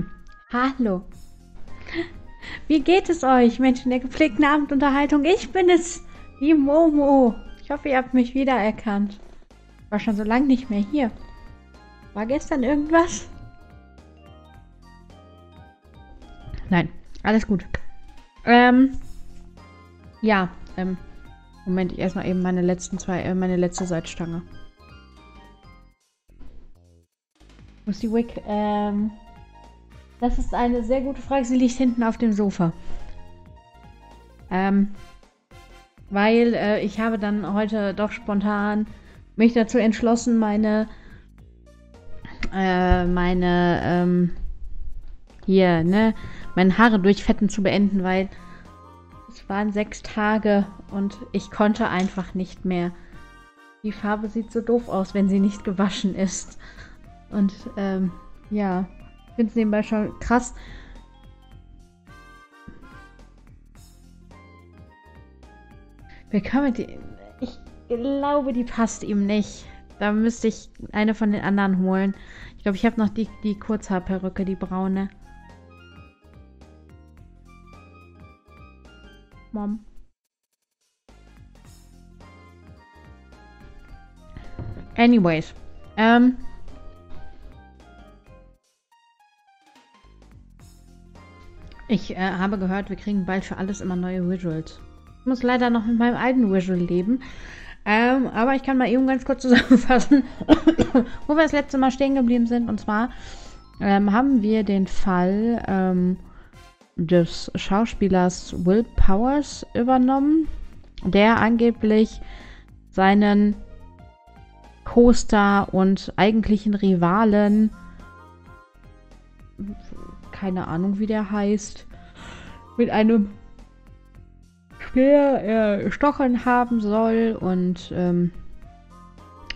Hallo. Wie geht es euch, Menschen der gepflegten Abendunterhaltung? Ich bin es, die Momo. Ich hoffe, ihr habt mich wiedererkannt. War schon so lange nicht mehr hier. War gestern irgendwas? Nein, alles gut. Ähm, ja, ähm, Moment, ich erstmal eben meine letzten zwei, äh, meine letzte Seitstange. Ist die Wick? Ähm, das ist eine sehr gute Frage. Sie liegt hinten auf dem Sofa. Ähm, weil äh, ich habe dann heute doch spontan mich dazu entschlossen, meine äh, meine ähm, hier, ne, meine Haare durchfetten zu beenden, weil es waren sechs Tage und ich konnte einfach nicht mehr. Die Farbe sieht so doof aus, wenn sie nicht gewaschen ist. Und ähm, ja, finde es nebenbei schon krass. Willkommen. Die, ich glaube, die passt ihm nicht. Da müsste ich eine von den anderen holen. Ich glaube, ich habe noch die, die Kurzhaarperücke, die braune. Mom. Anyways. Ähm. Ich äh, habe gehört, wir kriegen bald für alles immer neue Visuals. Ich muss leider noch mit meinem alten Visual leben. Ähm, aber ich kann mal eben ganz kurz zusammenfassen, wo wir das letzte Mal stehen geblieben sind. Und zwar ähm, haben wir den Fall ähm, des Schauspielers Will Powers übernommen, der angeblich seinen Co-Star und eigentlichen Rivalen keine Ahnung, wie der heißt, mit einem Speer äh, Stocheln haben soll. Und ähm,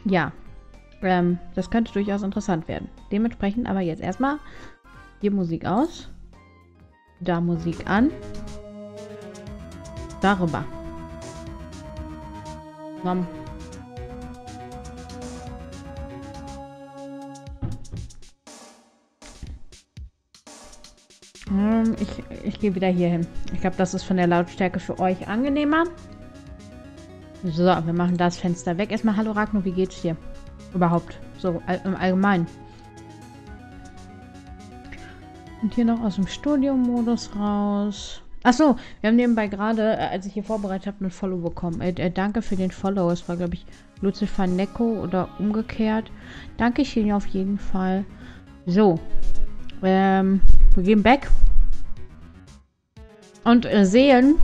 ja, ähm, das könnte durchaus interessant werden. Dementsprechend aber jetzt erstmal hier Musik aus. Da Musik an. Darüber. Nom. Ich, ich gehe wieder hier hin. Ich glaube, das ist von der Lautstärke für euch angenehmer. So, wir machen das Fenster weg. Erstmal, hallo Ragnar, wie geht's dir? Überhaupt. So, all, im Allgemeinen. Und hier noch aus dem Studio-Modus raus. Achso, wir haben nebenbei gerade, äh, als ich hier vorbereitet habe, einen Follow bekommen. Äh, äh, danke für den Follow. Es war, glaube ich, Lucifer Neko oder umgekehrt. Danke ich Ihnen auf jeden Fall. So. Ähm, wir gehen back und äh, sehen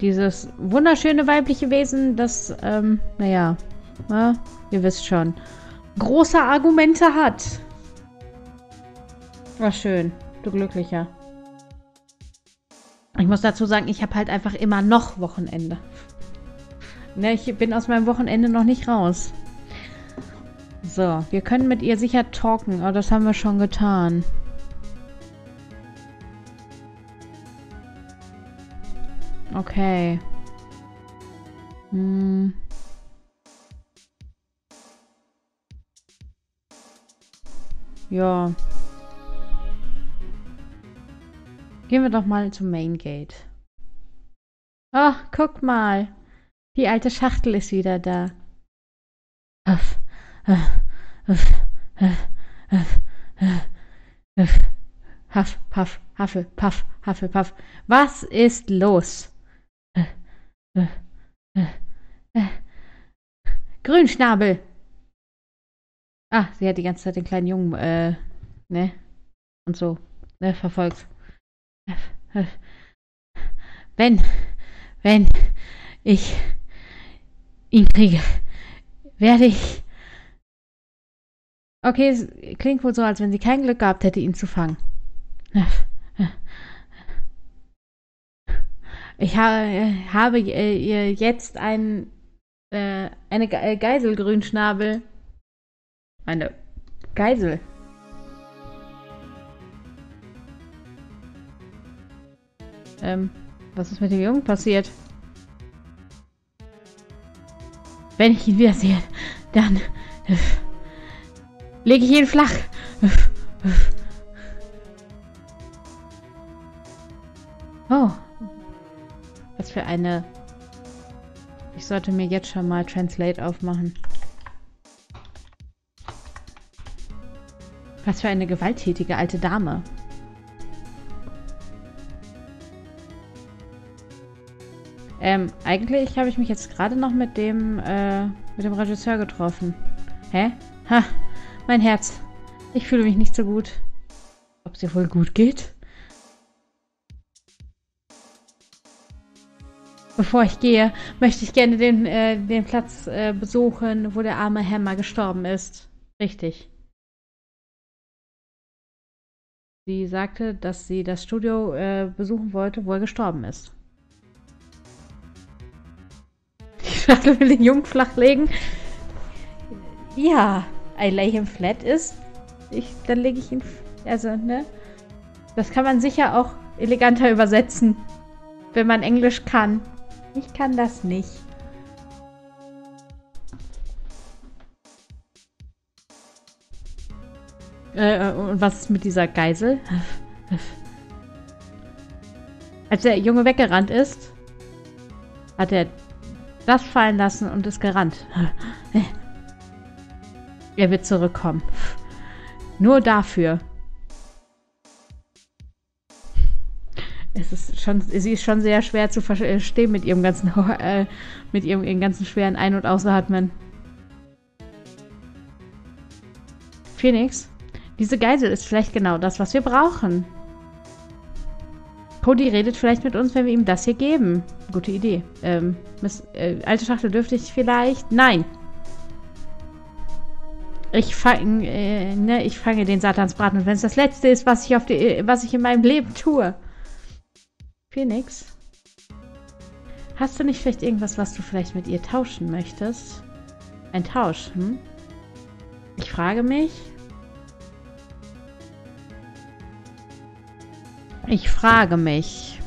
dieses wunderschöne weibliche Wesen, das, ähm, naja, na, ihr wisst schon, große Argumente hat. War schön, du Glücklicher. Ich muss dazu sagen, ich habe halt einfach immer noch Wochenende. Ne, ich bin aus meinem Wochenende noch nicht raus. So, wir können mit ihr sicher talken, aber das haben wir schon getan. Okay. Hm. Ja. Gehen wir doch mal zum Main Gate. Oh, guck mal. Die alte Schachtel ist wieder da. Uff. Huff, Puff, Huffel, Puff, Huffel, Puff. Was ist los? Grünschnabel! Ah, sie hat die ganze Zeit den kleinen Jungen, äh, ne? Und so, ne, verfolgt. Wenn, wenn ich ihn kriege, werde ich Okay, es klingt wohl so, als wenn sie kein Glück gehabt hätte, ihn zu fangen. Ich habe, habe ihr jetzt ein, äh, eine Ge Geiselgrünschnabel. Eine Geisel. Ähm, was ist mit dem Jungen passiert? Wenn ich ihn wieder sehe, dann... lege ich ihn flach. Oh. Was für eine... Ich sollte mir jetzt schon mal Translate aufmachen. Was für eine gewalttätige alte Dame. Ähm, eigentlich habe ich mich jetzt gerade noch mit dem, äh, mit dem Regisseur getroffen. Hä? Ha, mein Herz. Ich fühle mich nicht so gut. Ob es dir wohl gut geht? Bevor ich gehe, möchte ich gerne den, äh, den Platz äh, besuchen, wo der arme Hammer gestorben ist. Richtig. Sie sagte, dass sie das Studio äh, besuchen wollte, wo er gestorben ist. Die Schachtel will den Jungen flachlegen. Ja, I lay him flat ist. Ich, dann lege ich ihn. Also, ne? Das kann man sicher auch eleganter übersetzen, wenn man Englisch kann. Ich kann das nicht. Äh, äh, und was ist mit dieser Geisel? Als der Junge weggerannt ist, hat er das fallen lassen und ist gerannt. Er wird zurückkommen. Nur dafür. es ist schon, sie ist schon sehr schwer zu verstehen mit ihrem ganzen, äh, mit ihrem, ihrem ganzen schweren Ein- und Ausatmen. Phoenix, diese Geisel ist vielleicht genau das, was wir brauchen. Cody redet vielleicht mit uns, wenn wir ihm das hier geben. Gute Idee. Ähm, Miss, äh, alte Schachtel dürfte ich vielleicht? Nein. Ich fange, äh, ne, ich fange den Satansbraten und wenn es das Letzte ist, was ich auf die, was ich in meinem Leben tue. Phoenix? Hast du nicht vielleicht irgendwas, was du vielleicht mit ihr tauschen möchtest? Ein Tausch, hm? Ich frage mich. Ich frage mich.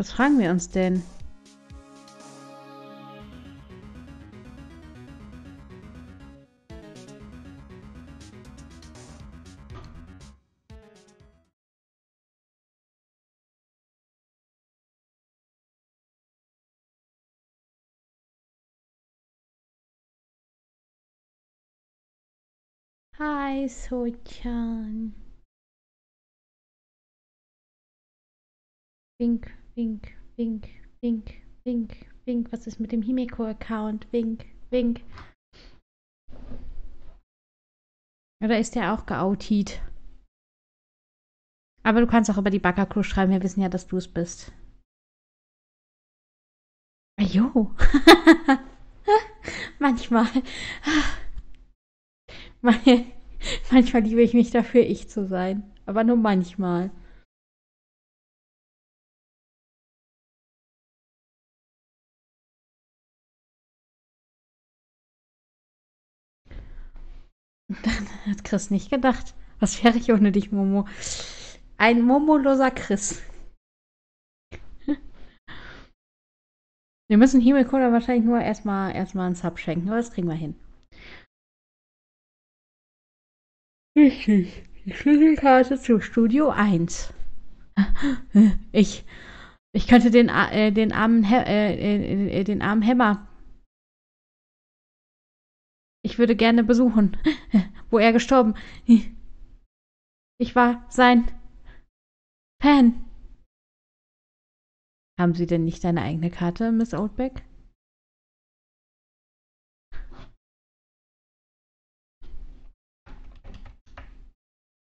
Was fragen wir uns denn? Hi, So-chan. Wink, wink, wink, wink, wink, wink. Was ist mit dem Himeko-Account? Wink, wink. Oder ist der auch geoutet? Aber du kannst auch über die Backercrew schreiben. Wir wissen ja, dass du es bist. Jo. Manchmal. manchmal liebe ich mich dafür, ich zu sein. Aber nur manchmal. Hat Chris nicht gedacht. Was wäre ich ohne dich, Momo? Ein momoloser Chris. Wir müssen Himmelkoda wahrscheinlich nur erstmal erstmal einen Sub schenken, aber das kriegen wir hin. Richtig. Die Schlüsselkarte zu Studio 1. Ich, ich könnte den, äh, den, armen, äh, äh, den armen Hämmer. Ich würde gerne besuchen, wo er gestorben. Ich war sein Fan. Haben Sie denn nicht eine eigene Karte, Miss Oldbeck?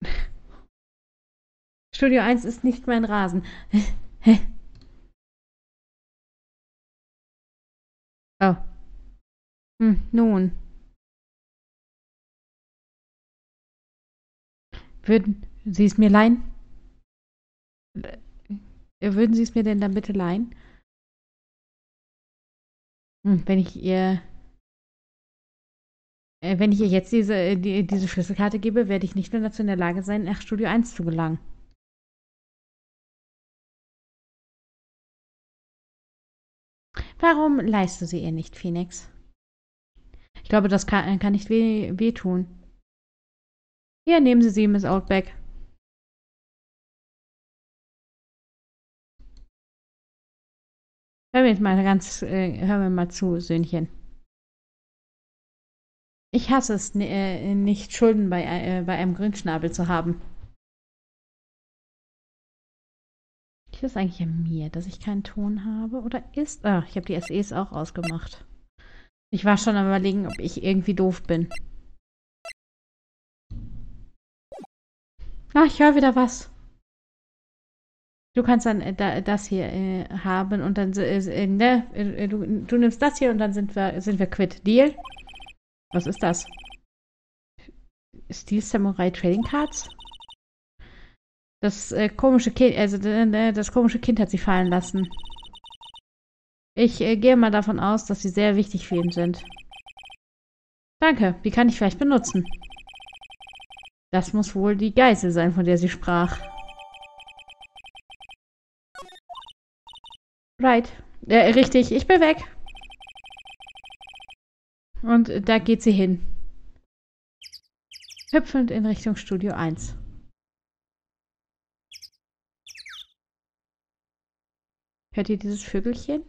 Studio 1 ist nicht mein Rasen. Oh. Hm, nun. Würden Sie es mir leihen? Äh, würden Sie es mir denn dann bitte leihen? Hm, wenn ich ihr äh, wenn ich ihr jetzt diese, äh, die, diese Schlüsselkarte gebe, werde ich nicht mehr dazu in der Lage sein, nach Studio 1 zu gelangen. Warum leist du sie ihr nicht, Phoenix? Ich glaube, das kann, kann nicht weh, wehtun. Hier, nehmen Sie sie, Miss Outback. Hör mir jetzt mal ganz, äh, hör mir mal zu, Söhnchen. Ich hasse es, äh, nicht Schulden bei, äh, bei einem Grünschnabel zu haben. Ist das eigentlich an mir, dass ich keinen Ton habe? Oder ist... Ah, ich habe die SEs auch ausgemacht. Ich war schon am überlegen, ob ich irgendwie doof bin. Ah, ich höre wieder was. Du kannst dann äh, das hier äh, haben und dann äh, ne, äh, du, du, nimmst das hier und dann sind wir sind wir quitt. Deal? Was ist das? Steel Samurai Trading Cards? Das äh, komische Kind, also äh, das komische Kind hat sie fallen lassen. Ich äh, gehe mal davon aus, dass sie sehr wichtig für ihn sind. Danke, die kann ich vielleicht benutzen. Das muss wohl die Geisel sein, von der sie sprach. Right. Äh, richtig, ich bin weg. Und da geht sie hin. Hüpfend in Richtung Studio 1. Hört ihr dieses Vögelchen?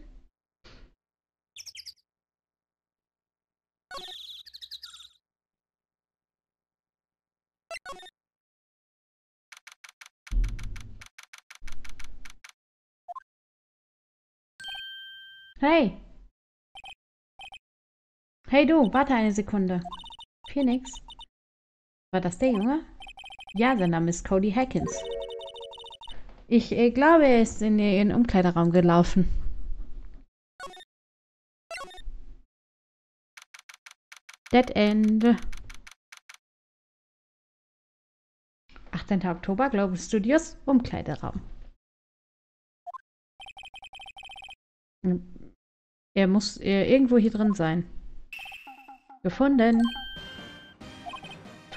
Hey! Hey du, warte eine Sekunde. Phoenix? War das der Junge? Ja, sein Name ist Cody Hackins. Ich äh, glaube, er ist in den Umkleideraum gelaufen. Dead End. 18. Oktober, Global Studios, Umkleideraum. Er muss äh, irgendwo hier drin sein. Gefunden.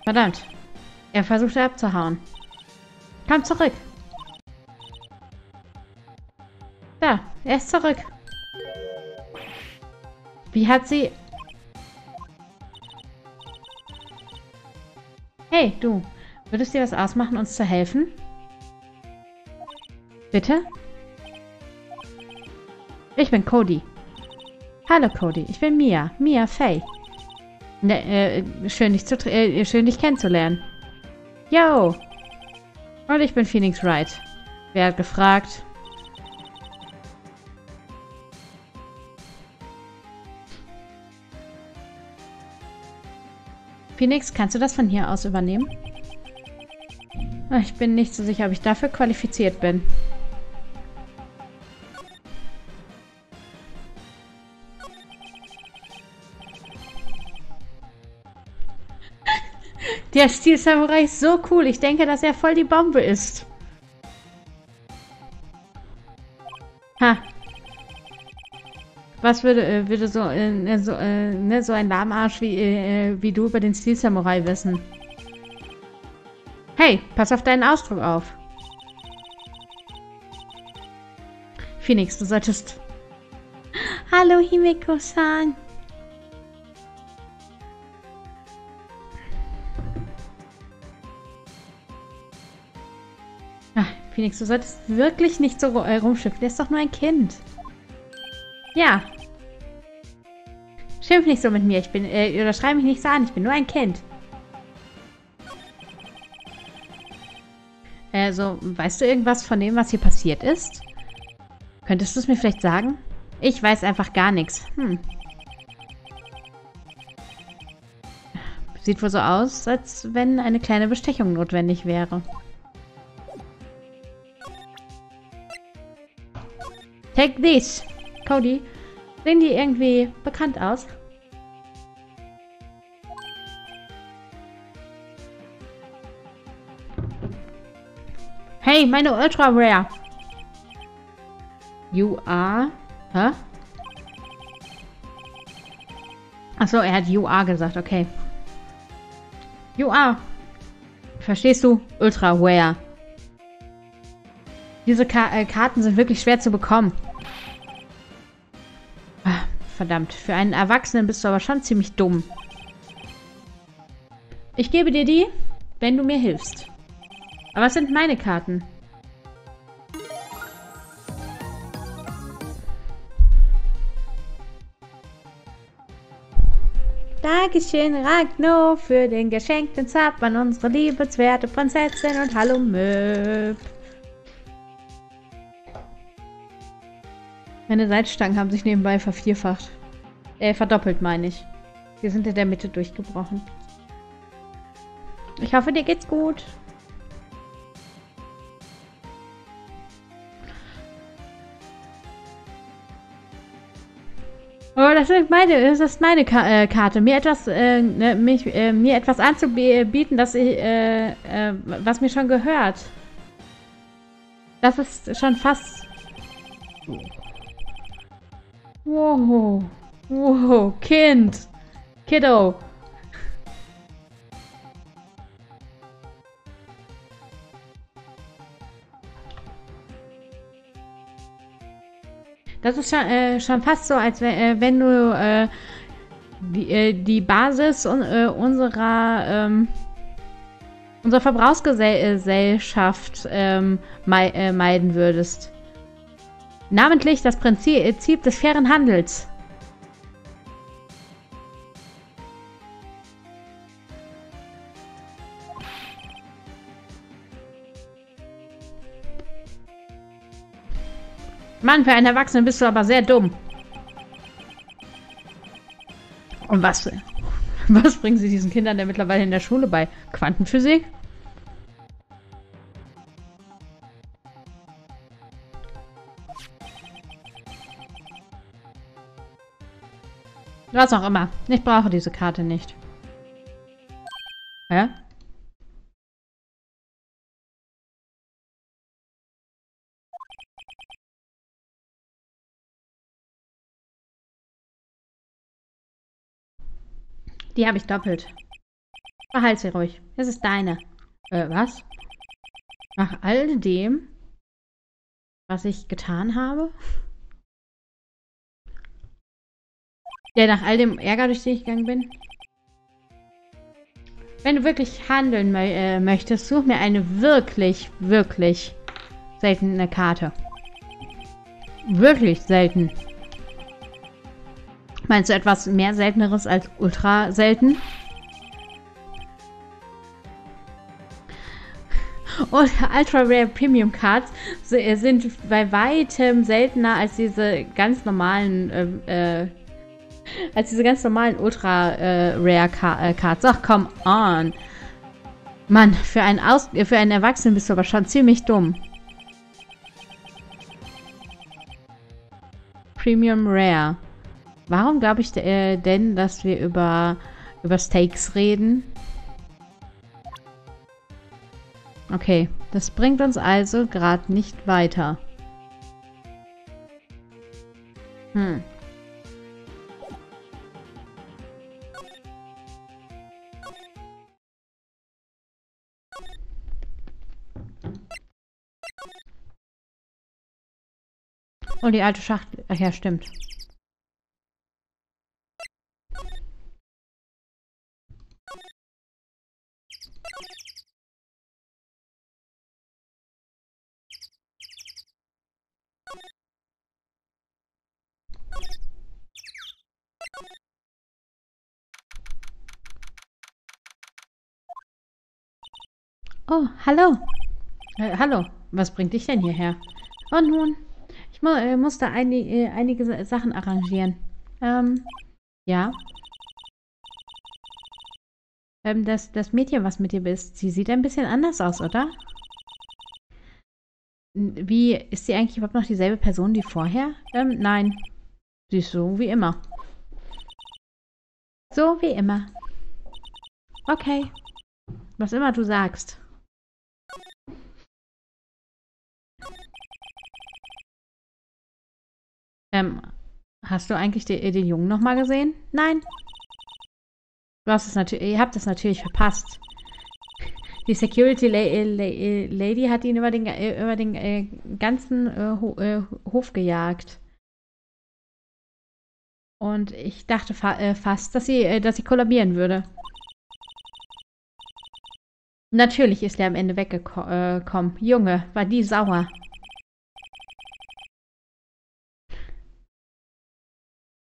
Verdammt. Er versuchte abzuhauen. Komm zurück. Da, er ist zurück. Wie hat sie... Hey, du. Würdest dir was ausmachen, uns zu helfen? Bitte? Ich bin Cody. Hallo Cody, ich bin Mia. Mia Faye. Ne, äh, schön dich, zu, äh, schön dich kennenzulernen. Yo! Und ich bin Phoenix Wright. Wer hat gefragt? Phoenix, kannst du das von hier aus übernehmen? Ich bin nicht so sicher, ob ich dafür qualifiziert bin. Der Stil Samurai ist so cool. Ich denke, dass er voll die Bombe ist. Ha, was würde, äh, würde so, äh, so, äh, ne, so ein Lahmarsch wie, äh, wie du über den Stil Samurai wissen? Hey, pass auf deinen Ausdruck auf. Phoenix, du solltest... Hallo, Himeko-san. Phoenix, du solltest wirklich nicht so rumschiffen. Der ist doch nur ein Kind. Ja. Schimpf nicht so mit mir. Ich bin, äh, oder schrei mich nicht so an. Ich bin nur ein Kind. Also, weißt du irgendwas von dem, was hier passiert ist? Könntest du es mir vielleicht sagen? Ich weiß einfach gar nichts. Hm. Sieht wohl so aus, als wenn eine kleine Bestechung notwendig wäre. Take this! Cody, sehen die irgendwie bekannt aus? Hey, meine Ultra Rare. You are... Hä? Achso, er hat you are gesagt, okay. You are. Verstehst du? Ultra Rare. Diese Ka äh, Karten sind wirklich schwer zu bekommen. verdammt. Für einen Erwachsenen bist du aber schon ziemlich dumm. Ich gebe dir die, wenn du mir hilfst. Aber es sind meine Karten. Dankeschön, Ragno, für den geschenkten Zap an unsere liebenswerte Prinzessin und hallo Möb. Meine Seitstangen haben sich nebenbei vervierfacht. Äh, verdoppelt meine ich. Wir sind in der Mitte durchgebrochen. Ich hoffe, dir geht's gut. Oh, das ist meine, das ist meine Ka äh, Karte. Mir etwas, äh, ne, mich, äh, mir etwas anzubieten, das ich, äh, äh, was mir schon gehört. Das ist schon fast. Wow, wow, Kind, Kiddo. Das ist schon, äh, schon fast so, als wenn, äh, wenn du äh, die, äh, die Basis un, äh, unserer, ähm, unserer Verbrauchsgesellschaft ähm, äh, meiden würdest. Namentlich das Prinzip des fairen Handels. Mann, für einen Erwachsenen bist du aber sehr dumm. Und was, was bringen sie diesen Kindern denn mittlerweile in der Schule bei? Quantenphysik? Was auch immer. Ich brauche diese Karte nicht. Hä? Die habe ich doppelt. Behalt sie ruhig. Es ist deine. Äh, was? Nach all dem, was ich getan habe? Ja, nach all dem Ärger, durch den ich gegangen bin? Wenn du wirklich handeln mö äh, möchtest, such mir eine wirklich, wirklich seltene Karte. Wirklich selten. Meinst du etwas mehr Selteneres als ultra selten? Und Ultra Rare Premium Cards sind bei weitem seltener als diese ganz normalen, äh, äh, als diese ganz normalen Ultra äh, Rare äh, Cards. Ach, come on. Mann, für einen, Aus für einen Erwachsenen bist du aber schon ziemlich dumm. Premium Rare. Warum glaube ich äh, denn, dass wir über, über Steaks reden? Okay, das bringt uns also gerade nicht weiter. Hm. Oh, die alte Schachtel. Ach ja, stimmt. Oh, hallo. Äh, hallo, was bringt dich denn hierher? Und nun, ich mu äh, muss da einig äh, einige Sachen arrangieren. Ähm, ja. Ähm, das, das Mädchen, was mit dir bist, sie sieht ein bisschen anders aus, oder? Wie, ist sie eigentlich überhaupt noch dieselbe Person wie vorher? Ähm, nein. Sie ist so wie immer. So wie immer. Okay. Was immer du sagst. Ähm, hast du eigentlich den, den Jungen nochmal gesehen? Nein. Du hast es natürlich, ihr habt es natürlich verpasst. Die Security Lady hat ihn über den, über den äh, ganzen äh, Hof gejagt. Und ich dachte fa äh, fast, dass sie, äh, dass sie kollabieren würde. Natürlich ist er am Ende weggekommen. Äh, Junge, war die sauer.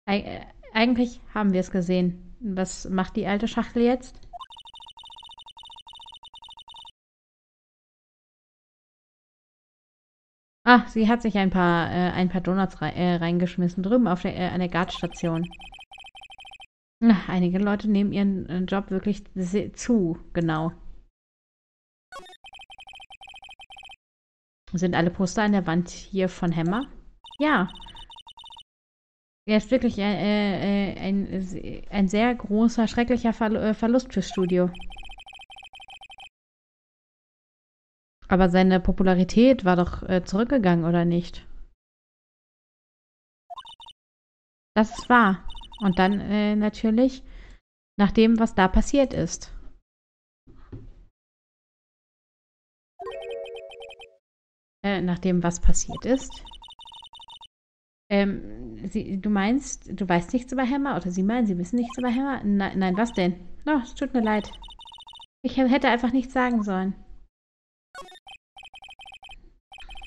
Eig eigentlich haben wir es gesehen. Was macht die alte Schachtel jetzt? Ah, sie hat sich ein paar, äh, ein paar Donuts rei äh, reingeschmissen, drüben auf der, äh, an der Guardstation. Einige Leute nehmen ihren äh, Job wirklich zu, genau. Sind alle Poster an der Wand hier von Hammer? Ja. Er ist wirklich äh, äh, ein, ein sehr großer, schrecklicher Ver Verlust fürs Studio. Aber seine Popularität war doch äh, zurückgegangen, oder nicht? Das ist wahr. Und dann äh, natürlich nach dem, was da passiert ist. Äh, nach dem, was passiert ist. Ähm, sie, du meinst, du weißt nichts über Hammer? Oder sie meinen, sie wissen nichts über Hammer? Nein, nein, was denn? Oh, es tut mir leid. Ich hätte einfach nichts sagen sollen.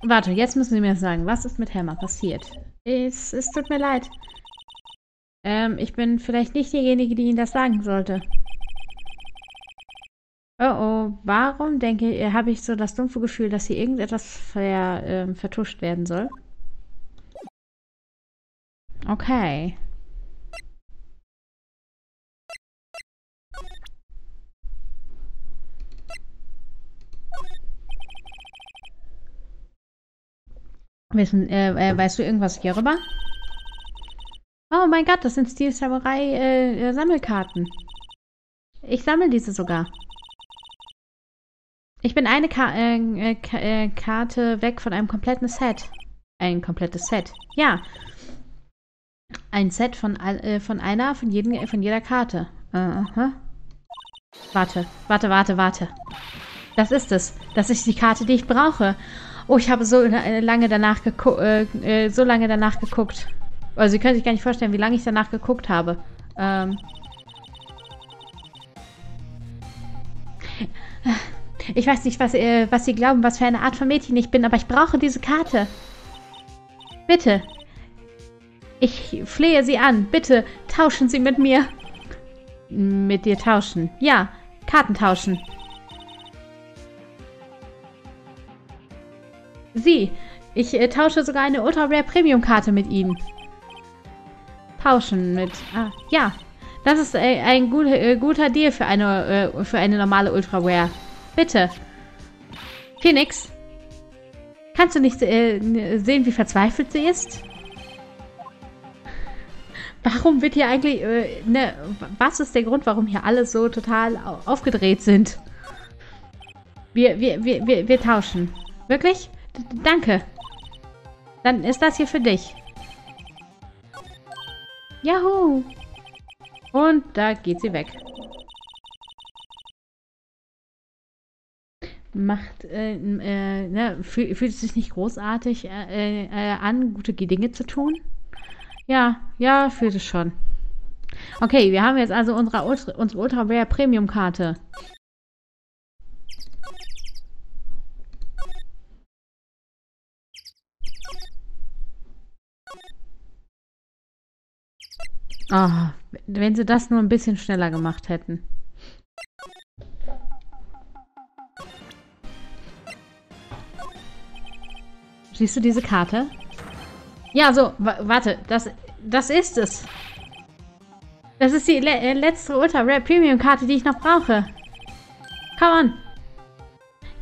Warte, jetzt müssen Sie mir sagen, was ist mit Hammer passiert? Es, es tut mir leid. Ähm, ich bin vielleicht nicht diejenige, die Ihnen das sagen sollte. Oh oh, warum denke habe ich so das dumpfe Gefühl, dass hier irgendetwas ver, äh, vertuscht werden soll? Okay. Wissen, äh, äh, weißt du irgendwas hierüber? Oh mein Gott, das sind Steel Samurai äh, äh, Sammelkarten. Ich sammle diese sogar. Ich bin eine Ka äh, äh, Karte weg von einem kompletten Set. Ein komplettes Set. Ja. Ein Set von, von einer, von, jedem, von jeder Karte. Aha. Warte, warte, warte, warte. Das ist es. Das ist die Karte, die ich brauche. Oh, ich habe so äh, lange danach geguckt, äh, äh, so lange danach geguckt. Also Sie können sich gar nicht vorstellen, wie lange ich danach geguckt habe. Ähm ich weiß nicht, was, äh, was Sie glauben, was für eine Art von Mädchen ich bin, aber ich brauche diese Karte. Bitte. Ich flehe Sie an. Bitte, tauschen Sie mit mir. Mit dir tauschen. Ja, Karten tauschen. Sie. Ich äh, tausche sogar eine Ultra Rare Premium Karte mit Ihnen. Tauschen mit. Ah, ja. Das ist äh, ein gut, äh, guter Deal für eine, äh, für eine normale Ultra Rare. Bitte. Phoenix. Kannst du nicht äh, sehen, wie verzweifelt sie ist? Warum wird hier eigentlich, äh, ne, was ist der Grund, warum hier alle so total aufgedreht sind? Wir, wir, wir, wir, wir tauschen. Wirklich? Danke. Dann ist das hier für dich. Juhu. Und da geht sie weg. Macht, äh, äh, ne, fühlt, fühlt sich nicht großartig äh, äh, an, gute Dinge zu tun? Ja, ja, fühlt es schon. Okay, wir haben jetzt also unsere Ultra, unsere Ultra Rare Premium Karte. Oh, wenn sie das nur ein bisschen schneller gemacht hätten. Siehst du diese Karte? Ja, so, warte, das, das ist es. Das ist die le äh, letzte Ultra Rare Premium Karte, die ich noch brauche. Come on.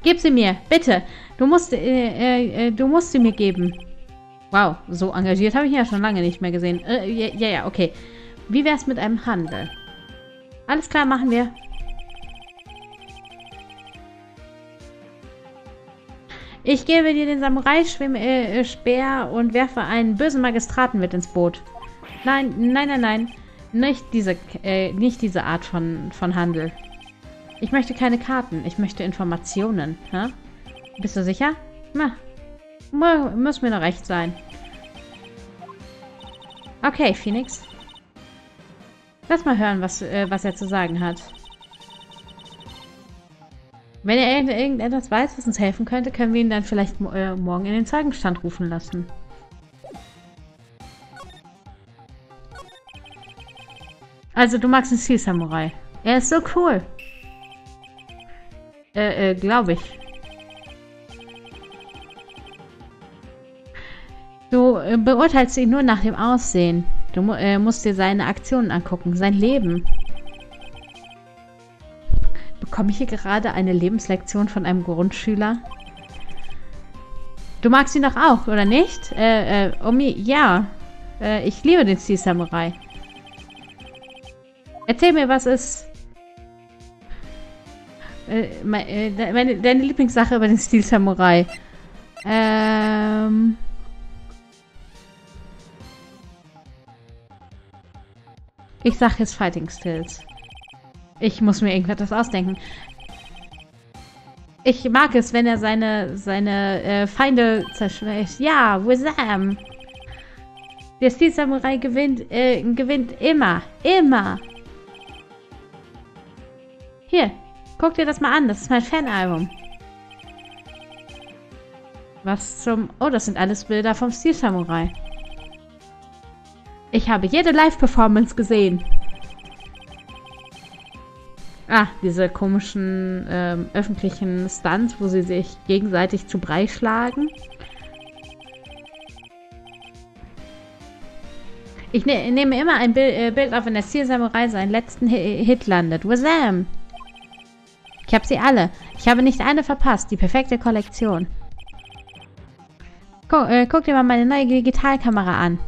Gib sie mir, bitte. Du musst, äh, äh, äh du musst sie mir geben. Wow, so engagiert habe ich ja schon lange nicht mehr gesehen. Äh, ja, ja, okay. Wie wär's mit einem Handel? Alles klar, machen wir. Ich gebe dir den Samurai-Speer äh, und werfe einen bösen Magistraten mit ins Boot. Nein, nein, nein, nein. Nicht diese, äh, nicht diese Art von, von Handel. Ich möchte keine Karten. Ich möchte Informationen. Hä? Bist du sicher? Na, muss mir noch recht sein. Okay, Phoenix. Lass mal hören, was, äh, was er zu sagen hat. Wenn er irgend irgendetwas weiß, was uns helfen könnte, können wir ihn dann vielleicht äh, morgen in den Zeugenstand rufen lassen. Also, du magst den Steel Samurai. Er ist so cool. Äh, äh, glaube ich. Du äh, beurteilst ihn nur nach dem Aussehen. Du äh, musst dir seine Aktionen angucken, sein Leben. Bekomme ich hier gerade eine Lebenslektion von einem Grundschüler? Du magst ihn doch auch, oder nicht? Äh, äh, Omi, ja. Äh, ich liebe den Steel Samurai. Erzähl mir, was ist... Äh, äh meine, deine Lieblingssache über den Steel Samurai. Ähm... Ich sag jetzt Fighting Skills. Ich muss mir irgendwas ausdenken. Ich mag es, wenn er seine, seine äh, Feinde zerschlägt. Ja, Wizam. Der Steel Samurai gewinnt, äh, gewinnt immer. Immer. Hier, guck dir das mal an. Das ist mein Fanalbum. Was zum... Oh, das sind alles Bilder vom Steel Samurai. Ich habe jede Live-Performance gesehen. Ah, diese komischen ähm, öffentlichen Stunts, wo sie sich gegenseitig zu Brei schlagen. Ich ne nehme immer ein Bild, äh, Bild auf, wenn der Steel Samurai seinen letzten H Hit landet. Wazam! Ich habe sie alle. Ich habe nicht eine verpasst. Die perfekte Kollektion. Guck, äh, guck dir mal meine neue Digitalkamera an.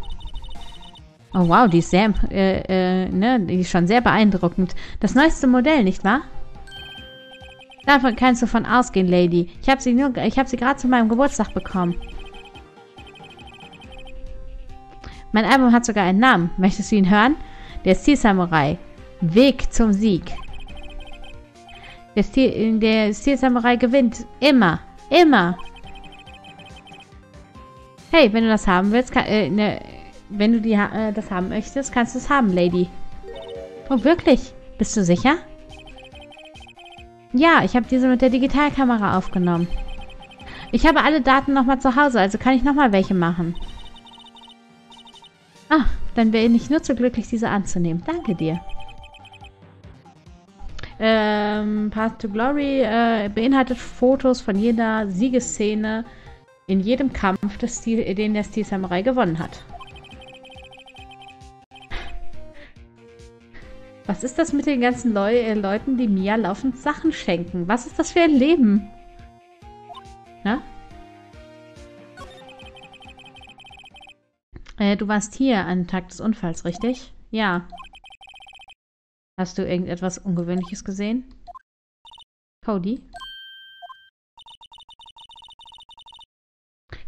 Oh wow, die ist sehr, äh, äh, ne, die ist schon sehr beeindruckend. Das neueste Modell, nicht wahr? Davon kannst du von ausgehen, Lady. Ich habe sie nur, ich habe sie gerade zu meinem Geburtstag bekommen. Mein Album hat sogar einen Namen. Möchtest du ihn hören? Der Steel Samurai. Weg zum Sieg. Der Steel, der Steel Samurai gewinnt. Immer. Immer. Hey, wenn du das haben willst, kann, äh, ne, wenn du die, äh, das haben möchtest, kannst du es haben, Lady. Oh, wirklich? Bist du sicher? Ja, ich habe diese mit der Digitalkamera aufgenommen. Ich habe alle Daten nochmal zu Hause, also kann ich nochmal welche machen. Ah, dann wäre ich nur zu glücklich, diese anzunehmen. Danke dir. Ähm, Path to Glory äh, beinhaltet Fotos von jeder Siegesszene in jedem Kampf, Stil, den der Steel Samurai gewonnen hat. Was ist das mit den ganzen Leu äh, Leuten, die Mia laufend Sachen schenken? Was ist das für ein Leben? Na? Äh, du warst hier am Tag des Unfalls, richtig? Ja. Hast du irgendetwas Ungewöhnliches gesehen? Cody?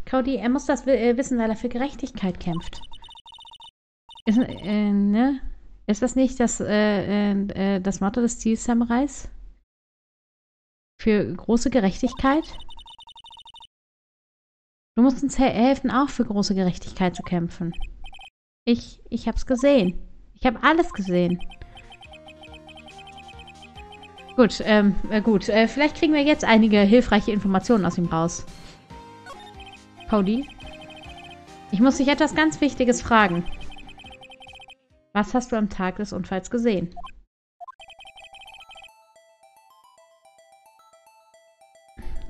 Cody, er muss das äh, wissen, weil er für Gerechtigkeit kämpft. Ist, äh, ne? Ist das nicht das, äh, äh, äh, das Motto des Zielsamurais? Für große Gerechtigkeit? Du musst uns he helfen, auch für große Gerechtigkeit zu kämpfen. Ich, ich hab's gesehen. Ich habe alles gesehen. Gut, ähm, äh, gut. Äh, vielleicht kriegen wir jetzt einige hilfreiche Informationen aus ihm raus. Cody? Ich muss dich etwas ganz Wichtiges fragen. Was hast du am Tag des Unfalls gesehen?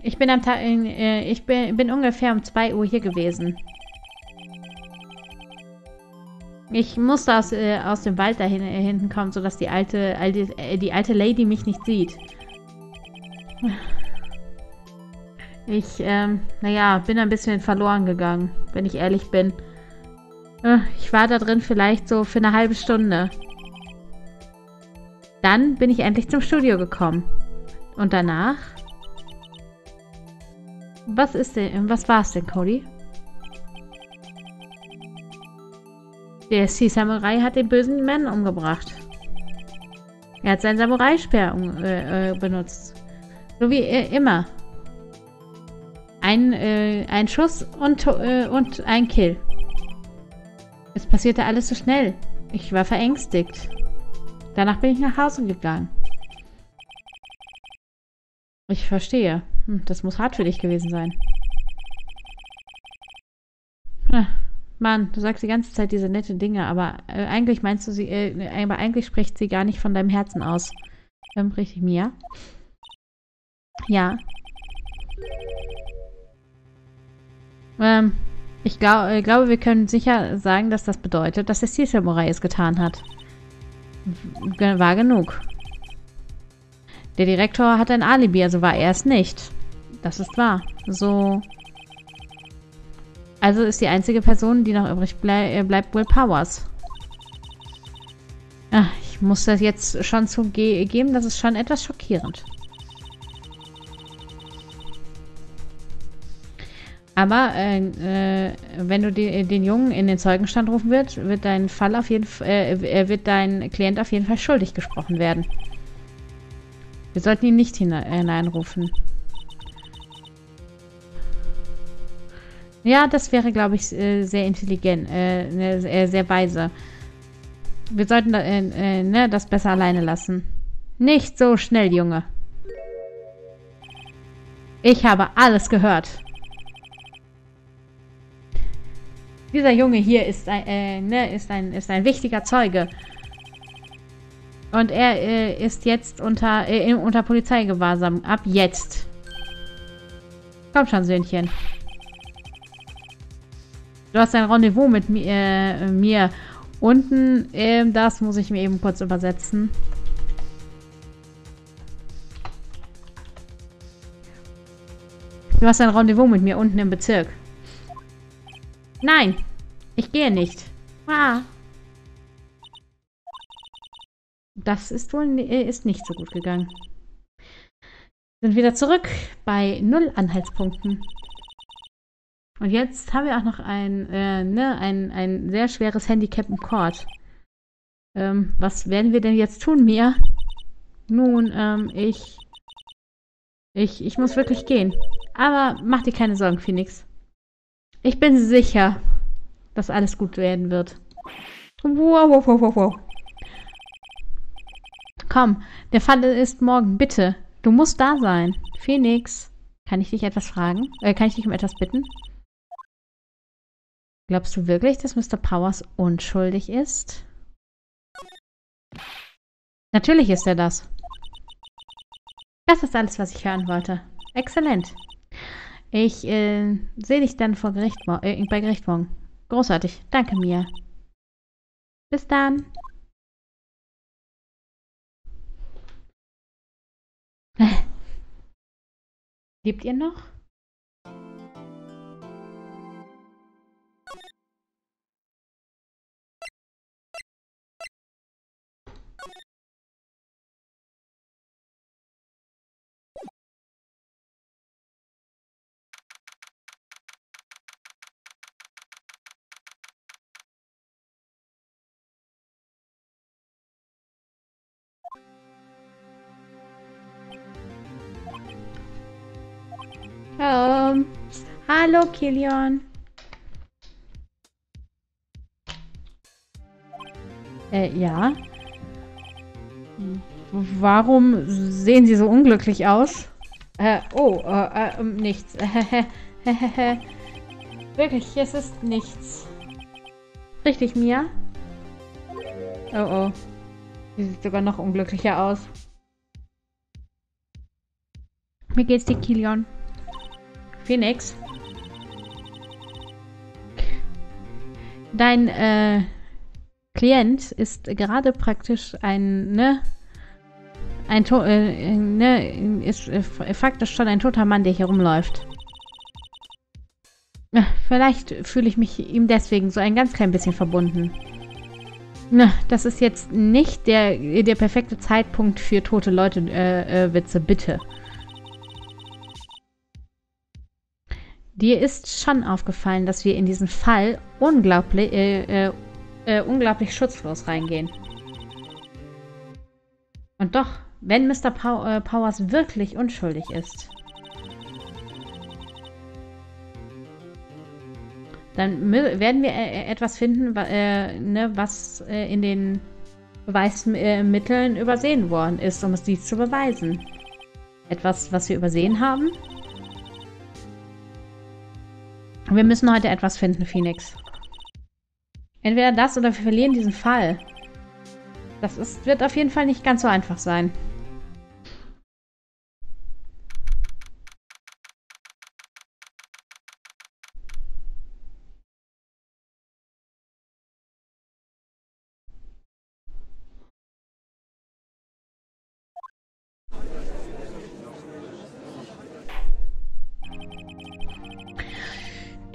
Ich bin am Tag, äh, ich bin, bin ungefähr um 2 Uhr hier gewesen. Ich musste aus, äh, aus dem Wald da äh, hinten kommen, sodass die alte, alte, äh, die alte Lady mich nicht sieht. Ich, ähm, naja, bin ein bisschen verloren gegangen, wenn ich ehrlich bin. Äh, ich war da drin vielleicht so für eine halbe Stunde. Dann bin ich endlich zum Studio gekommen. Und danach? Was ist denn, was war es denn, Cody? Der Sea Samurai hat den bösen Mann umgebracht. Er hat seinen Samurai-Speer äh, äh, benutzt. So wie äh, immer. Ein, äh, ein Schuss und, äh, und ein Kill. Es passierte alles so schnell. Ich war verängstigt. Danach bin ich nach Hause gegangen. Ich verstehe. Hm, das muss hart für dich gewesen sein. Ach, Mann, du sagst die ganze Zeit diese nette Dinge, aber äh, eigentlich meinst du sie, äh, aber eigentlich spricht sie gar nicht von deinem Herzen aus. Ähm, richtig, Mia? Ja. Ähm, ich glaub, äh, glaube, wir können sicher sagen, dass das bedeutet, dass der Steel Samurai es getan hat. W war genug. Der Direktor hat ein Alibi, also war er es nicht. Das ist wahr. So. Also ist die einzige Person, die noch übrig blei äh, bleibt, Will Powers. Ach, ich muss das jetzt schon zugeben, das ist schon etwas schockierend. Aber äh, äh, wenn du die, den Jungen in den Zeugenstand rufen wirst, wird dein Fall auf jeden äh, wird dein Klient auf jeden Fall schuldig gesprochen werden. Wir sollten ihn nicht hineinrufen. Ja, das wäre, glaube ich, äh, sehr intelligent, äh, ne, sehr weise. Wir sollten äh, ne, das besser alleine lassen. Nicht so schnell, Junge. Ich habe alles gehört. Dieser Junge hier ist ein, äh, ne, ist ein, ist ein wichtiger Zeuge. Und er äh, ist jetzt unter, äh, unter Polizeigewahrsam. Ab jetzt. Komm schon, Söhnchen. Du hast ein Rendezvous mit mi äh, mir. Unten, ähm, das muss ich mir eben kurz übersetzen. Du hast ein Rendezvous mit mir unten im Bezirk. Nein, ich gehe nicht. Ah. Das ist wohl äh, ist nicht so gut gegangen. Sind wieder zurück bei null Anhaltspunkten. Und jetzt haben wir auch noch ein, äh, ne, ein, ein sehr schweres Handicap im Court. Ähm, was werden wir denn jetzt tun, Mia? Nun, ähm, ich, ich... Ich muss wirklich gehen. Aber mach dir keine Sorgen, Phoenix. Ich bin sicher, dass alles gut werden wird. Wow, wow, wow, wow, wow. Komm, der Fall ist morgen, bitte. Du musst da sein. Phoenix, kann ich dich etwas fragen? Äh, kann ich dich um etwas bitten? Glaubst du wirklich, dass Mr. Powers unschuldig ist? Natürlich ist er das. Das ist alles, was ich hören wollte. Exzellent. Ich äh, sehe dich dann vor Gericht, äh, bei Gericht morgen. Großartig. Danke, Mia. Bis dann. Lebt ihr noch? Hallo, Kilian. Äh, ja. Warum sehen Sie so unglücklich aus? Äh, oh, äh, äh nichts. Wirklich, es ist nichts. Richtig, Mia? Oh, oh. Sie sieht sogar noch unglücklicher aus. Wie geht's dir, Kilian? Phoenix. Dein äh, Klient ist gerade praktisch ein, ne, ein äh, ne, ist äh, faktisch schon ein toter Mann, der hier rumläuft. Vielleicht fühle ich mich ihm deswegen so ein ganz klein bisschen verbunden. Na, das ist jetzt nicht der, der perfekte Zeitpunkt für tote Leute-Witze, äh, äh, bitte. Dir ist schon aufgefallen, dass wir in diesen Fall unglaublich, äh, äh, äh, unglaublich schutzlos reingehen. Und doch, wenn Mr. Pow äh, Powers wirklich unschuldig ist, dann werden wir äh, etwas finden, ne, was äh, in den Beweismitteln übersehen worden ist, um es dies zu beweisen. Etwas, was wir übersehen haben? Wir müssen heute etwas finden, Phoenix. Entweder das oder wir verlieren diesen Fall. Das ist, wird auf jeden Fall nicht ganz so einfach sein.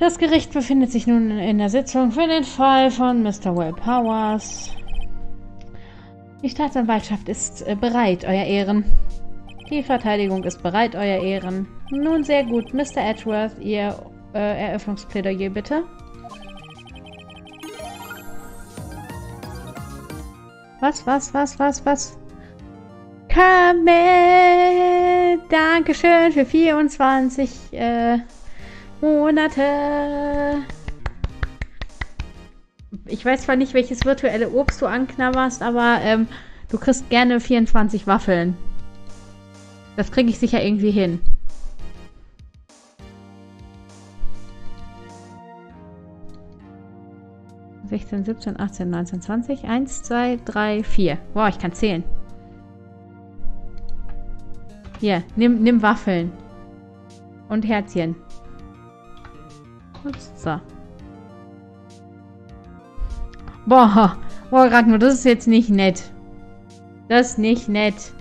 Das Gericht befindet sich nun in der Sitzung für den Fall von Mr. Will Powers. Die Staatsanwaltschaft ist äh, bereit, Euer Ehren. Die Verteidigung ist bereit, Euer Ehren. Nun sehr gut, Mr. Edgeworth, Ihr äh, Eröffnungsplädoyer bitte. Was, was, was, was, was? Kamel! Dankeschön für 24, äh... Monate. Ich weiß zwar nicht, welches virtuelle Obst du anknabberst, aber ähm, du kriegst gerne 24 Waffeln. Das kriege ich sicher irgendwie hin. Sechzehn, 17, 18, 19, 20. Eins, zwei, drei, vier. Boah, ich kann zählen. Hier, nimm, nimm Waffeln. Und Herzchen. So. Boah, boah, Ragnar, das ist jetzt nicht nett. Das ist nicht nett.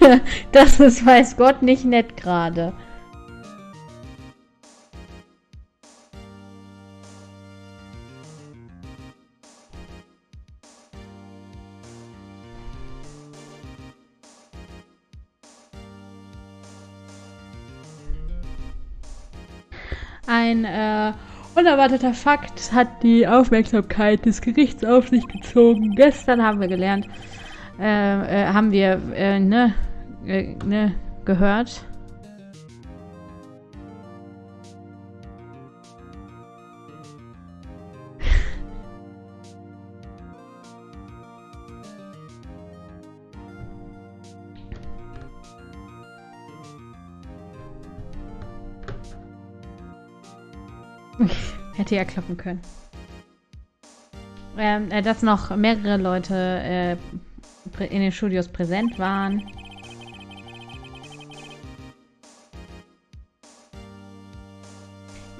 das ist, weiß Gott, nicht nett gerade. Ein äh, unerwarteter Fakt hat die Aufmerksamkeit des Gerichts auf sich gezogen. Gestern haben wir gelernt, äh, äh, haben wir, äh, ne, äh, ne, gehört. Hätte ja klappen können. Ähm, äh, dass noch mehrere Leute äh, in den Studios präsent waren.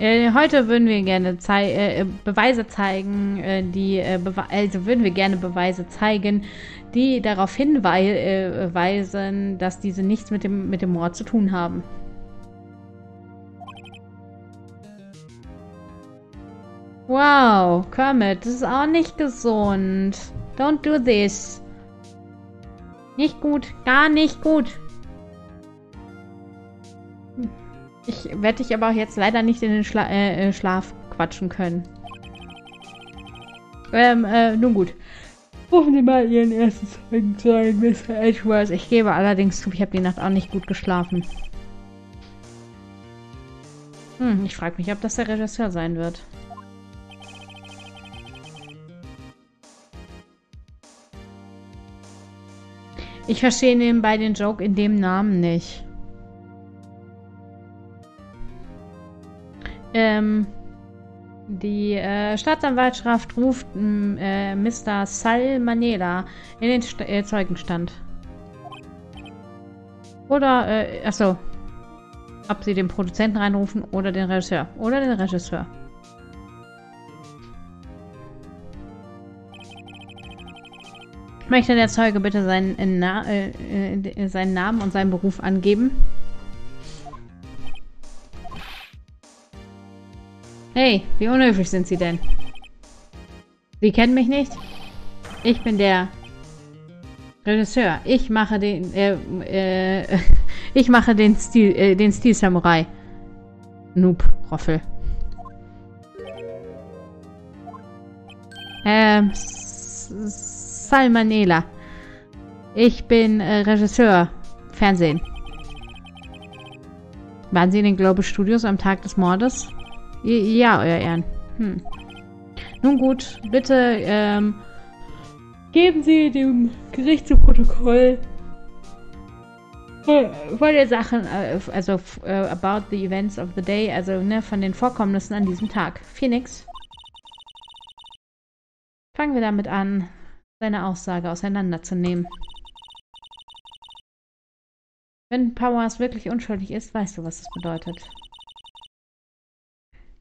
Äh, heute würden wir gerne zei äh, Beweise zeigen, äh, die äh, Bewe also würden wir gerne Beweise zeigen, die darauf hinweisen, dass diese nichts mit dem mit dem Mord zu tun haben. Wow, Kermit, das ist auch nicht gesund. Don't do this. Nicht gut, gar nicht gut. Ich werde dich aber auch jetzt leider nicht in den Schla äh, äh, Schlaf quatschen können. Ähm, äh, nun gut. Rufen Sie mal Ihren ersten Zeugen zu Mr. Edgeworth. Ich gebe allerdings zu, ich habe die Nacht auch nicht gut geschlafen. Hm, ich frage mich, ob das der Regisseur sein wird. Ich verstehe nebenbei den Joke in dem Namen nicht. Ähm, die äh, Staatsanwaltschaft ruft äh, Mr. Sal Manela in den St äh, Zeugenstand. Oder, äh, achso. Ob sie den Produzenten reinrufen oder den Regisseur. Oder den Regisseur. Möchte der Zeuge bitte seinen, äh, Na äh, äh, seinen Namen und seinen Beruf angeben? Hey, wie unhöflich sind Sie denn? Sie kennen mich nicht? Ich bin der Regisseur. Ich mache den, äh, äh, ich mache den Stil, äh, den Stil Samurai. Noob, Roffel. Ähm, Salmanela. Ich bin äh, Regisseur. Fernsehen. Waren Sie in den Global Studios am Tag des Mordes? Ja, Euer Ehren. Hm. Nun gut, bitte ähm, geben Sie dem Gericht zu Protokoll von der Sachen, äh, also uh, about the events of the day, also ne, von den Vorkommnissen an diesem Tag. Phoenix. Fangen wir damit an, seine Aussage auseinanderzunehmen. Wenn Powers wirklich unschuldig ist, weißt du, was das bedeutet.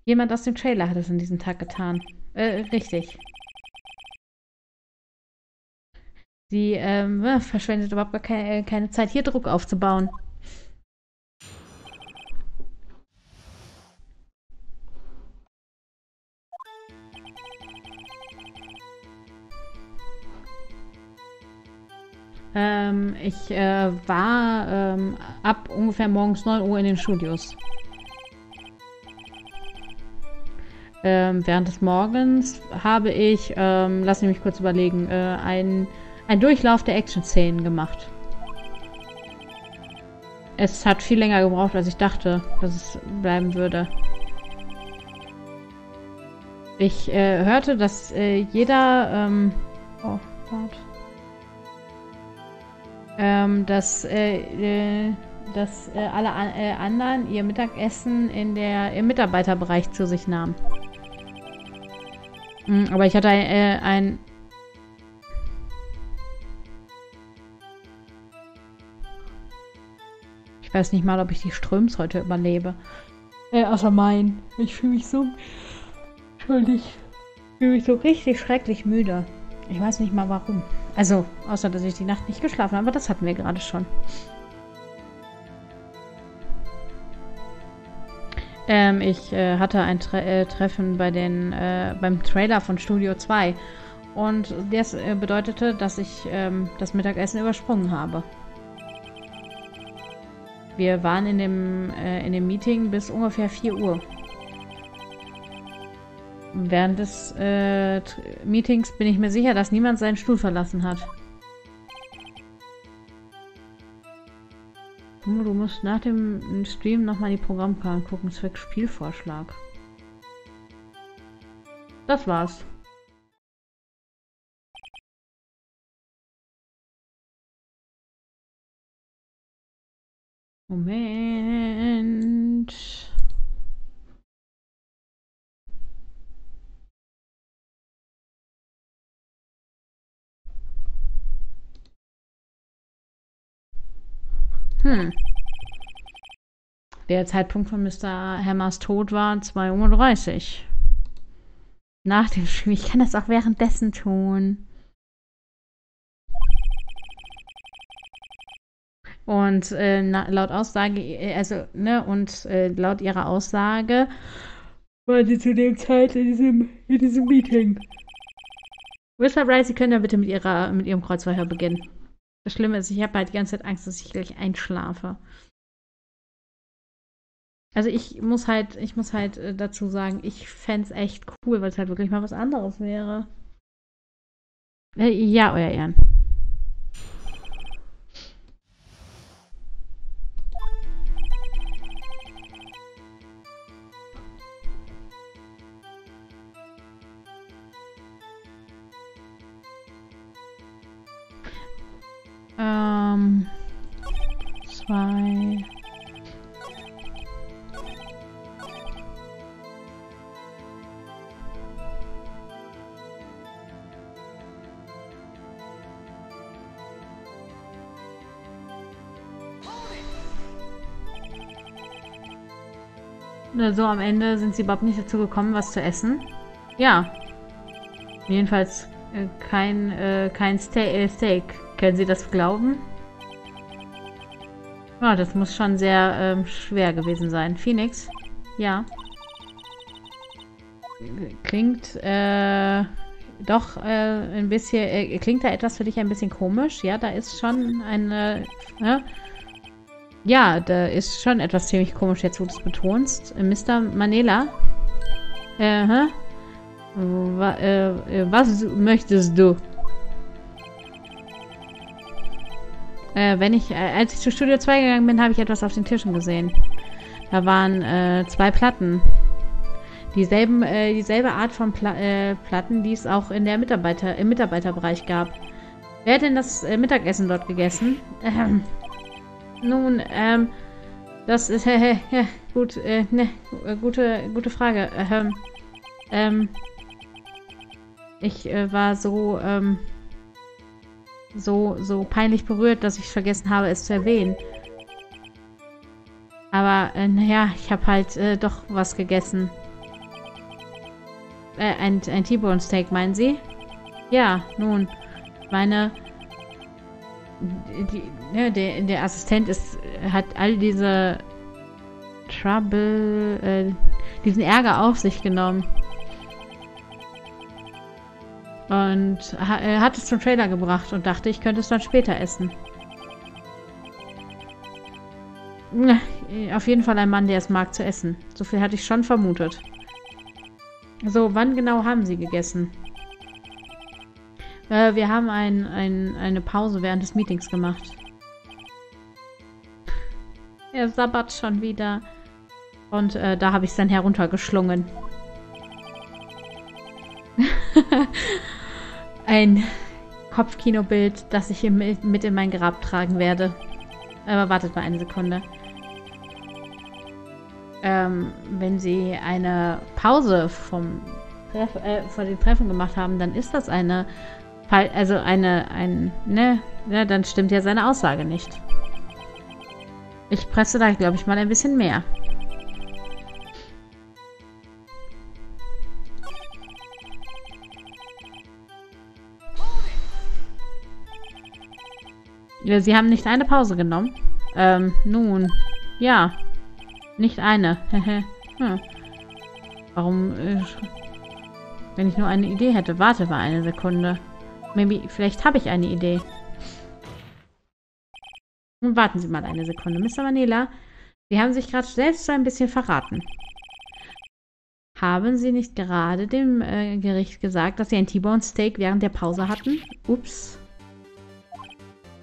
Jemand aus dem Trailer hat es an diesem Tag getan. Äh, richtig. Sie ähm, verschwendet überhaupt keine, äh, keine Zeit, hier Druck aufzubauen. Ähm, ich äh, war ähm, ab ungefähr morgens 9 Uhr in den Studios. Ähm, während des Morgens habe ich, ähm, lass mich kurz überlegen, äh, ein ein Durchlauf der Action-Szenen gemacht. Es hat viel länger gebraucht, als ich dachte, dass es bleiben würde. Ich äh, hörte, dass äh, jeder, ähm, oh Gott, ähm, dass, äh, äh dass äh, alle äh, anderen ihr Mittagessen in der, im Mitarbeiterbereich zu sich nahmen. Mhm, aber ich hatte ein, ein Ich weiß nicht mal, ob ich die Ströms heute überlebe. Äh, außer mein. Ich fühle mich so... Entschuldig. Ich fühle mich so richtig schrecklich müde. Ich weiß nicht mal warum. Also, außer dass ich die Nacht nicht geschlafen habe, aber das hatten wir gerade schon. Ähm, ich äh, hatte ein Tre äh, Treffen bei den, äh, beim Trailer von Studio 2. Und das äh, bedeutete, dass ich ähm, das Mittagessen übersprungen habe. Wir waren in dem, äh, in dem Meeting bis ungefähr 4 Uhr. Während des äh, Meetings bin ich mir sicher, dass niemand seinen Stuhl verlassen hat. Du musst nach dem Stream nochmal die Programmkarte gucken, zwecks Spielvorschlag. Das war's. Moment. Hm. Der Zeitpunkt von Mr. Hammers Tod war 2.30 Uhr. Nach dem Spiel. Ich kann das auch währenddessen tun. Und äh, na, laut Aussage, äh, also, ne, und äh, laut ihrer Aussage war sie zu dem Zeit in diesem, in diesem Meeting. Whisper Bright, Sie können ja bitte mit, ihrer, mit Ihrem Kreuzfeuer beginnen. Das Schlimme ist, ich habe halt die ganze Zeit Angst, dass ich gleich einschlafe. Also ich muss halt, ich muss halt äh, dazu sagen, ich fände es echt cool, weil es halt wirklich mal was anderes wäre. Äh, ja, euer Ehren. Ähm, zwei. So, am Ende sind sie überhaupt nicht dazu gekommen, was zu essen. Ja. Jedenfalls äh, kein, äh, kein Ste äh, Steak. Können Sie das glauben? Ja, das muss schon sehr ähm, schwer gewesen sein. Phoenix? Ja. Klingt, äh, doch äh, ein bisschen, äh, klingt da etwas für dich ein bisschen komisch? Ja, da ist schon eine, ne? Ja, da ist schon etwas ziemlich komisch, jetzt wo du es betonst. Äh, Mr. Manela? Äh, hä? Wa äh, was möchtest du? Äh, wenn ich, äh, als ich zu Studio 2 gegangen bin, habe ich etwas auf den Tischen gesehen. Da waren äh, zwei Platten. Dieselben, äh, dieselbe Art von Pla äh, Platten, die es auch in der Mitarbeiter, im Mitarbeiterbereich gab. Wer hat denn das äh, Mittagessen dort gegessen? Ähm, nun, ähm, das ist, äh, ja, gut, äh, ne, gute, gute Frage. Ähm, ähm, ich äh, war so, ähm, so, so peinlich berührt, dass ich vergessen habe, es zu erwähnen. Aber, äh, naja, ich habe halt äh, doch was gegessen. Äh, ein, ein T-Bone Steak, meinen Sie? Ja, nun, meine, die, ne, der, der Assistent ist, hat all diese Trouble, äh, diesen Ärger auf sich genommen. Und er hat es zum Trailer gebracht und dachte, ich könnte es dann später essen. Auf jeden Fall ein Mann, der es mag zu essen. So viel hatte ich schon vermutet. So, wann genau haben Sie gegessen? Äh, wir haben ein, ein, eine Pause während des Meetings gemacht. Er sabbert schon wieder. Und äh, da habe ich es dann heruntergeschlungen. ein Kopfkinobild, das ich mit in mein Grab tragen werde. Aber wartet mal eine Sekunde. Ähm, wenn Sie eine Pause vom Treff, äh, vor dem Treffen gemacht haben, dann ist das eine, also eine, ein, ne, ne, dann stimmt ja seine Aussage nicht. Ich presse da, glaube ich, mal ein bisschen mehr. Sie haben nicht eine Pause genommen? Ähm, nun, ja. Nicht eine. hm. Warum, äh, wenn ich nur eine Idee hätte? Warte mal eine Sekunde. Maybe, vielleicht habe ich eine Idee. Nun warten Sie mal eine Sekunde. Mr. Manila, Sie haben sich gerade selbst so ein bisschen verraten. Haben Sie nicht gerade dem äh, Gericht gesagt, dass Sie ein T-Bone Steak während der Pause hatten? Ups.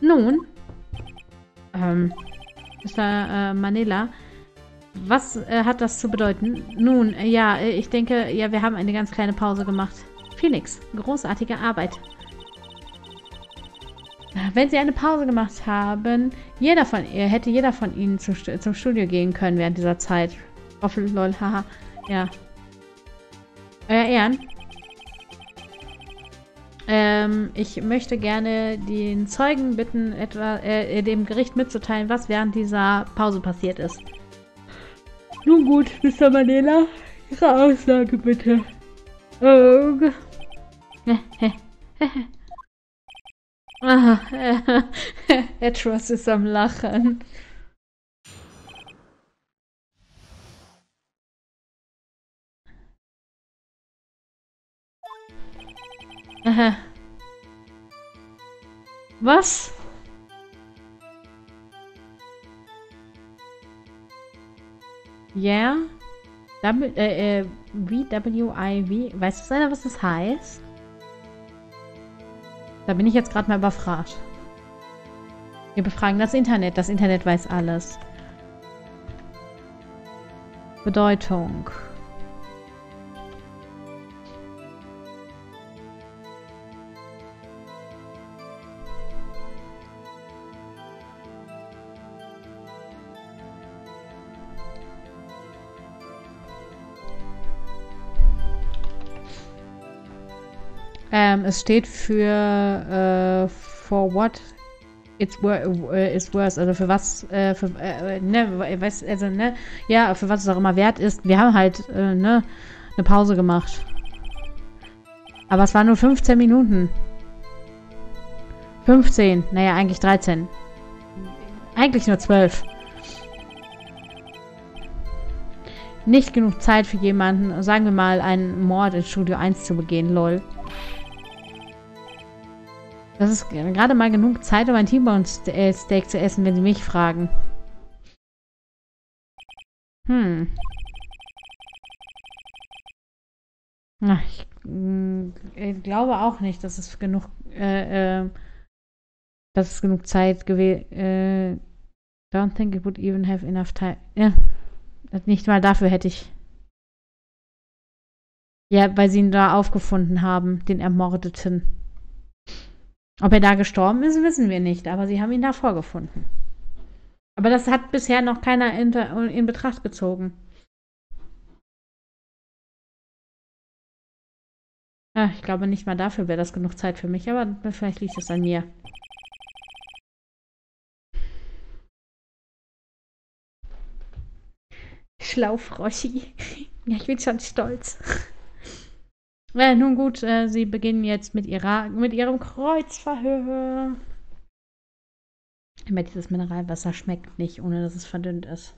Nun, ähm, Mr. Äh, Manila, was äh, hat das zu bedeuten? Nun, äh, ja, äh, ich denke, ja, wir haben eine ganz kleine Pause gemacht. Phoenix, großartige Arbeit. Wenn Sie eine Pause gemacht haben, jeder von ihr, hätte jeder von Ihnen zum, zum Studio gehen können während dieser Zeit. Hoffel, lol, haha. Ja. Euer Ehren, ähm, ich möchte gerne den Zeugen bitten, etwa äh, dem Gericht mitzuteilen, was während dieser Pause passiert ist. Nun gut, Mr. Manela, Ihre Aussage bitte. Oh. ah, Etros ist am Lachen. Aha. Was? Yeah. W, äh, äh, VWIV. Weißt du einer, was das heißt? Da bin ich jetzt gerade mal überfragt. Wir befragen das Internet. Das Internet weiß alles. Bedeutung. Ähm, es steht für äh, for what it's wor uh, is worse, also für was, äh, für, äh, ne, weiß, also, ne, ja, für was es auch immer wert ist. Wir haben halt, äh, ne, eine Pause gemacht. Aber es waren nur 15 Minuten. 15, naja, eigentlich 13. Eigentlich nur 12. Nicht genug Zeit für jemanden, sagen wir mal, einen Mord in Studio 1 zu begehen, lol. Das ist gerade mal genug Zeit, um ein T-Bone-Steak zu essen, wenn Sie mich fragen. Hm. Ach, ich mm, äh, glaube auch nicht, dass es genug, äh, äh, dass es genug Zeit gewesen. Äh, don't think it would even have enough time. Ja. Nicht mal dafür hätte ich Ja, weil sie ihn da aufgefunden haben, den Ermordeten. Ob er da gestorben ist, wissen wir nicht, aber sie haben ihn da vorgefunden. Aber das hat bisher noch keiner in, in Betracht gezogen. Ja, ich glaube, nicht mal dafür wäre das genug Zeit für mich, aber vielleicht liegt es an mir. Schlaufroschi. Ja, ich bin schon stolz. Ja, nun gut, äh, sie beginnen jetzt mit, ihrer, mit ihrem Kreuzverhör. Aber dieses Mineralwasser schmeckt nicht, ohne dass es verdünnt ist.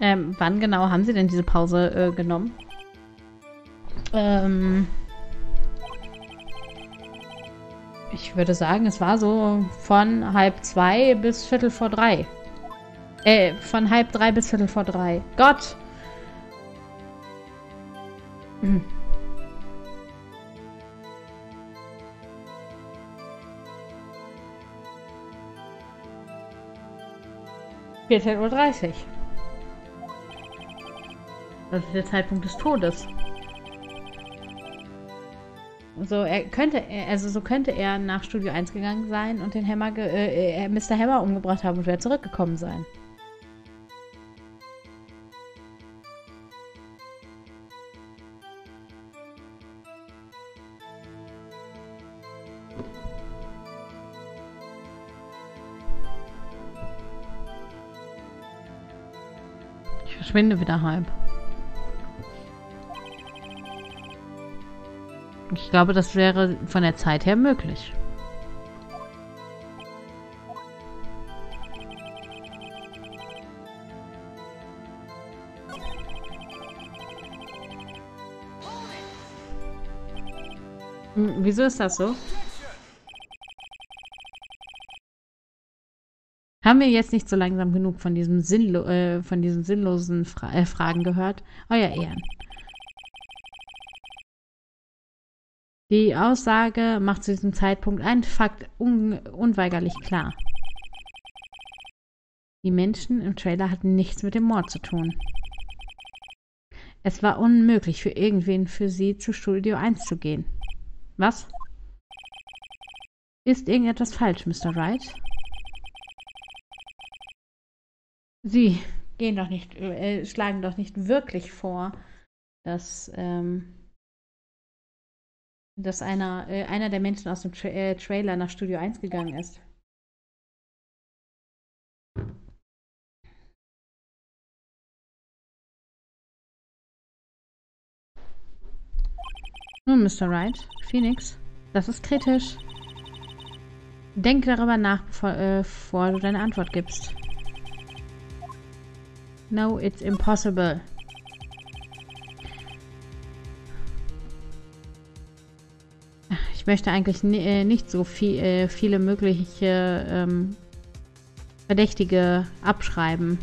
Ähm, wann genau haben Sie denn diese Pause äh, genommen? Ähm, ich würde sagen, es war so von halb zwei bis viertel vor drei. Äh, von halb drei bis viertel vor drei. Gott! Hm. 14.30 Uhr. Das ist der Zeitpunkt des Todes. So, er könnte, also so könnte er nach Studio 1 gegangen sein und den Hammer, äh, äh Mr. Hammer umgebracht haben und wäre zurückgekommen sein. Ich verschwinde wieder halb. Ich glaube, das wäre von der Zeit her möglich. Hm, wieso ist das so? Haben wir jetzt nicht so langsam genug von diesem, Sinnlo äh, von diesen sinnlosen Fra äh, Fragen gehört? Euer Ehren. Die Aussage macht zu diesem Zeitpunkt einen Fakt un unweigerlich klar. Die Menschen im Trailer hatten nichts mit dem Mord zu tun. Es war unmöglich für irgendwen für sie zu Studio 1 zu gehen. Was? Ist irgendetwas falsch, Mr. Wright? Sie gehen doch nicht, äh, schlagen doch nicht wirklich vor, dass ähm, dass einer, äh, einer der Menschen aus dem Tra äh, Trailer nach Studio 1 gegangen ist. Nun, Mr. Wright, Phoenix, das ist kritisch. Denk darüber nach, bevor, äh, bevor du deine Antwort gibst. No, it's impossible. Ich möchte eigentlich äh, nicht so viel, äh, viele mögliche ähm, Verdächtige abschreiben.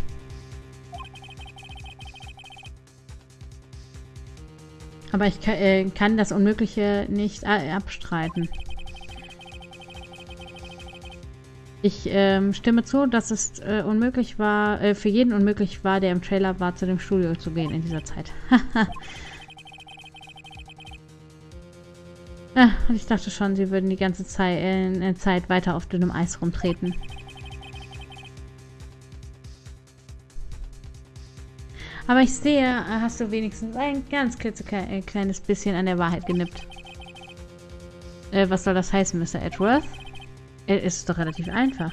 Aber ich kann, äh, kann das Unmögliche nicht äh, abstreiten. Ich ähm, stimme zu, dass es äh, unmöglich war, äh, für jeden unmöglich war, der im Trailer war, zu dem Studio zu gehen in dieser Zeit. Und ich dachte schon, sie würden die ganze Zeit, äh, Zeit weiter auf dünnem Eis rumtreten. Aber ich sehe, hast du wenigstens ein ganz klitzekleines bisschen an der Wahrheit genippt. Äh, was soll das heißen, Mr. Edgeworth? Äh, ist doch relativ einfach.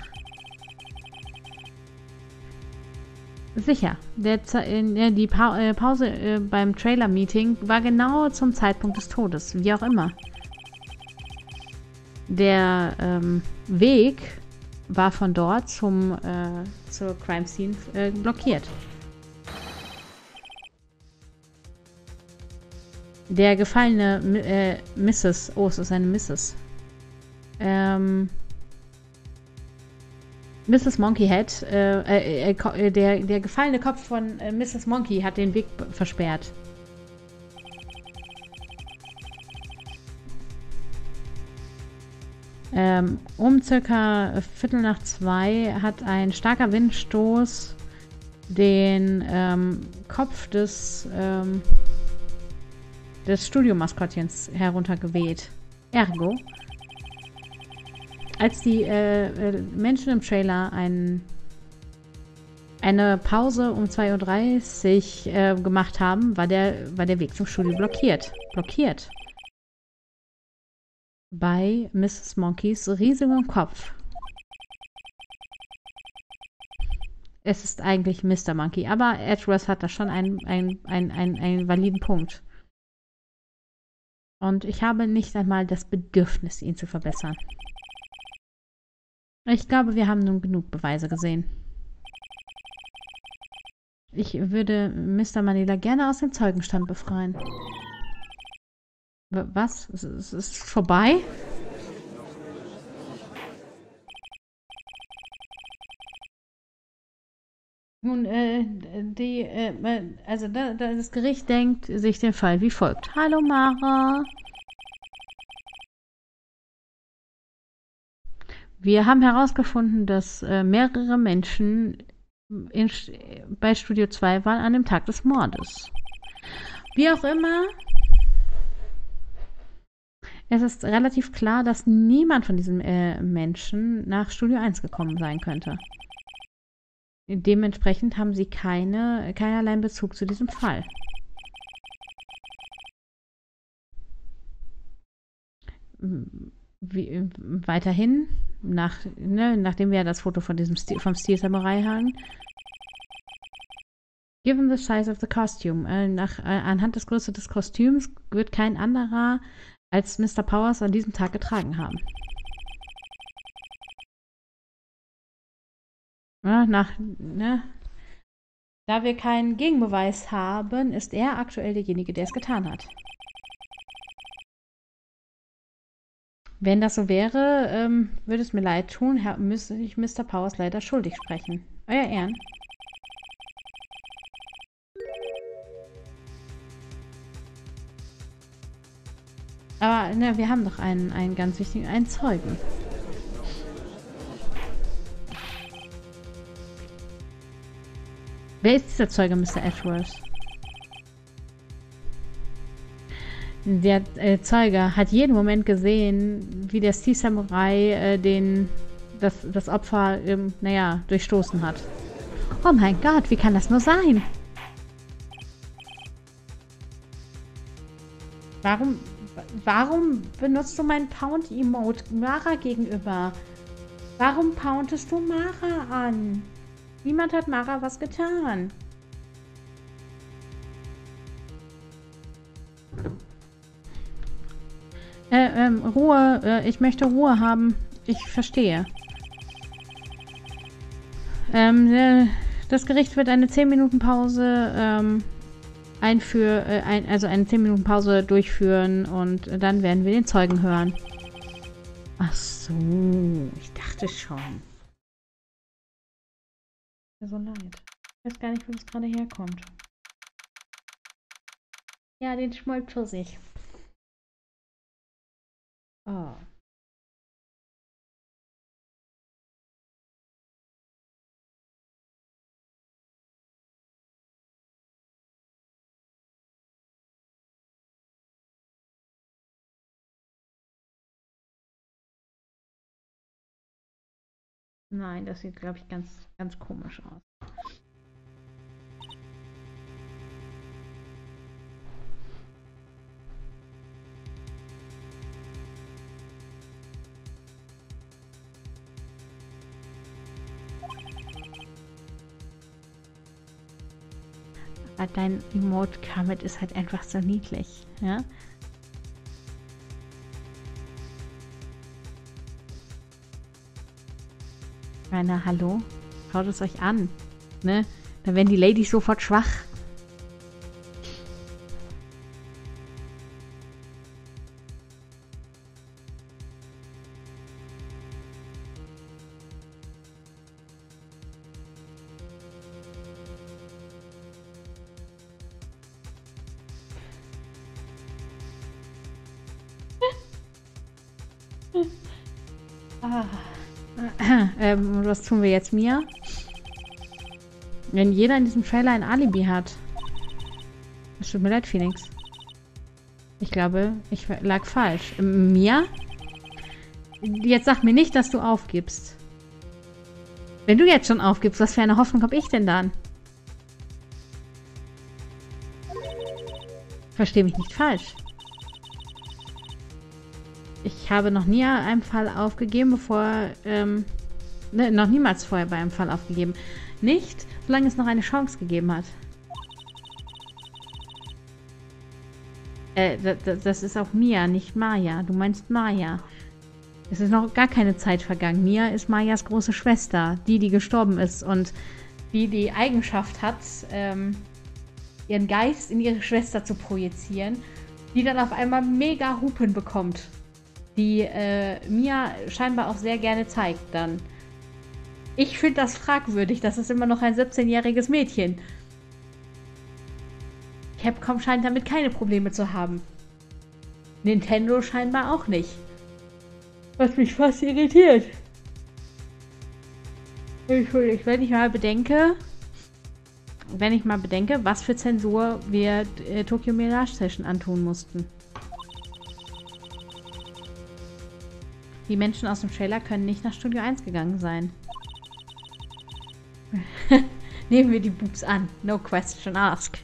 Sicher. Der, äh, die pa äh, Pause äh, beim Trailer-Meeting war genau zum Zeitpunkt des Todes. Wie auch immer. Der ähm, Weg war von dort zum, äh, zur Crime Scene äh, blockiert. Der gefallene äh, Mrs. Oh, es ist eine Mrs. Ähm, Mrs. Monkeyhead, äh, äh, äh, der, der gefallene Kopf von Mrs. Monkey hat den Weg versperrt. Ähm, um circa Viertel nach zwei hat ein starker Windstoß den ähm, Kopf des, ähm, des Studiomaskottchens heruntergeweht. Ergo, als die äh, äh Menschen im Trailer ein, eine Pause um 2.30 Uhr äh, gemacht haben, war der, war der Weg zum Studio blockiert. Blockiert. Bei Mrs. Monkeys riesigem Kopf. Es ist eigentlich Mr. Monkey, aber Edgeworth hat da schon einen, einen, einen, einen, einen validen Punkt. Und ich habe nicht einmal das Bedürfnis, ihn zu verbessern. Ich glaube, wir haben nun genug Beweise gesehen. Ich würde Mr. Manila gerne aus dem Zeugenstand befreien. Was? Es ist vorbei? Nun, äh, die, äh, also da, da, das Gericht denkt sich den Fall wie folgt. Hallo Mara. Wir haben herausgefunden, dass äh, mehrere Menschen in, bei Studio 2 waren an dem Tag des Mordes. Wie auch immer, es ist relativ klar, dass niemand von diesen äh, Menschen nach Studio 1 gekommen sein könnte. Dementsprechend haben sie keine, keinerlei Bezug zu diesem Fall. Wie, weiterhin, nach, ne, nachdem wir das Foto von diesem Stil, vom Steel Samurai haben, Given the size of the costume, äh, nach, äh, anhand des Größe des Kostüms wird kein anderer als Mr. Powers an diesem Tag getragen haben. Ja, nach, ne? Da wir keinen Gegenbeweis haben, ist er aktuell derjenige, der es getan hat. Wenn das so wäre, ähm, würde es mir leid tun, müsste ich Mr. Powers leider schuldig sprechen. Euer Ehren. Aber ne, wir haben doch einen, einen ganz wichtigen, einen Zeugen. Wer ist dieser Zeuge, Mr. Ashworth? Der äh, Zeuge hat jeden Moment gesehen, wie der Sea Samurai äh, den, das, das Opfer, ähm, naja, durchstoßen hat. Oh mein Gott, wie kann das nur sein? Warum, warum benutzt du mein Pound-Emote Mara gegenüber? Warum poundest du Mara an? Niemand hat Mara was getan. Äh, ähm, Ruhe. Äh, ich möchte Ruhe haben. Ich verstehe. Ähm, äh, das Gericht wird eine 10 Minuten Pause ähm, einführen, äh, ein, also eine 10 Minuten Pause durchführen und dann werden wir den Zeugen hören. Ach so, ich dachte schon mir so leid. Ich weiß gar nicht, wo das gerade herkommt. Ja, den Schmollpfirsich. Oh. Nein, das sieht, glaube ich, ganz, ganz komisch aus. Dein Emote Kermit ist halt einfach so niedlich, ja? Meine, hallo? Schaut es euch an. Ne? Da werden die Ladies sofort schwach. Tun wir jetzt, Mia? Wenn jeder in diesem Trailer ein Alibi hat. Es tut mir leid, Phoenix. Ich glaube, ich lag falsch. Mia? Jetzt sag mir nicht, dass du aufgibst. Wenn du jetzt schon aufgibst, was für eine Hoffnung habe ich denn dann? Verstehe mich nicht falsch. Ich habe noch nie einen Fall aufgegeben, bevor, ähm, ne, noch niemals vorher bei einem Fall aufgegeben. Nicht, solange es noch eine Chance gegeben hat. Äh, das, ist auch Mia, nicht Maya. Du meinst Maya. Es ist noch gar keine Zeit vergangen. Mia ist Mayas große Schwester, die, die gestorben ist und die die Eigenschaft hat, ähm, ihren Geist in ihre Schwester zu projizieren, die dann auf einmal mega Hupen bekommt. Die äh, Mia scheinbar auch sehr gerne zeigt dann. Ich finde das fragwürdig. Das ist immer noch ein 17-jähriges Mädchen. Capcom scheint damit keine Probleme zu haben. Nintendo scheinbar auch nicht. Was mich fast irritiert. Ich, wenn ich mal bedenke, wenn ich mal bedenke, was für Zensur wir äh, Tokyo Mirage Session antun mussten. Die Menschen aus dem Trailer können nicht nach Studio 1 gegangen sein. Nehmen wir die Boobs an. No question asked.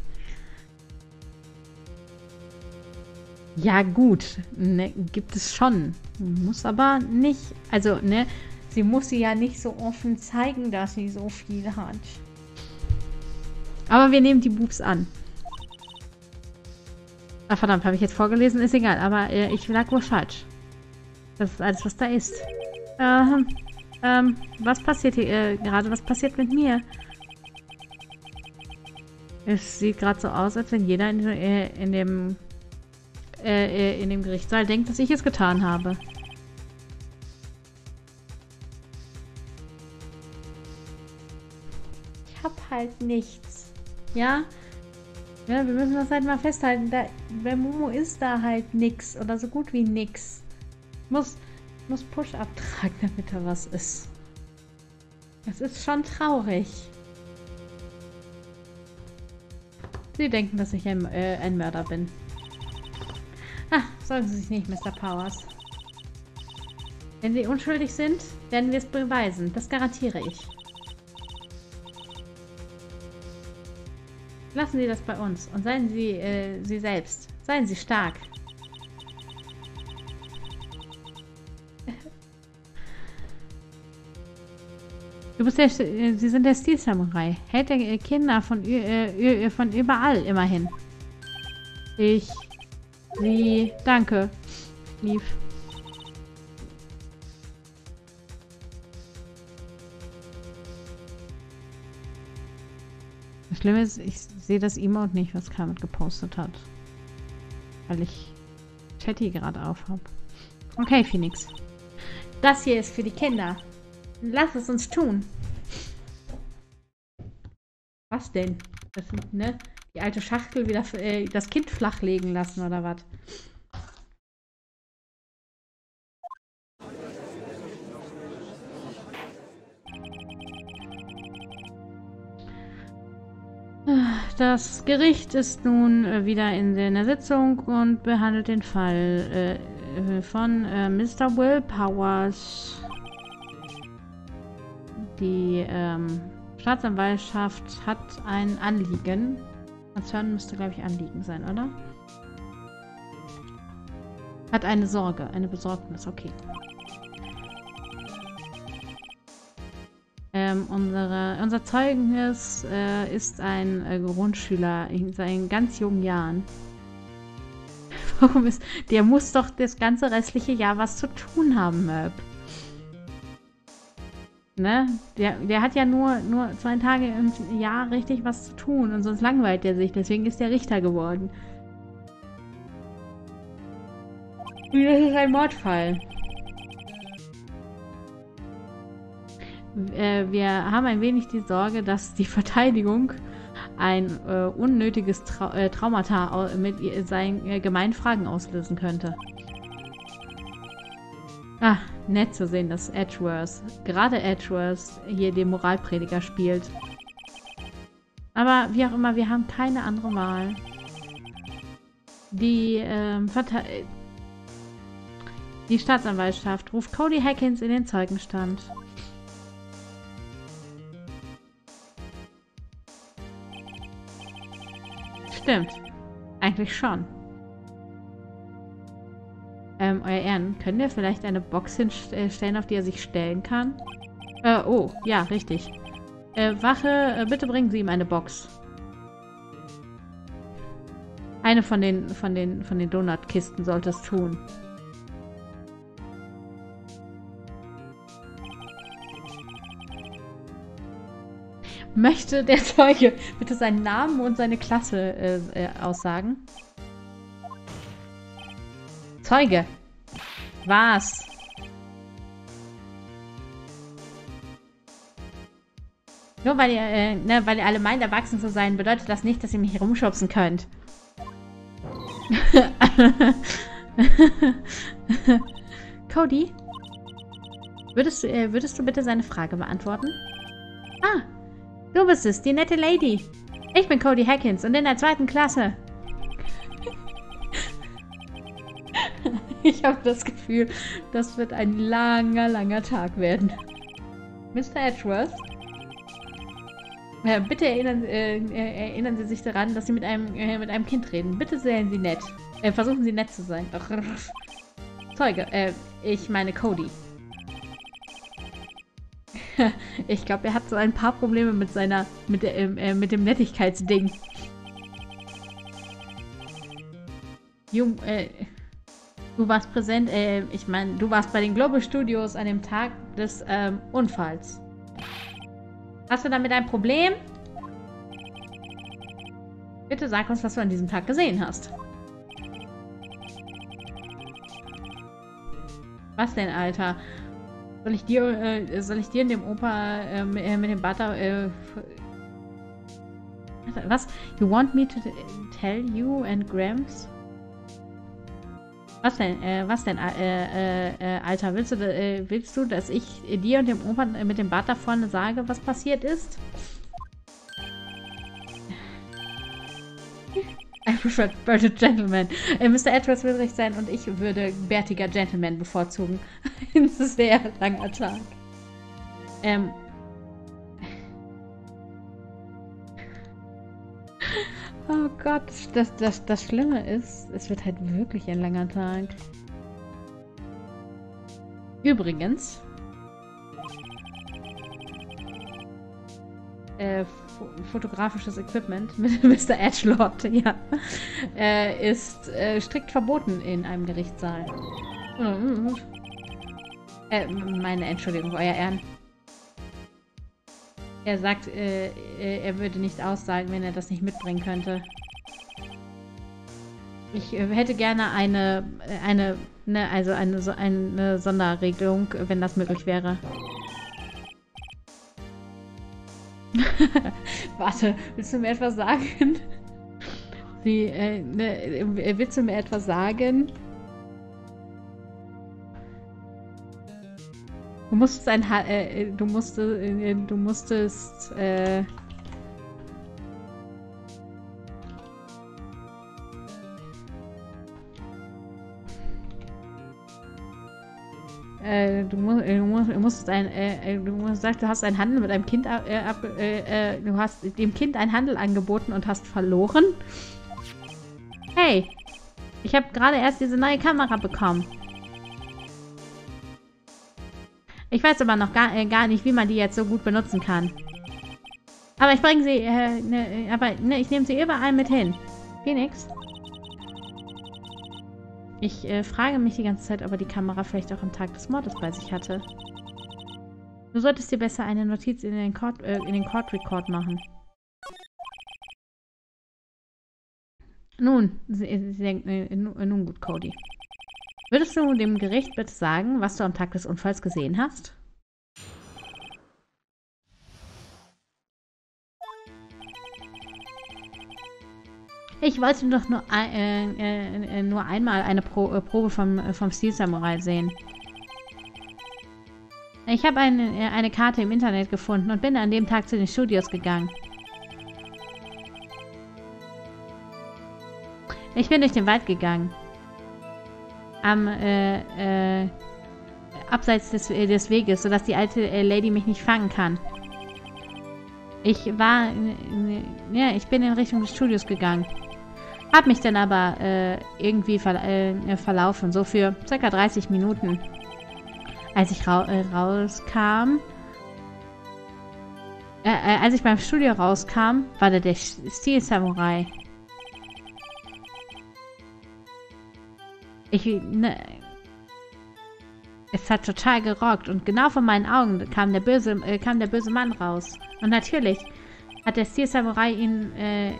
Ja, gut. Ne, gibt es schon. Muss aber nicht. Also, ne? Sie muss sie ja nicht so offen zeigen, dass sie so viel hat. Aber wir nehmen die Boobs an. Ah, verdammt, habe ich jetzt vorgelesen? Ist egal, aber äh, ich lag wohl falsch. Das ist alles, was da ist. Ähm, ähm, was passiert hier äh, gerade? Was passiert mit mir? Es sieht gerade so aus, als wenn jeder in, äh, in dem äh, in dem Gerichtssaal denkt, dass ich es getan habe. Ich hab halt nichts. Ja? Ja, wir müssen das halt mal festhalten. Da, bei Momo ist da halt nix. Oder so gut wie nix. Muss, muss Push-Up tragen, damit da was ist. Das ist schon traurig. Sie denken, dass ich ein, äh, ein Mörder bin. Ah, sollen Sie sich nicht, Mr. Powers. Wenn Sie unschuldig sind, werden wir es beweisen. Das garantiere ich. Lassen Sie das bei uns und seien Sie äh, Sie selbst. Seien Sie stark. Du bist der, äh, Sie sind der Stil-Samurai. Hält der Kinder von, äh, von überall immerhin. Ich Sie, danke. Lief. Das Schlimme ist, ich sehe das Emote nicht, was Kermit gepostet hat. Weil ich Chatty gerade auf habe. Okay, Phoenix. Das hier ist für die Kinder. Lass es uns tun. Was denn? Das, ne? die alte Schachtel wieder äh, das Kind flachlegen lassen oder was? Das Gericht ist nun äh, wieder in der Sitzung und behandelt den Fall äh, von äh, Mr. Will Powers. Die ähm, Staatsanwaltschaft hat ein Anliegen Konzern müsste, glaube ich, Anliegen sein, oder? Hat eine Sorge, eine Besorgnis, okay. Ähm, unsere, unser Zeugnis äh, ist ein äh, Grundschüler in seinen ganz jungen Jahren. Warum ist... Der muss doch das ganze restliche Jahr was zu tun haben, Möb. Ne? Der, der hat ja nur, nur zwei Tage im Jahr richtig was zu tun und sonst langweilt er sich. Deswegen ist er Richter geworden. Das ist ein Mordfall. Äh, wir haben ein wenig die Sorge, dass die Verteidigung ein äh, unnötiges Trau äh, Traumata mit seinen äh, gemeinen Fragen auslösen könnte. Ah, nett zu sehen, dass Edgeworth, gerade Edgeworth, hier den Moralprediger spielt. Aber wie auch immer, wir haben keine andere Wahl. Die, ähm, die Staatsanwaltschaft ruft Cody Hackins in den Zeugenstand. Stimmt. Eigentlich schon. Ähm, Euer Ehren, können wir vielleicht eine Box hinstellen, auf die er sich stellen kann? Äh, oh, ja, richtig. Äh, Wache, äh, bitte bringen Sie ihm eine Box. Eine von den, von den, von den Donutkisten sollte es tun. Möchte der Zeuge bitte seinen Namen und seine Klasse äh, äh, aussagen? Zeuge. Was? Nur weil ihr, äh, ne, weil ihr alle meint, erwachsen zu sein, bedeutet das nicht, dass ihr mich herumschubsen könnt. Cody? Würdest du, äh, würdest du bitte seine Frage beantworten? Ah, du bist es, die nette Lady. Ich bin Cody Hackins und in der zweiten Klasse. ich habe das Gefühl, das wird ein langer, langer Tag werden. Mr. Edgeworth? Äh, bitte erinnern, äh, äh, erinnern, Sie sich daran, dass Sie mit einem, äh, mit einem Kind reden. Bitte seien Sie nett. Äh, versuchen Sie nett zu sein. Ach, Zeuge, äh, ich meine Cody. ich glaube, er hat so ein paar Probleme mit seiner, mit, der, mit dem Nettigkeitsding. Jung, äh, du warst präsent, ich meine, du warst bei den Global Studios an dem Tag des ähm, Unfalls. Hast du damit ein Problem? Bitte sag uns, was du an diesem Tag gesehen hast. Was denn, Alter? Soll ich dir, äh, soll ich dir und dem Opa äh, mit dem Butter, äh, was? You want me to tell you and Grams? Was denn, äh, was denn, äh, äh, äh Alter? Willst du, äh, willst du, dass ich dir und dem Opa mit dem Bart da vorne sage, was passiert ist? I prefer bearded gentleman. Äh, Mr. Edwards will recht sein und ich würde bärtiger Gentleman bevorzugen. Ein sehr langer Tag. Ähm, Oh Gott, das, das, das Schlimme ist, es wird halt wirklich ein langer Tag. Übrigens. Äh, fotografisches Equipment mit Mr. Edgelord, ja, äh, ist äh, strikt verboten in einem Gerichtssaal. Äh, meine Entschuldigung, euer Ehren. Er sagt, äh, äh, er würde nicht aussagen, wenn er das nicht mitbringen könnte. Ich äh, hätte gerne eine, äh, eine, ne, also eine, eine Sonderregelung, wenn das möglich wäre. Warte, willst du mir etwas sagen? Sie, äh, ne, willst du mir etwas sagen? Du musstest ein ha äh, du musstest äh, du musstest äh, äh, du, musst, äh, du, musst, du musst ein, äh, du musst sagen, du hast einen Handel mit einem Kind, äh, ab, äh, du hast dem Kind einen Handel angeboten und hast verloren. Hey, ich habe gerade erst diese neue Kamera bekommen. Ich weiß aber noch gar, äh, gar nicht, wie man die jetzt so gut benutzen kann. Aber ich bringe sie, äh, ne, aber ne, ich nehme sie überall mit hin. Phoenix? Ich äh, frage mich die ganze Zeit, ob er die Kamera vielleicht auch am Tag des Mordes bei sich hatte. Du solltest dir besser eine Notiz in den Court, äh, in den Court Record machen. Nun, sie, sie, äh, nun gut, Cody. Würdest du dem Gericht bitte sagen, was du am Tag des Unfalls gesehen hast? Ich wollte doch nur, äh, äh, äh nur einmal eine Pro äh, Probe vom, äh, vom Steel Samurai sehen. Ich habe eine, äh, eine Karte im Internet gefunden und bin an dem Tag zu den Studios gegangen. Ich bin durch den Wald gegangen. Am, äh, äh, abseits des, äh, des Weges, sodass die alte äh, Lady mich nicht fangen kann. Ich war, äh, ja, ich bin in Richtung des Studios gegangen. Hab mich dann aber äh, irgendwie ver äh, verlaufen, so für circa 30 Minuten. Als ich ra rauskam, als ich beim Studio rauskam, war da der Steel Samurai. Ich, ne, es hat total gerockt und genau vor meinen Augen kam der böse, äh, kam der böse Mann raus. Und natürlich hat der Steel Samurai ihn, äh,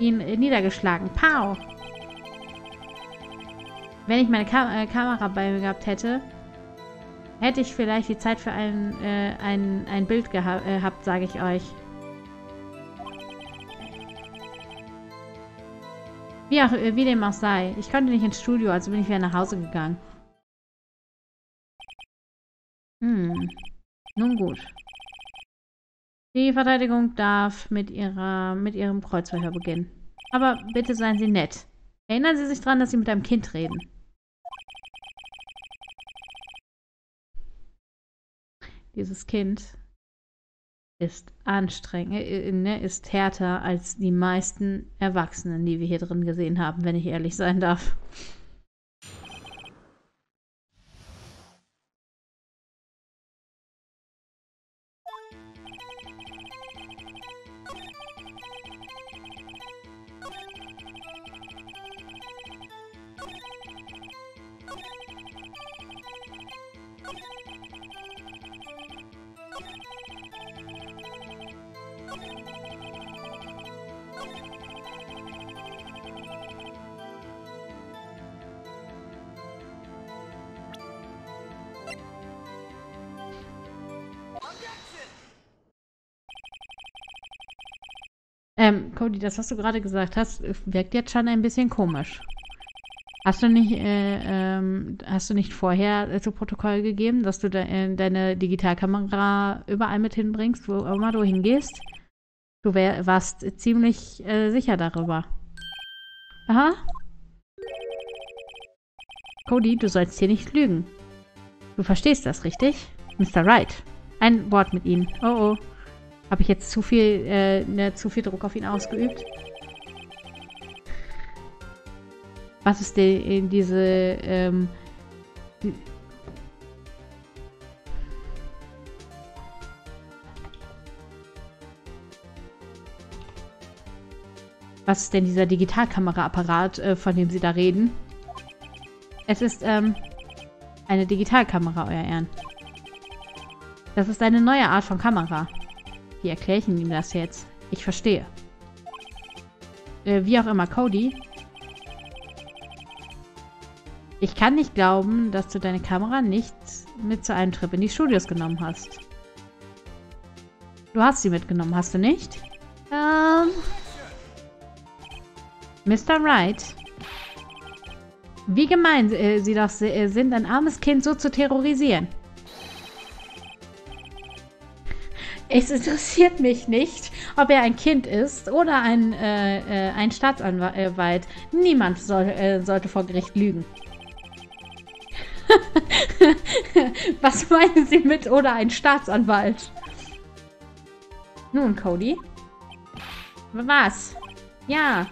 ihn niedergeschlagen. Pow! Wenn ich meine Kam äh, Kamera bei mir gehabt hätte, hätte ich vielleicht die Zeit für ein, äh, ein, ein Bild äh, gehabt, sage ich euch. Wie, auch, wie dem auch sei. Ich konnte nicht ins Studio, also bin ich wieder nach Hause gegangen. Hm. Nun gut. Die Verteidigung darf mit, ihrer, mit ihrem Kreuzverhör beginnen. Aber bitte seien Sie nett. Erinnern Sie sich daran, dass Sie mit einem Kind reden. Dieses Kind ist anstrengend, äh, ne, ist härter als die meisten Erwachsenen, die wir hier drin gesehen haben, wenn ich ehrlich sein darf. Cody, das, was du gerade gesagt hast, wirkt jetzt schon ein bisschen komisch. Hast du nicht, äh, ähm, hast du nicht vorher äh, zu Protokoll gegeben, dass du de äh, deine Digitalkamera überall mit hinbringst, wo immer du hingehst? Du wär, warst ziemlich äh, sicher darüber. Aha. Cody, du sollst hier nicht lügen. Du verstehst das, richtig? Mr. Wright. Ein Wort mit ihm. Oh oh. Habe ich jetzt zu viel, äh, ne, zu viel Druck auf ihn ausgeübt? Was ist denn diese, ähm, die Was ist denn dieser Digitalkameraapparat, äh, von dem Sie da reden? Es ist, ähm, eine Digitalkamera, Euer Ehren. Das ist eine neue Art von Kamera. Wie erkläre ich ihm das jetzt? Ich verstehe. Äh, wie auch immer, Cody. Ich kann nicht glauben, dass du deine Kamera nicht mit zu einem Trip in die Studios genommen hast. Du hast sie mitgenommen, hast du nicht? Ähm... Mr. Wright. Wie gemein äh, sie doch äh, sind, ein armes Kind so zu terrorisieren. Es interessiert mich nicht, ob er ein Kind ist oder ein, äh, äh, ein Staatsanwalt. Niemand soll, äh, sollte vor Gericht lügen. Was meinen Sie mit oder ein Staatsanwalt? Nun, Cody. Was? Ja.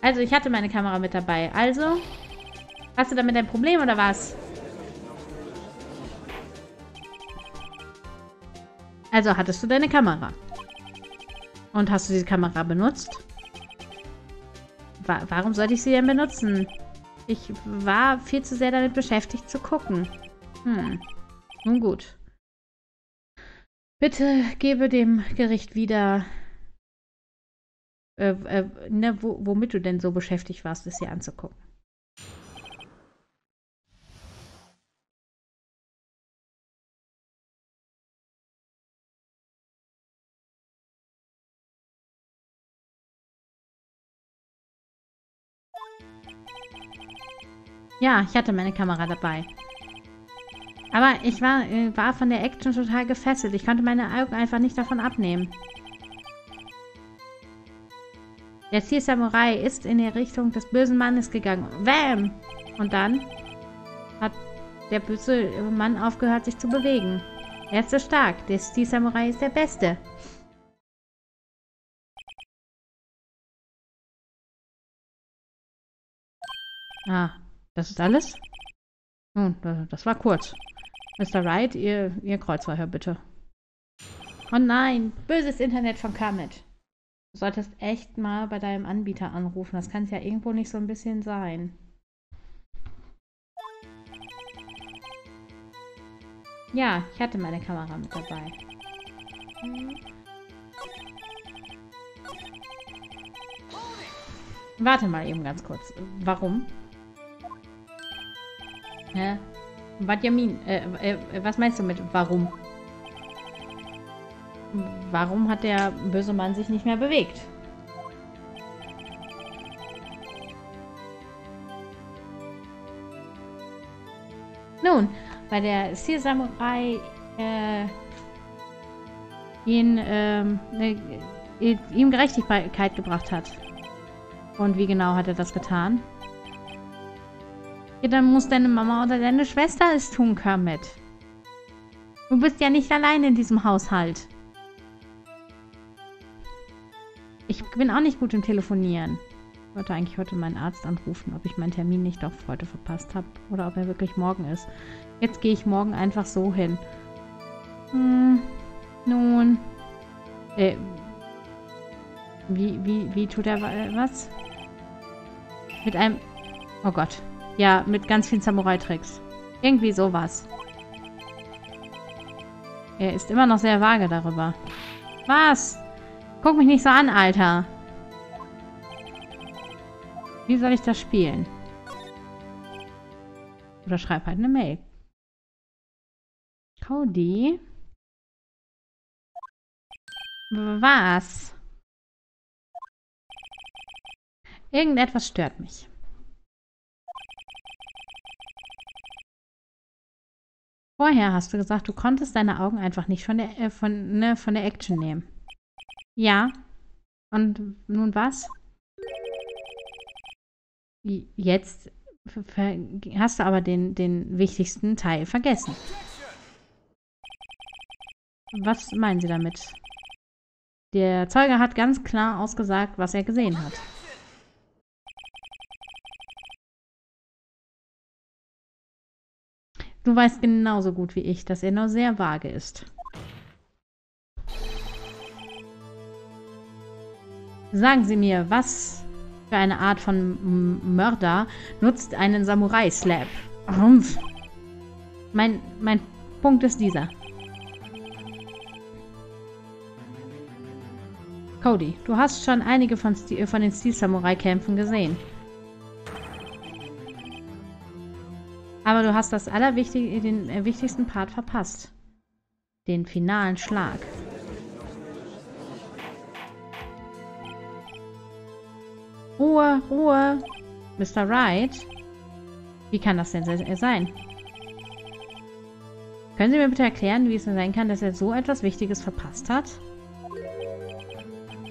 Also, ich hatte meine Kamera mit dabei. Also, hast du damit ein Problem oder was? Also hattest du deine Kamera. Und hast du diese Kamera benutzt? Wa warum sollte ich sie denn benutzen? Ich war viel zu sehr damit beschäftigt zu gucken. Hm. Nun gut. Bitte gebe dem Gericht wieder, äh, äh, ne, wo, womit du denn so beschäftigt warst, es hier anzugucken. Ja, ich hatte meine Kamera dabei. Aber ich war, äh, war von der Action total gefesselt. Ich konnte meine Augen einfach nicht davon abnehmen. Der Zielsamurai ist in die Richtung des bösen Mannes gegangen. Wham! Und dann hat der böse Mann aufgehört, sich zu bewegen. Er ist so stark. Der Zielsamurai ist der Beste. Ah, das ist alles? Nun, das war kurz. Mr. Wright, ihr, ihr Kreuzverhör bitte. Oh nein, böses Internet von Kermit. Du solltest echt mal bei deinem Anbieter anrufen. Das kann es ja irgendwo nicht so ein bisschen sein. Ja, ich hatte meine Kamera mit dabei. Warte mal eben ganz kurz. Warum? Hä? Vadjamin, äh, äh, was meinst du mit warum? Warum hat der böse Mann sich nicht mehr bewegt? Nun, weil der Steel Samurai äh, ihn, ähm, äh, ihm Gerechtigkeit gebracht hat. Und wie genau hat er das getan? Ja, dann muss deine Mama oder deine Schwester es tun, Kermit. Du bist ja nicht allein in diesem Haushalt. Ich bin auch nicht gut im Telefonieren. Ich wollte eigentlich heute meinen Arzt anrufen, ob ich meinen Termin nicht doch heute verpasst habe oder ob er wirklich morgen ist. Jetzt gehe ich morgen einfach so hin. Hm, nun. Äh, wie, wie, wie tut er was? Mit einem... Oh Gott. Ja, mit ganz vielen Samurai-Tricks. Irgendwie sowas. Er ist immer noch sehr vage darüber. Was? Guck mich nicht so an, Alter. Wie soll ich das spielen? Oder schreib halt eine Mail. Cody? Was? Irgendetwas stört mich. Vorher hast du gesagt, du konntest deine Augen einfach nicht von der, äh, von, ne, von der Action nehmen. Ja. Und nun was? Jetzt hast du aber den, den wichtigsten Teil vergessen. Was meinen Sie damit? Der Zeuge hat ganz klar ausgesagt, was er gesehen hat. Du weißt genauso gut wie ich, dass er nur sehr vage ist. Sagen Sie mir, was für eine Art von Mörder nutzt einen Samurai-Slap? Mein, mein Punkt ist dieser. Cody, du hast schon einige von, von den Steel-Samurai-Kämpfen gesehen. Aber du hast das allerwichtig, den äh, wichtigsten Part verpasst. Den finalen Schlag. Ruhe, Ruhe. Mr. Wright? Wie kann das denn sein? Können Sie mir bitte erklären, wie es denn sein kann, dass er so etwas Wichtiges verpasst hat?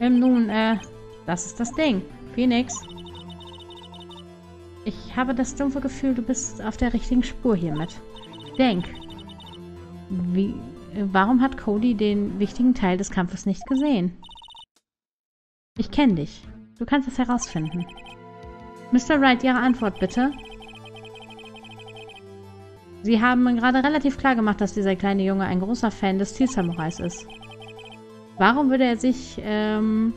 Ähm, nun, äh, das ist das Ding. Phoenix. Ich habe das dumpfe Gefühl, du bist auf der richtigen Spur hiermit. Denk. Wie, warum hat Cody den wichtigen Teil des Kampfes nicht gesehen? Ich kenne dich. Du kannst es herausfinden. Mr. Wright, Ihre Antwort bitte. Sie haben gerade relativ klar gemacht, dass dieser kleine Junge ein großer Fan des Zielsamurais ist. Warum würde er sich ähm,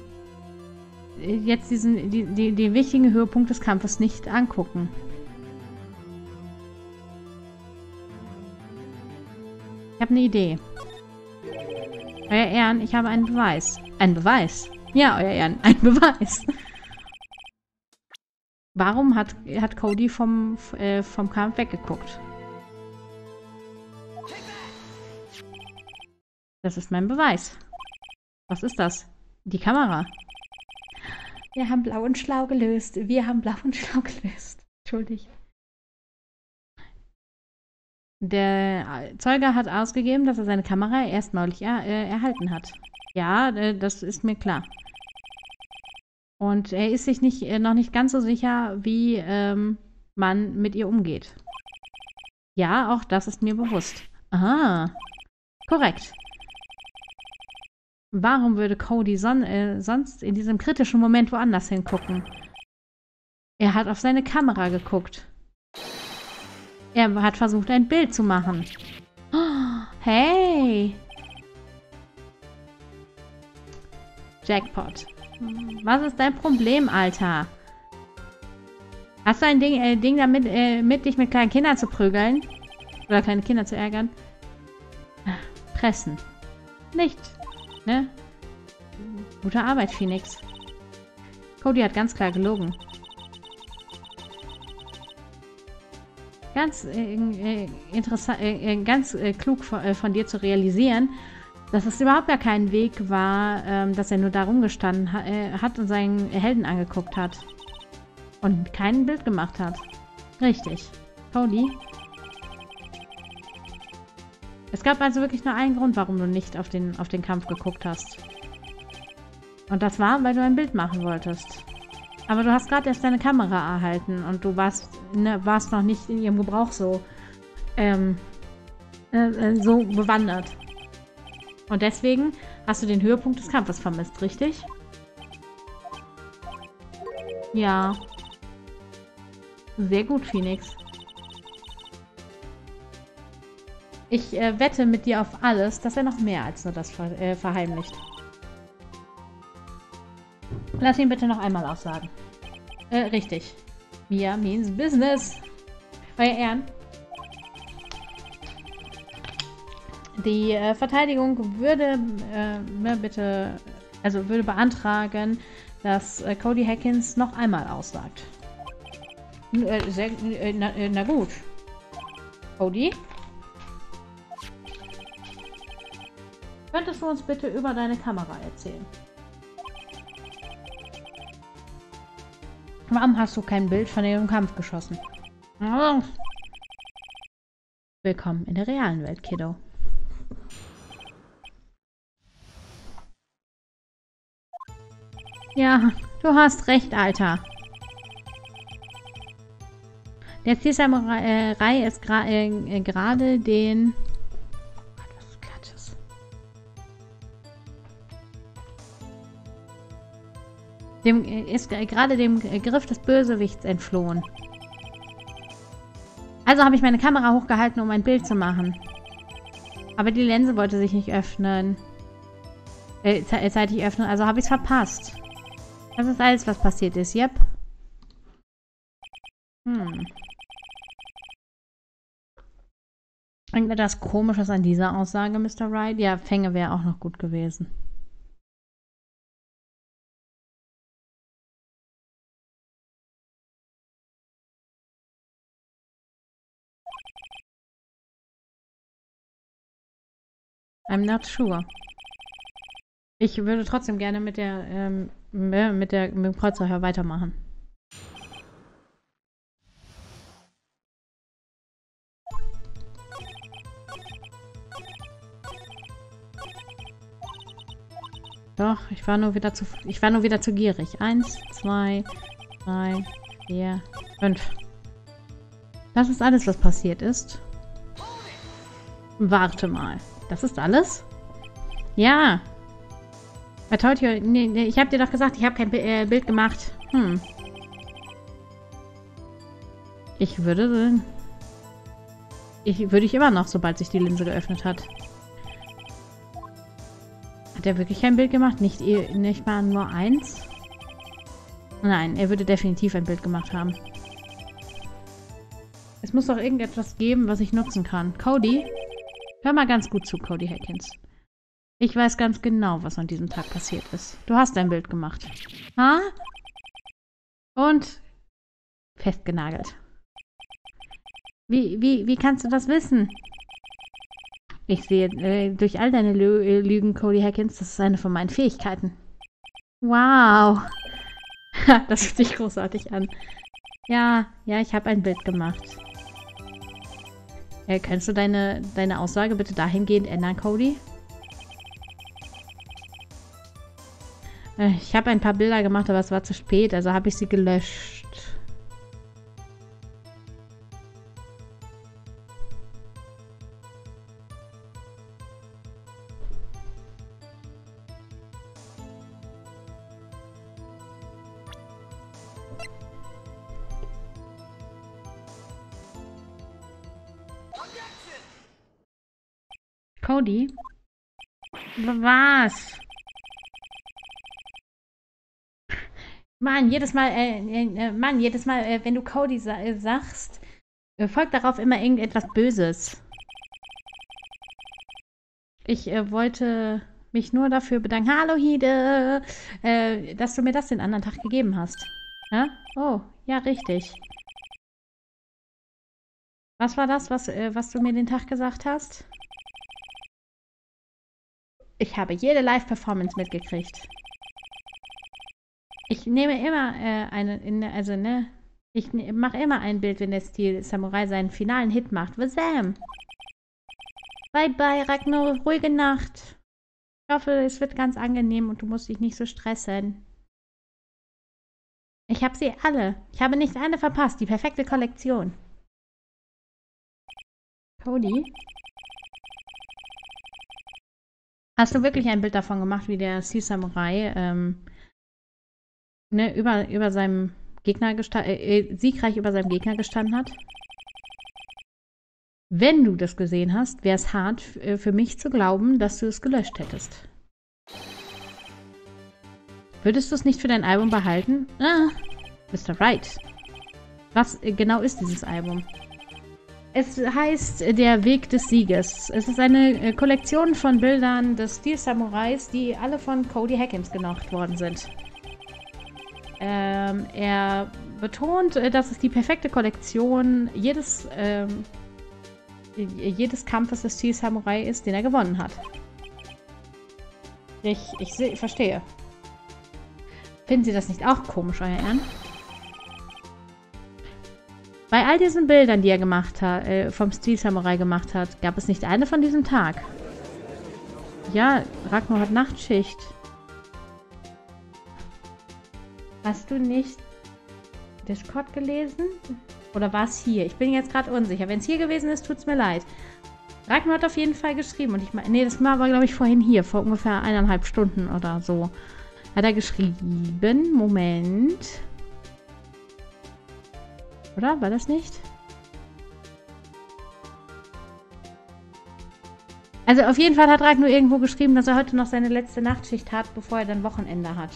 jetzt diesen, die, die, den wichtigen Höhepunkt des Kampfes nicht angucken. Ich habe eine Idee. Euer Ehren, ich habe einen Beweis. Ein Beweis? Ja, Euer Ehren, ein Beweis. Warum hat, hat Cody vom, äh, vom Kampf weggeguckt? Das ist mein Beweis. Was ist das? Die Kamera. Wir haben blau und schlau gelöst. Wir haben blau und schlau gelöst. Entschuldigt. Der Zeuge hat ausgegeben, dass er seine Kamera erstmalig er, äh, erhalten hat. Ja, äh, das ist mir klar. Und er ist sich nicht, äh, noch nicht ganz so sicher, wie ähm, man mit ihr umgeht. Ja, auch das ist mir bewusst. Aha. Korrekt. Warum würde Cody son äh, sonst in diesem kritischen Moment woanders hingucken? Er hat auf seine Kamera geguckt. Er hat versucht, ein Bild zu machen. Oh, hey! Jackpot. Was ist dein Problem, Alter? Hast du ein Ding, äh, Ding damit, äh, mit dich mit kleinen Kindern zu prügeln? Oder kleine Kinder zu ärgern? Pressen. Nicht. Ne? Gute Arbeit, Phoenix. Cody hat ganz klar gelogen. Ganz äh, äh interessant, äh, äh, ganz äh, klug von, von, dir zu realisieren, dass es überhaupt gar kein Weg war, ähm, dass er nur da rumgestanden ha hat und seinen Helden angeguckt hat. Und kein Bild gemacht hat. Richtig. Cody. Es gab also wirklich nur einen Grund, warum du nicht auf den, auf den Kampf geguckt hast. Und das war, weil du ein Bild machen wolltest. Aber du hast gerade erst deine Kamera erhalten und du warst, ne, warst noch nicht in ihrem Gebrauch so, ähm, äh, äh, so bewandert. Und deswegen hast du den Höhepunkt des Kampfes vermisst, richtig? Ja. Sehr gut, Phoenix. Ich äh, wette mit dir auf alles, dass er noch mehr als nur das ver äh, verheimlicht. Lass ihn bitte noch einmal aussagen. Äh, richtig. Mia means business. Euer Ehren. Die äh, Verteidigung würde äh, bitte, also würde beantragen, dass äh, Cody Hackins noch einmal aussagt. Äh, sehr, äh, na, äh, na gut. Cody? Könntest du uns bitte über deine Kamera erzählen? Warum hast du kein Bild von ihrem Kampf geschossen? Willkommen in der realen Welt, Kiddo. Ja, du hast recht, Alter. Der Zielsamurai ist äh, gerade den Dem ist gerade dem Griff des Bösewichts entflohen. Also habe ich meine Kamera hochgehalten, um ein Bild zu machen. Aber die Linse wollte sich nicht öffnen. Äh, zeitig öffnen, also habe ich es verpasst. Das ist alles, was passiert ist, yep. Hm. Irgendetwas Komisches an dieser Aussage, Mr. Wright? Ja, Fänge wäre auch noch gut gewesen. I'm not sure. Ich würde trotzdem gerne mit der, ähm, mit der, mit dem Kreuzverhör weitermachen. Doch, ich war nur wieder zu, ich war nur wieder zu gierig. Eins, zwei, drei, vier, fünf. Das ist alles, was passiert ist. Warte mal. Das ist alles? Ja. I told you, nee, nee, ich habe dir doch gesagt, ich habe kein äh, Bild gemacht. Hm. Ich würde... Ich würde ich immer noch, sobald sich die Linse geöffnet hat. Hat er wirklich ein Bild gemacht? Nicht, nicht mal nur eins? Nein, er würde definitiv ein Bild gemacht haben. Es muss doch irgendetwas geben, was ich nutzen kann. Cody? Hör mal ganz gut zu, Cody Hackins. Ich weiß ganz genau, was an diesem Tag passiert ist. Du hast ein Bild gemacht. Ha? Und festgenagelt. Wie, wie, wie kannst du das wissen? Ich sehe äh, durch all deine Lü äh, Lügen, Cody Hackins, das ist eine von meinen Fähigkeiten. Wow. das fühlt sich großartig an. Ja, ja, ich habe ein Bild gemacht. Äh, kannst du deine, deine Aussage bitte dahingehend ändern, Cody? Äh, ich habe ein paar Bilder gemacht, aber es war zu spät, also habe ich sie gelöscht. Cody? Was? Mann, jedes Mal, äh, äh, Mann, jedes Mal, äh, wenn du Cody sa äh, sagst, äh, folgt darauf immer irgendetwas Böses. Ich äh, wollte mich nur dafür bedanken. Hallo Hide, dass du mir das den anderen Tag gegeben hast. Ja? Oh, ja, richtig. Was war das, was, was du mir den Tag gesagt hast? Ich habe jede Live-Performance mitgekriegt. Ich nehme immer äh, eine, also ne, ich ne, mache immer ein Bild, wenn der Stil Samurai seinen finalen Hit macht. Wasam! Bye bye, Ragnar, ruhige Nacht. Ich hoffe, es wird ganz angenehm und du musst dich nicht so stressen. Ich habe sie alle. Ich habe nicht eine verpasst. Die perfekte Kollektion. Cody? Hast du wirklich ein Bild davon gemacht, wie der Sea Samurai ähm, ne, über, über seinem Gegner äh, äh, siegreich über seinem Gegner gestanden hat? Wenn du das gesehen hast, wäre es hart äh, für mich zu glauben, dass du es gelöscht hättest. Würdest du es nicht für dein Album behalten? Ah, Mr. Wright. Was äh, genau ist dieses Album? Es heißt Der Weg des Sieges. Es ist eine äh, Kollektion von Bildern des Stil-Samurais, die alle von Cody Hackins gemacht worden sind. Ähm, er betont, äh, dass es die perfekte Kollektion jedes, ähm, jedes Kampfes des Stil-Samurai ist, den er gewonnen hat. Ich, ich, ich verstehe. Finden Sie das nicht auch komisch, Euer Ehren? Bei all diesen Bildern, die er gemacht hat, äh, vom Steel Samurai gemacht hat, gab es nicht eine von diesem Tag. Ja, Ragnar hat Nachtschicht. Hast du nicht Discord gelesen? Oder war es hier? Ich bin jetzt gerade unsicher. Wenn es hier gewesen ist, tut es mir leid. Ragnar hat auf jeden Fall geschrieben. Und ich meine, nee, das war aber, glaube ich, vorhin hier, vor ungefähr eineinhalb Stunden oder so. Hat er geschrieben. Moment. Oder? War das nicht? Also auf jeden Fall hat Ragnar irgendwo geschrieben, dass er heute noch seine letzte Nachtschicht hat, bevor er dann Wochenende hat.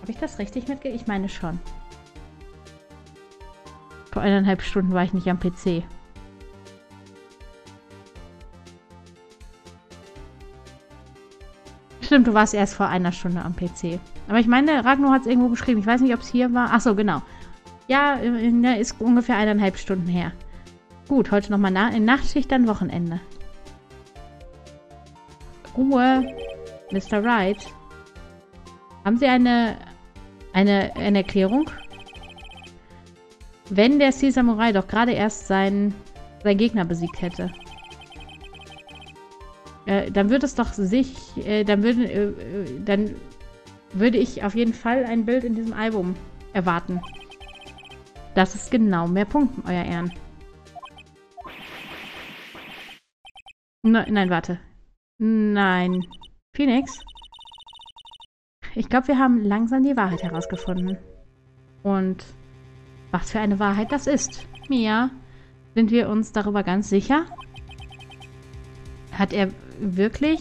Habe ich das richtig mitge... Ich meine schon. Vor eineinhalb Stunden war ich nicht am PC. Stimmt, du warst erst vor einer Stunde am PC. Aber ich meine, Ragnar hat es irgendwo geschrieben. Ich weiß nicht, ob es hier war. Achso, genau. Ja, ne, ist ungefähr eineinhalb Stunden her. Gut, heute nochmal in Nachtschicht, dann Wochenende. Ruhe, Mr. Wright. Haben Sie eine, eine, eine Erklärung? Wenn der Steel Samurai doch gerade erst seinen, seinen Gegner besiegt hätte. Äh, dann würde es doch sich, äh, dann würde, äh, äh, dann würde ich auf jeden Fall ein Bild in diesem Album erwarten. Das ist genau mehr Punkten, euer Ehren. Ne, nein, warte. Nein. Phoenix? Ich glaube, wir haben langsam die Wahrheit herausgefunden. Und was für eine Wahrheit das ist. Mia, sind wir uns darüber ganz sicher? Hat er wirklich...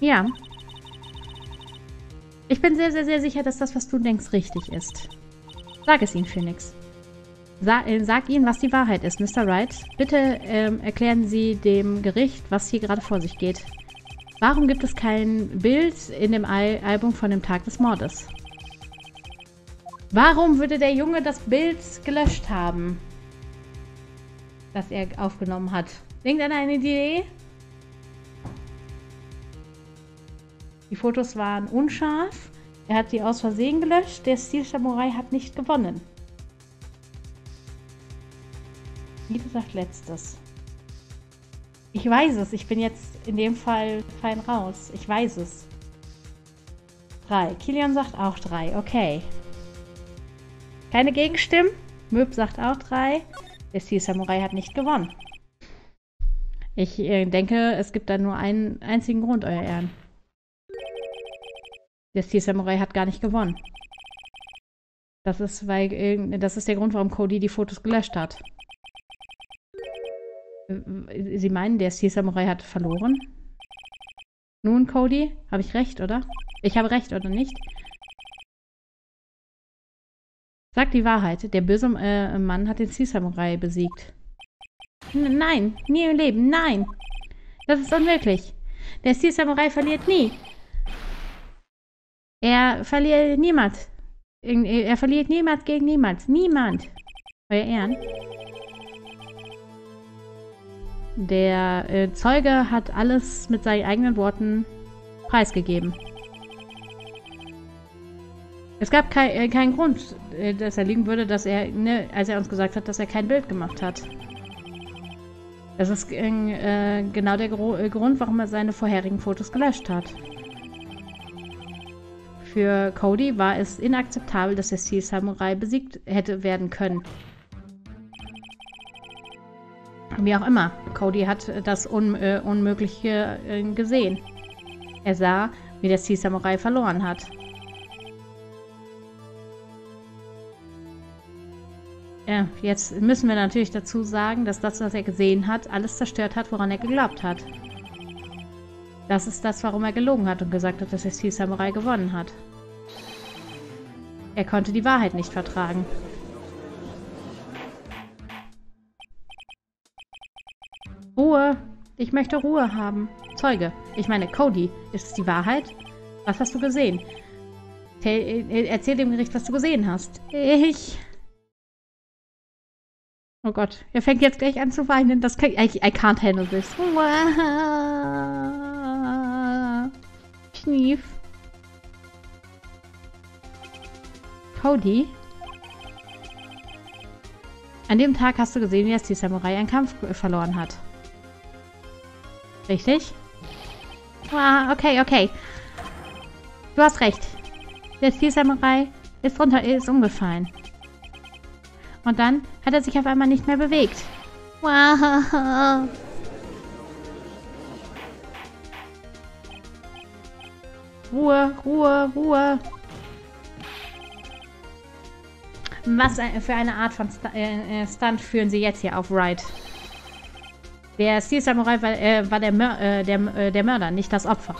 Ja. Ich bin sehr, sehr, sehr sicher, dass das, was du denkst, richtig ist. Sag es ihm, Phoenix. Sa äh, sag ihnen, was die Wahrheit ist, Mr. Wright. Bitte ähm, erklären Sie dem Gericht, was hier gerade vor sich geht. Warum gibt es kein Bild in dem Al Album von dem Tag des Mordes? Warum würde der Junge das Bild gelöscht haben, das er aufgenommen hat? Irgendeiner eine Idee? Die Fotos waren unscharf. Er hat sie aus Versehen gelöscht. Der Stil Samurai hat nicht gewonnen. Wie gesagt, letztes. Ich weiß es. Ich bin jetzt in dem Fall fein raus. Ich weiß es. Drei. Kilian sagt auch drei. Okay. Keine Gegenstimmen? Möb sagt auch drei. Der Steel Samurai hat nicht gewonnen. Ich äh, denke, es gibt da nur einen einzigen Grund, Euer Ehren. Der Steel Samurai hat gar nicht gewonnen. Das ist, weil, das ist der Grund, warum Cody die Fotos gelöscht hat. Äh, Sie meinen, der Steel Samurai hat verloren? Nun, Cody, habe ich recht, oder? Ich habe recht, oder nicht? Sag die Wahrheit. Der böse äh, Mann hat den Steel Samurai besiegt. N nein, nie im Leben, nein. Das ist unmöglich. Der Steel Samurai verliert nie. Er verliert niemals. Er verliert niemals gegen niemals. Niemand. Euer Ehren. Der äh, Zeuge hat alles mit seinen eigenen Worten preisgegeben. Es gab kei äh, keinen Grund, äh, dass er liegen würde, dass er, ne, als er uns gesagt hat, dass er kein Bild gemacht hat. Das ist äh, genau der Gro äh, Grund, warum er seine vorherigen Fotos gelöscht hat. Für Cody war es inakzeptabel, dass der Steel Samurai besiegt hätte werden können. Wie auch immer, Cody hat das Un äh, Unmögliche äh, gesehen. Er sah, wie der Steel Samurai verloren hat. Ja, jetzt müssen wir natürlich dazu sagen, dass das, was er gesehen hat, alles zerstört hat, woran er geglaubt hat. Das ist das, warum er gelogen hat und gesagt hat, dass der Steel Samurai gewonnen hat. Er konnte die Wahrheit nicht vertragen. Ruhe! Ich möchte Ruhe haben. Zeuge. Ich meine, Cody, ist es die Wahrheit? Was hast du gesehen? Erzähl dem Gericht, was du gesehen hast. Ich... Oh Gott, er fängt jetzt gleich an zu weinen. Das kann, I, I can't handle this. Schnief. Cody? An dem Tag hast du gesehen, wie es die Samurai einen Kampf verloren hat. Richtig? Ah, okay, okay. Du hast recht. Der Steel Samurai ist runter, ist umgefallen. Und dann hat er sich auf einmal nicht mehr bewegt. Wow. Ruhe, Ruhe, Ruhe. Was für eine Art von äh, äh, Stunt führen sie jetzt hier auf Ride? Der Steel Samurai war, äh, war der, Mör äh, der, äh, der, Mörder, nicht das Opfer.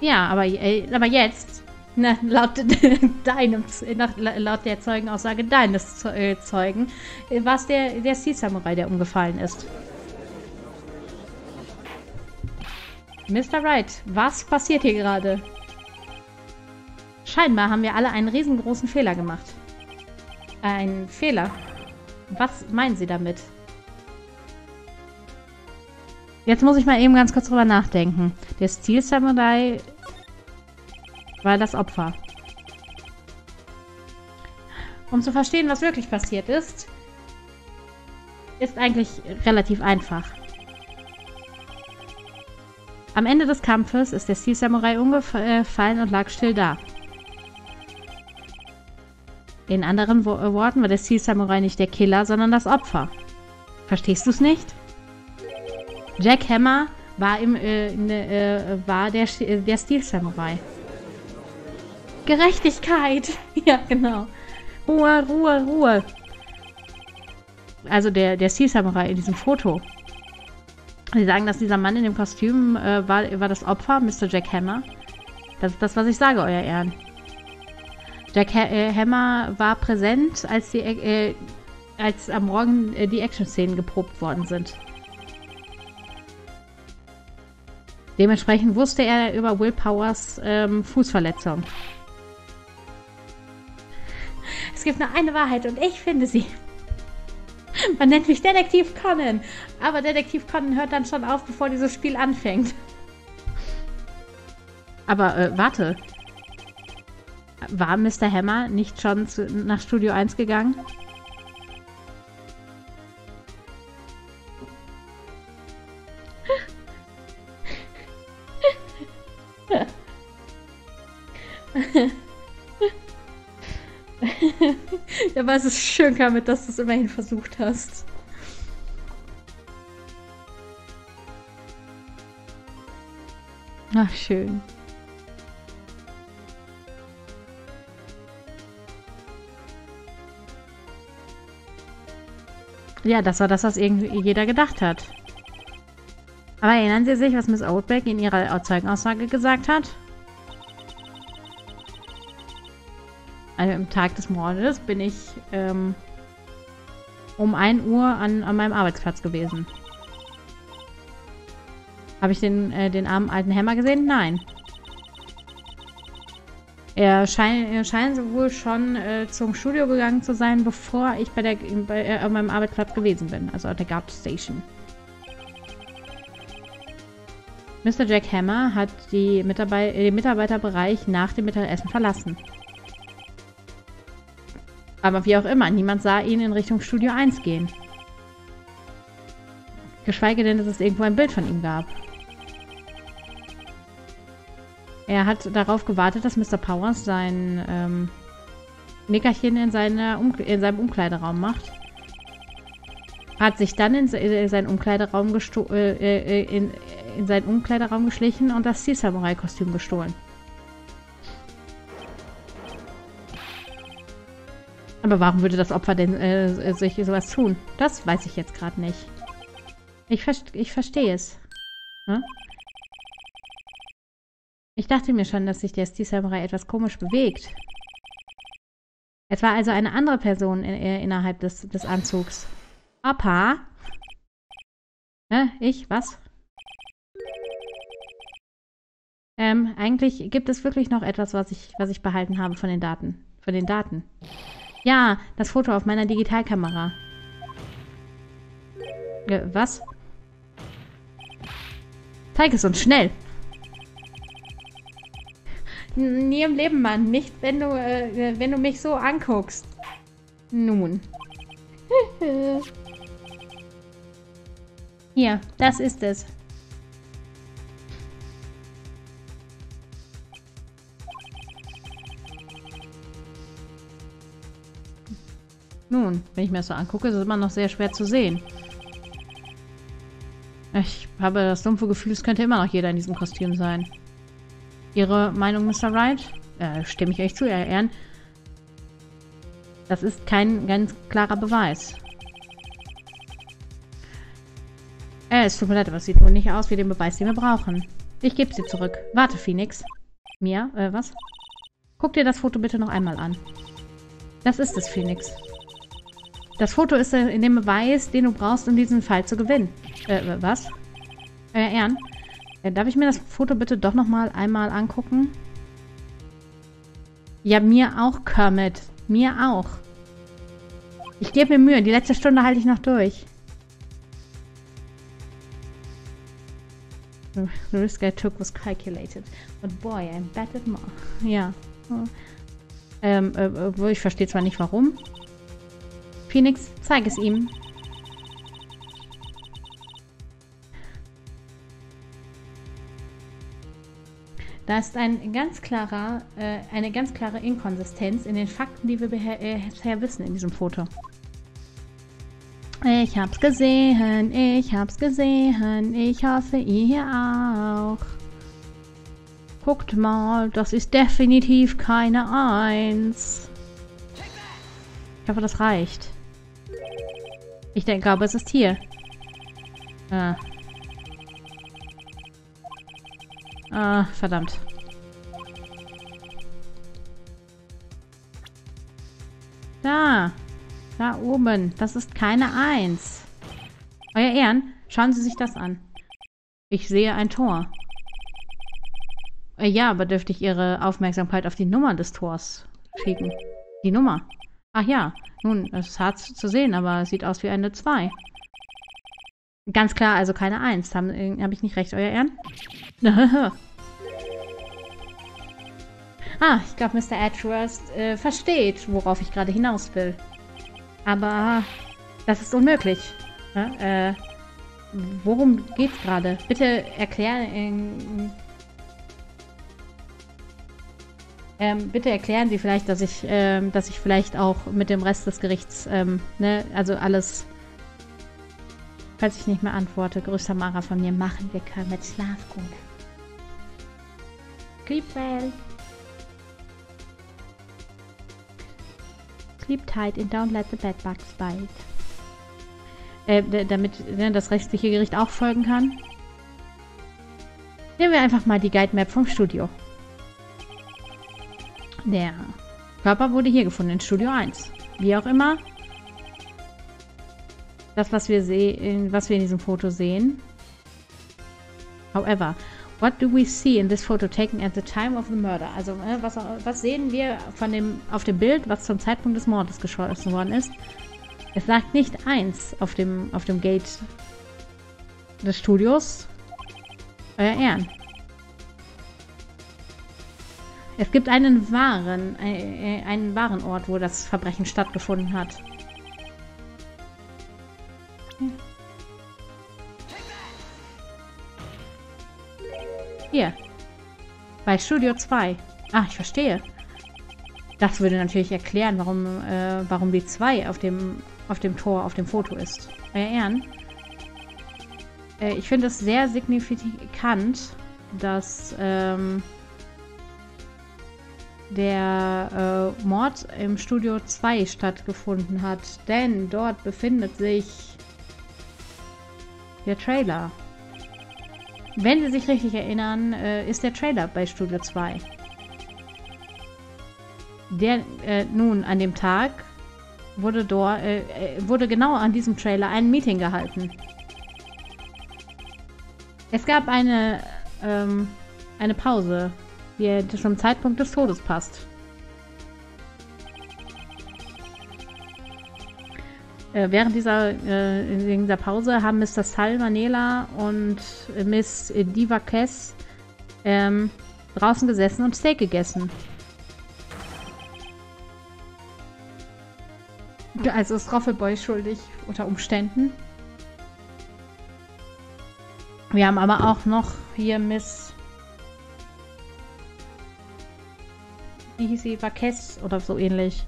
Ja, aber, äh, aber jetzt, na, laut, deinem, nach, laut der Zeugenaussage deines Zeugen, war es der, der Steel Samurai, der umgefallen ist. Mr. Wright, was passiert hier gerade? Scheinbar haben wir alle einen riesengroßen Fehler gemacht. Ein Fehler? Was meinen Sie damit? Jetzt muss ich mal eben ganz kurz drüber nachdenken. Der Steel Samurai war das Opfer. Um zu verstehen, was wirklich passiert ist, ist eigentlich relativ einfach. Am Ende des Kampfes ist der Steel Samurai umgefallen und lag still da. In anderen Wo Worten war der Steel Samurai nicht der Killer, sondern das Opfer. Verstehst du es nicht? Jack Hammer war, im, äh, äh, war der, äh, der Steel Samurai. Gerechtigkeit! ja, genau. Ruhe, Ruhe, Ruhe. Also der, der Steel Samurai in diesem Foto. Sie sagen, dass dieser Mann in dem Kostüm äh, war, war das Opfer, Mr. Jack Hammer. Das ist das, was ich sage, Euer Ehren. Jack ha äh, Hammer war präsent, als, die, äh, als am Morgen äh, die Action-Szenen geprobt worden sind. Dementsprechend wusste er über Will Powers ähm, Fußverletzung. Es gibt nur eine Wahrheit und ich finde sie. Man nennt mich Detektiv Conan. Aber Detektiv Conan hört dann schon auf, bevor dieses Spiel anfängt. Aber äh, warte, war Mr. Hammer nicht schon zu, nach Studio 1 gegangen? Aber es ist schön, damit, dass du es immerhin versucht hast. Ach, schön. Ja, das war das, was irgendwie jeder gedacht hat. Aber erinnern Sie sich, was Miss Outback in ihrer Zeugenaussage gesagt hat? Also am Tag des Mordes bin ich ähm, um 1 Uhr an, an meinem Arbeitsplatz gewesen. Habe ich den, äh, den armen alten Hammer gesehen? Nein. Er, schein, scheint wohl schon äh, zum Studio gegangen zu sein, bevor ich bei der, bei, äh, an meinem Arbeitsplatz gewesen bin. Also an der Guard Station. Mr. Jack Hammer hat die Mitarbeit den Mitarbeiterbereich nach dem Mittagessen verlassen. Aber wie auch immer, niemand sah ihn in Richtung Studio 1 gehen. Geschweige denn, dass es irgendwo ein Bild von ihm gab. Er hat darauf gewartet, dass Mr. Powers sein ähm, Nickerchen in, um in seinem Umkleideraum macht. Hat sich dann in, in seinen Umkleideraum äh, äh, in, in seinen Umkleideraum geschlichen und das Sea-Samurai-Kostüm gestohlen. Aber warum würde das Opfer denn äh, sich sowas tun? Das weiß ich jetzt gerade nicht. Ich, ver ich verstehe es. Hm? Ich dachte mir schon, dass sich der Steel Samurai etwas komisch bewegt. Es war also eine andere Person in, in, innerhalb des, des Anzugs. Papa? Hä? Ich? Was? Ähm, eigentlich gibt es wirklich noch etwas, was ich, was ich behalten habe von den Daten. Von den Daten. Ja, das Foto auf meiner Digitalkamera. Äh, was? Zeig es uns schnell. Nie im Leben, Mann. Nicht, wenn du, äh, wenn du mich so anguckst. Nun. Hier, das ist es. Nun, wenn ich mir das so angucke, ist es immer noch sehr schwer zu sehen. Ich habe das dumpfe Gefühl, es könnte immer noch jeder in diesem Kostüm sein. Ihre Meinung, Mr. Wright? Äh, stimme ich euch zu, Herr Ehren. Das ist kein ganz klarer Beweis. Äh, es tut mir leid, aber es sieht wohl nicht aus wie den Beweis, den wir brauchen. Ich gebe sie zurück. Warte, Phoenix. Mia, äh, was? Guck dir das Foto bitte noch einmal an. Das ist es, Phoenix. Das Foto ist äh, in dem Beweis, den du brauchst, um diesen Fall zu gewinnen. Äh, was? Äh, Ehren? Ja, darf ich mir das Foto bitte doch nochmal einmal angucken? Ja, mir auch, Kermit. Mir auch. Ich gebe mir Mühe. Die letzte Stunde halte ich noch durch. The risk I took was calculated. But boy, I'm bad at more. Ja. Ähm, äh, ich verstehe zwar nicht warum. Phoenix, zeig es ihm. Da ist ein ganz klarer, äh, eine ganz klare Inkonsistenz in den Fakten, die wir äh, bisher wissen in diesem Foto. Ich hab's gesehen, ich hab's gesehen, ich hoffe ihr auch. Guckt mal, das ist definitiv keine Eins. Ich hoffe, das reicht. Ich denke, aber es ist hier. Ah. Ah, verdammt. Da. Da oben. Das ist keine Eins. Euer Ehren, schauen Sie sich das an. Ich sehe ein Tor. Äh, ja, aber dürfte ich Ihre Aufmerksamkeit auf die Nummer des Tors schicken? Die Nummer? Ach ja. Nun, es ist hart zu sehen, aber es sieht aus wie eine 2. Ganz klar, also keine 1. Habe äh, hab ich nicht recht, Euer Ehren? ah, ich glaube, Mr. Edgeworth äh, versteht, worauf ich gerade hinaus will. Aber das ist unmöglich. Ja, äh, worum geht's gerade? Bitte erklären. Ähm, bitte erklären Sie vielleicht, dass ich, ähm, dass ich vielleicht auch mit dem Rest des Gerichts, ähm, ne, also alles, falls ich nicht mehr antworte, größter Mara von mir, machen wir können mit Schlaf gut. Sleep tight and don't let the bed bugs bite. Äh, damit ne, das restliche Gericht auch folgen kann. Nehmen wir einfach mal die Guide Map vom Studio. Der Körper wurde hier gefunden, in Studio 1. Wie auch immer. Das, was wir sehen, was wir in diesem Foto sehen. However, what do we see in this photo taken at the time of the murder? Also, äh, was, was sehen wir von dem, auf dem Bild, was zum Zeitpunkt des Mordes geschossen worden ist? Es sagt nicht eins auf dem, auf dem Gate des Studios. Euer Ehren. Es gibt einen wahren, äh, einen wahren Ort, wo das Verbrechen stattgefunden hat. Hier. Bei Studio 2. Ah, ich verstehe. Das würde natürlich erklären, warum, äh, warum die 2 auf dem, auf dem Tor, auf dem Foto ist. Euer Ehren. Äh, ich finde es sehr signifikant, dass, ähm, der äh, Mord im Studio 2 stattgefunden hat. Denn dort befindet sich der Trailer. Wenn Sie sich richtig erinnern, äh, ist der Trailer bei Studio 2. Der, äh, nun, an dem Tag wurde dort, äh, äh, wurde genau an diesem Trailer ein Meeting gehalten. Es gab eine, ähm, eine Pause die zum Zeitpunkt des Todes passt. Äh, während dieser, äh, dieser Pause haben Mr. Sal Manela und Miss Diva Kess ähm, draußen gesessen und Steak gegessen. Also ist Roffelboy schuldig unter Umständen. Wir haben aber auch noch hier Miss wie hieß sie? Vakes oder so ähnlich.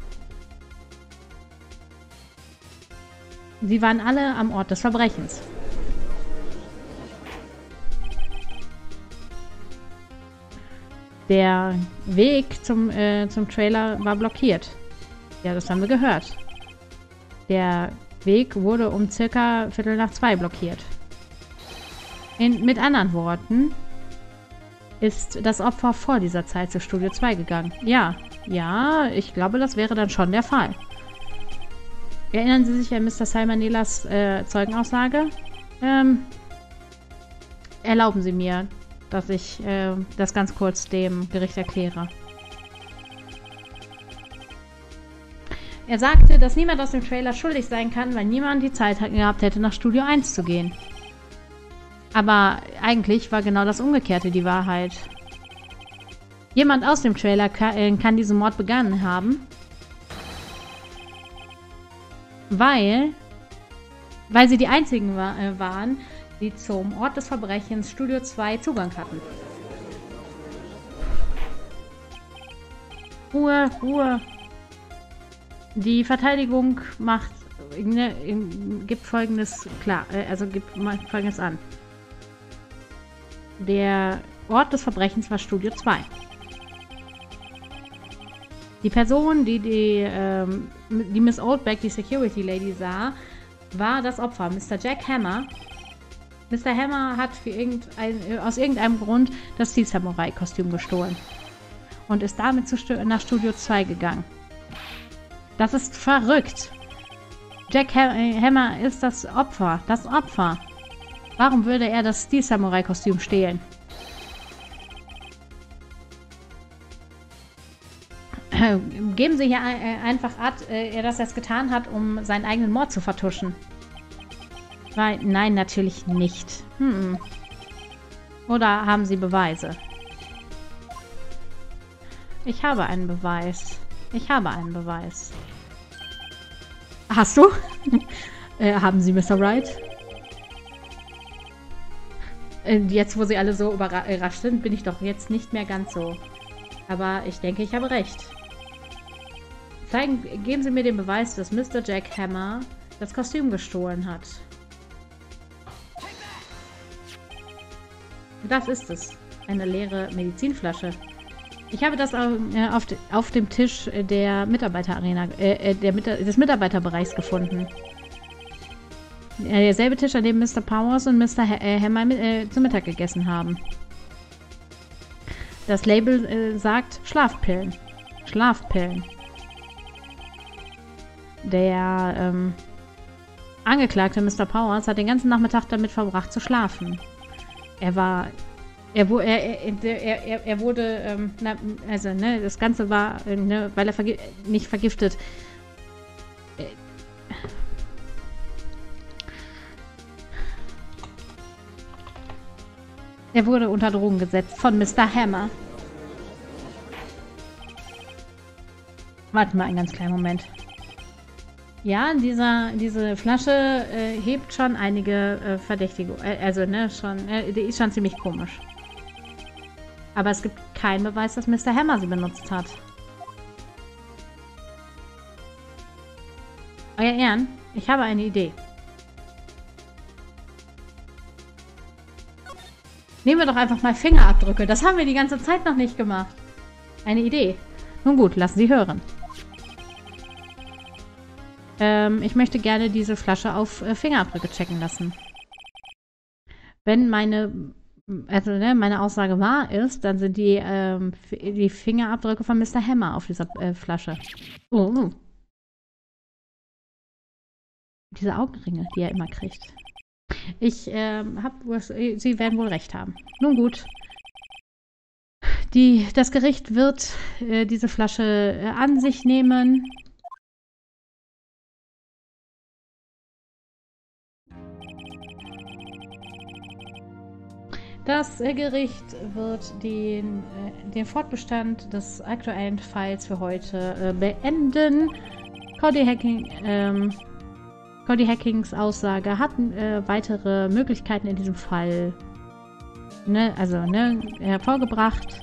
Sie waren alle am Ort des Verbrechens. Der Weg zum, äh, zum Trailer war blockiert. Ja, das haben wir gehört. Der Weg wurde um circa Viertel nach zwei blockiert. In, mit anderen Worten, ist das Opfer vor dieser Zeit zu Studio 2 gegangen? Ja, ja, ich glaube, das wäre dann schon der Fall. Erinnern Sie sich an Mr. Salmanelas äh, Zeugenaussage? Ähm, erlauben Sie mir, dass ich äh, das ganz kurz dem Gericht erkläre. Er sagte, dass niemand aus dem Trailer schuldig sein kann, weil niemand die Zeit gehabt hätte, nach Studio 1 zu gehen. Aber eigentlich war genau das Umgekehrte die Wahrheit. Jemand aus dem Trailer kann, äh, kann diesen Mord begangen haben, weil, weil sie die einzigen wa äh, waren, die zum Ort des Verbrechens Studio 2 Zugang hatten. Ruhe, Ruhe. Die Verteidigung macht, ne, gibt folgendes klar, äh, also gibt folgendes an. Der Ort des Verbrechens war Studio 2. Die Person, die die, ähm, die Miss Oldback, die Security Lady sah, war das Opfer, Mr. Jack Hammer. Mr. Hammer hat irgendein, aus irgendeinem Grund das Steel Samurai-Kostüm gestohlen und ist damit nach Studio 2 gegangen. Das ist verrückt. Jack Hammer ist das Opfer, das Opfer. Warum würde er das Steel-Samurai-Kostüm stehlen? Geben Sie hier äh, einfach äh, dass er es getan hat, um seinen eigenen Mord zu vertuschen. Nein, nein natürlich nicht. Hm. Oder haben Sie Beweise? Ich habe einen Beweis. Ich habe einen Beweis. Hast du? äh, haben Sie, Mr. Wright? Äh, jetzt, wo sie alle so überrascht sind, bin ich doch jetzt nicht mehr ganz so Aber ich denke, ich habe recht. Zeigen, geben Sie mir den Beweis, dass Mr. Jack Hammer das Kostüm gestohlen hat. Das ist es. Eine leere Medizinflasche. Ich habe das äh, auf, auf, dem Tisch der Mitarbeiterarena, äh, äh der, des Mitarbeiterbereichs gefunden. Derselbe Tisch, an dem Mr. Powers und Mr. Hammer äh, zu Mittag gegessen haben. Das Label äh, sagt Schlafpillen. Schlafpillen. Der ähm, Angeklagte Mr. Powers hat den ganzen Nachmittag damit verbracht zu schlafen. Er war. Er, er, er, er, er wurde, ähm, na, also, ne, das Ganze war, äh, ne, weil er vergi nicht vergiftet. Er wurde unter Drogen gesetzt von Mr. Hammer. Warte mal einen ganz kleinen Moment. Ja, dieser, diese Flasche äh, hebt schon einige äh, Verdächtige. Äh, also, ne, schon, äh, die ist schon ziemlich komisch. Aber es gibt keinen Beweis, dass Mr. Hammer sie benutzt hat. Euer Ehren, ich habe eine Idee. Nehmen wir doch einfach mal Fingerabdrücke. Das haben wir die ganze Zeit noch nicht gemacht. Eine Idee. Nun gut, lassen Sie hören. Ähm, ich möchte gerne diese Flasche auf äh, Fingerabdrücke checken lassen. Wenn meine, also, ne, meine Aussage wahr ist, dann sind die, ähm, die Fingerabdrücke von Mr. Hammer auf dieser äh, Flasche. Oh, oh. Diese Augenringe, die er immer kriegt. Ich ähm, hab, Sie werden wohl recht haben. Nun gut. Die, das Gericht wird äh, diese Flasche äh, an sich nehmen Das Gericht wird den, äh, den Fortbestand des aktuellen Falls für heute äh, beenden. Cody, Hacking, ähm, Cody Hackings Aussage hat äh, weitere Möglichkeiten in diesem Fall ne, also, ne, hervorgebracht.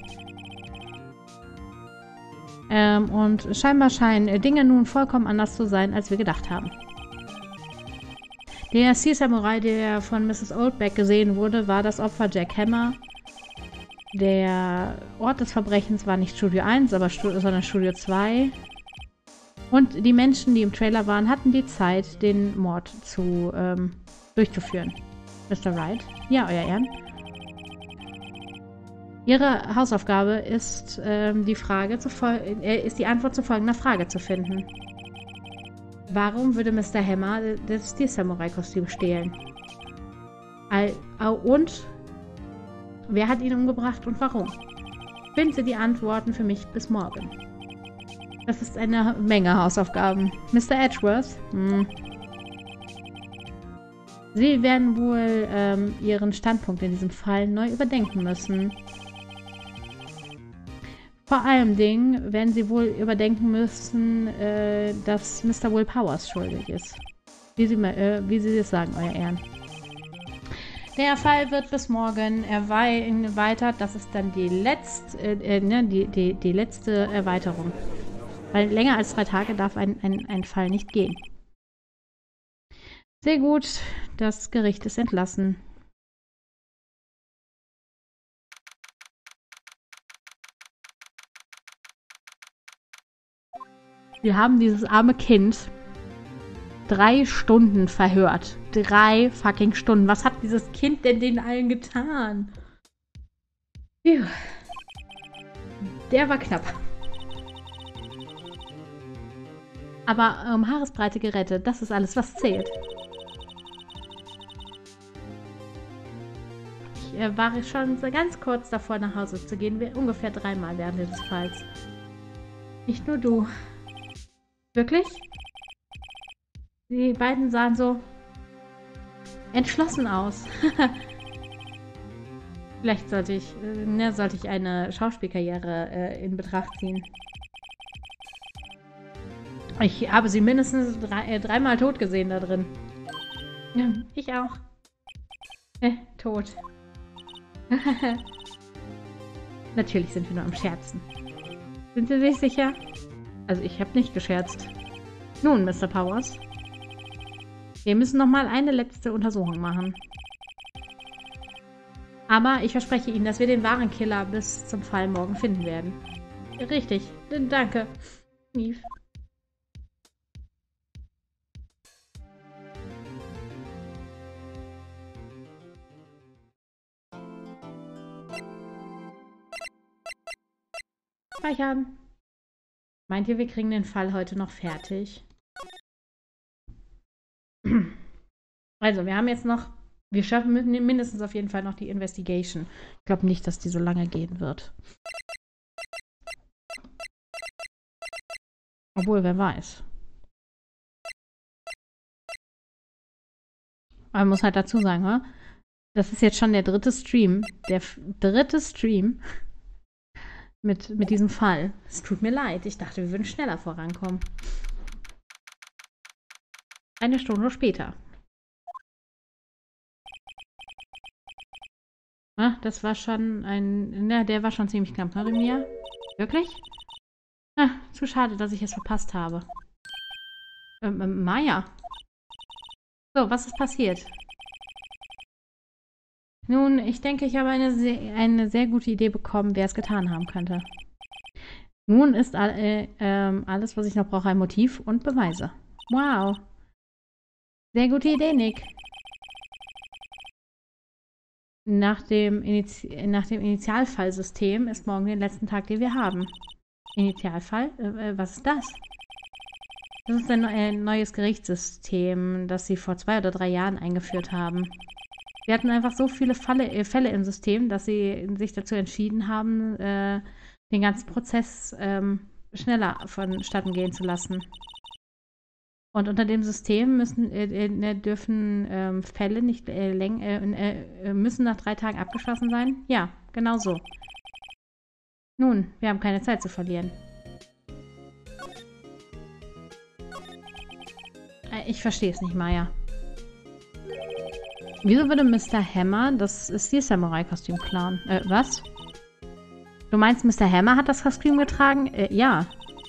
Ähm, und scheinbar scheinen Dinge nun vollkommen anders zu sein, als wir gedacht haben. Der Sea Samurai, der von Mrs. Oldback gesehen wurde, war das Opfer Jack Hammer. Der Ort des Verbrechens war nicht Studio 1, aber Stu sondern Studio 2. Und die Menschen, die im Trailer waren, hatten die Zeit, den Mord zu ähm, durchzuführen. Mr. Wright? Ja, Euer Ehren. Ihre Hausaufgabe ist, ähm, die Frage zu äh, ist die Antwort zu folgender Frage zu finden. Warum würde Mr. Hammer das Tier-Samurai-Kostüm stehlen? und wer hat ihn umgebracht und warum? Finden Sie die Antworten für mich bis morgen. Das ist eine Menge Hausaufgaben. Mr. Edgeworth? Hm. Sie werden wohl ähm, Ihren Standpunkt in diesem Fall neu überdenken müssen. Vor allem Dingen werden sie wohl überdenken müssen, äh, dass Mr. Will Powers schuldig ist. Wie sie, äh, wie sie das sagen, Euer Ehren. Der Fall wird bis morgen erweitert. Das ist dann die letzte, äh, äh, ne, die, die, die letzte Erweiterung. Weil länger als drei Tage darf ein, ein, ein Fall nicht gehen. Sehr gut. Das Gericht ist entlassen. Wir haben dieses arme Kind drei Stunden verhört. Drei fucking Stunden. Was hat dieses Kind denn den allen getan? Der war knapp. Aber um Haaresbreite gerettet. Das ist alles, was zählt. Ich äh, war schon ganz kurz davor, nach Hause zu gehen. Ungefähr dreimal während des Falls. Nicht nur du. Wirklich? Die beiden sahen so entschlossen aus. Vielleicht sollte ich, äh, ne, sollte ich eine Schauspielkarriere äh, in Betracht ziehen. Ich habe sie mindestens drei, äh, dreimal tot gesehen da drin. Ich auch. Äh, tot. Natürlich sind wir nur am Scherzen. Sind Sie sich sicher? Also ich habe nicht gescherzt. Nun, Mr. Powers. Wir müssen noch mal eine letzte Untersuchung machen. Aber ich verspreche Ihnen, dass wir den wahren Killer bis zum Fall morgen finden werden. Richtig. Danke. Eve. Speichern. Meint ihr, wir kriegen den Fall heute noch fertig? Also, wir haben jetzt noch, wir schaffen mindestens auf jeden Fall noch die Investigation. Ich glaube nicht, dass die so lange gehen wird. Obwohl, wer weiß. Aber man muss halt dazu sagen, ne? das ist jetzt schon der dritte Stream, der dritte Stream mit, mit diesem Fall. Es tut mir leid, ich dachte, wir würden schneller vorankommen. Eine Stunde später. Ah, das war schon ein... Na, der war schon ziemlich knapp, ne, Remia? Wirklich? Ah, zu schade, dass ich es verpasst habe. Ähm, ähm, Maya. So, was ist passiert? Nun, ich denke, ich habe eine sehr, eine sehr gute Idee bekommen, wer es getan haben könnte. Nun ist all, äh, äh, alles, was ich noch brauche, ein Motiv und Beweise. Wow. Sehr gute Idee, Nick. Nach dem, Initi nach dem Initialfallsystem ist morgen der letzte Tag, den wir haben. Initialfall? Äh, äh, was ist das? Das ist ein, ein neues Gerichtssystem, das sie vor zwei oder drei Jahren eingeführt haben. Wir hatten einfach so viele Falle, äh, Fälle im System, dass sie sich dazu entschieden haben, äh, den ganzen Prozess ähm, schneller vonstatten gehen zu lassen. Und unter dem System müssen, äh, äh ne, dürfen ähm, Fälle nicht äh, läng, äh, müssen nach drei Tagen abgeschlossen sein? Ja, genau so. Nun, wir haben keine Zeit zu verlieren. Äh, ich verstehe es nicht, Maya. Wieso würde Mr. Hammer das Steel-Samurai-Kostüm klauen? Äh, was? Du meinst, Mr. Hammer hat das Kostüm getragen? Äh, ja.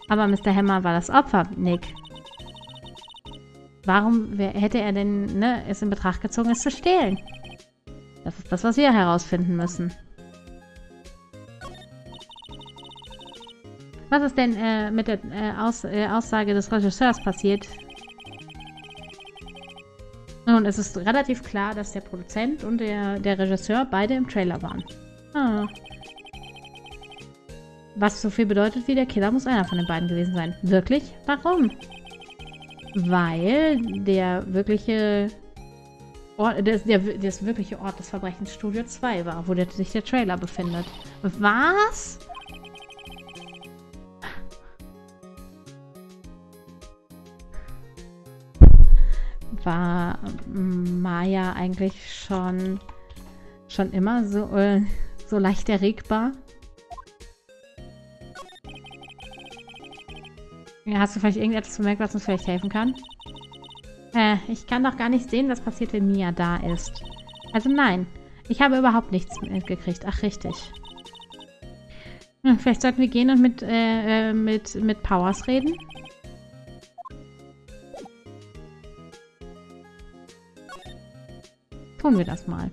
Aber Mr. Hammer war das Opfer, Nick. Warum hätte er denn ne, es in Betracht gezogen, es zu stehlen? Das ist das, was wir herausfinden müssen. Was ist denn äh, mit der äh, Aus äh, Aussage des Regisseurs passiert? Nun, es ist relativ klar, dass der Produzent und der, der Regisseur beide im Trailer waren. Ah. Was so viel bedeutet wie der Killer muss einer von den beiden gewesen sein. Wirklich? Warum? Weil der wirkliche Ort, der, der, das wirkliche Ort des Verbrechens Studio 2 war, wo der, sich der Trailer befindet. Was? War Maya eigentlich schon, schon immer so, äh, so leicht erregbar? Ja, hast du vielleicht irgendetwas bemerkt, was uns vielleicht helfen kann? Äh, ich kann doch gar nicht sehen, was passiert, wenn Mia da ist. Also nein, ich habe überhaupt nichts mitgekriegt. Ach, richtig. Hm, vielleicht sollten wir gehen und mit, äh, äh mit, mit Powers reden? Tun wir das mal.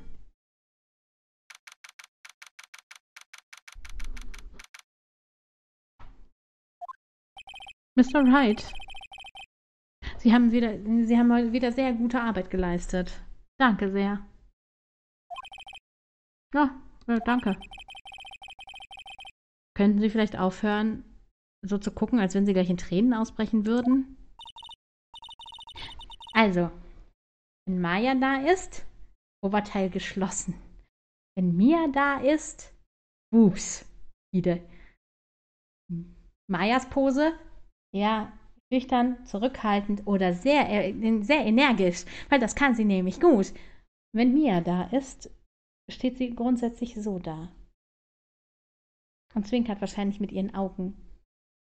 Mr. Wright. Sie haben wieder, Sie haben wieder sehr gute Arbeit geleistet. Danke sehr. Ja, äh, danke. Könnten Sie vielleicht aufhören, so zu gucken, als wenn Sie gleich in Tränen ausbrechen würden? Also, wenn Maya da ist, Oberteil geschlossen. Wenn Mia da ist, Wuchs. Wieder. Mayas Pose, ja, schüchtern, zurückhaltend oder sehr, sehr energisch, weil das kann sie nämlich gut. Wenn Mia da ist, steht sie grundsätzlich so da. Und zwinkert wahrscheinlich mit ihren Augen.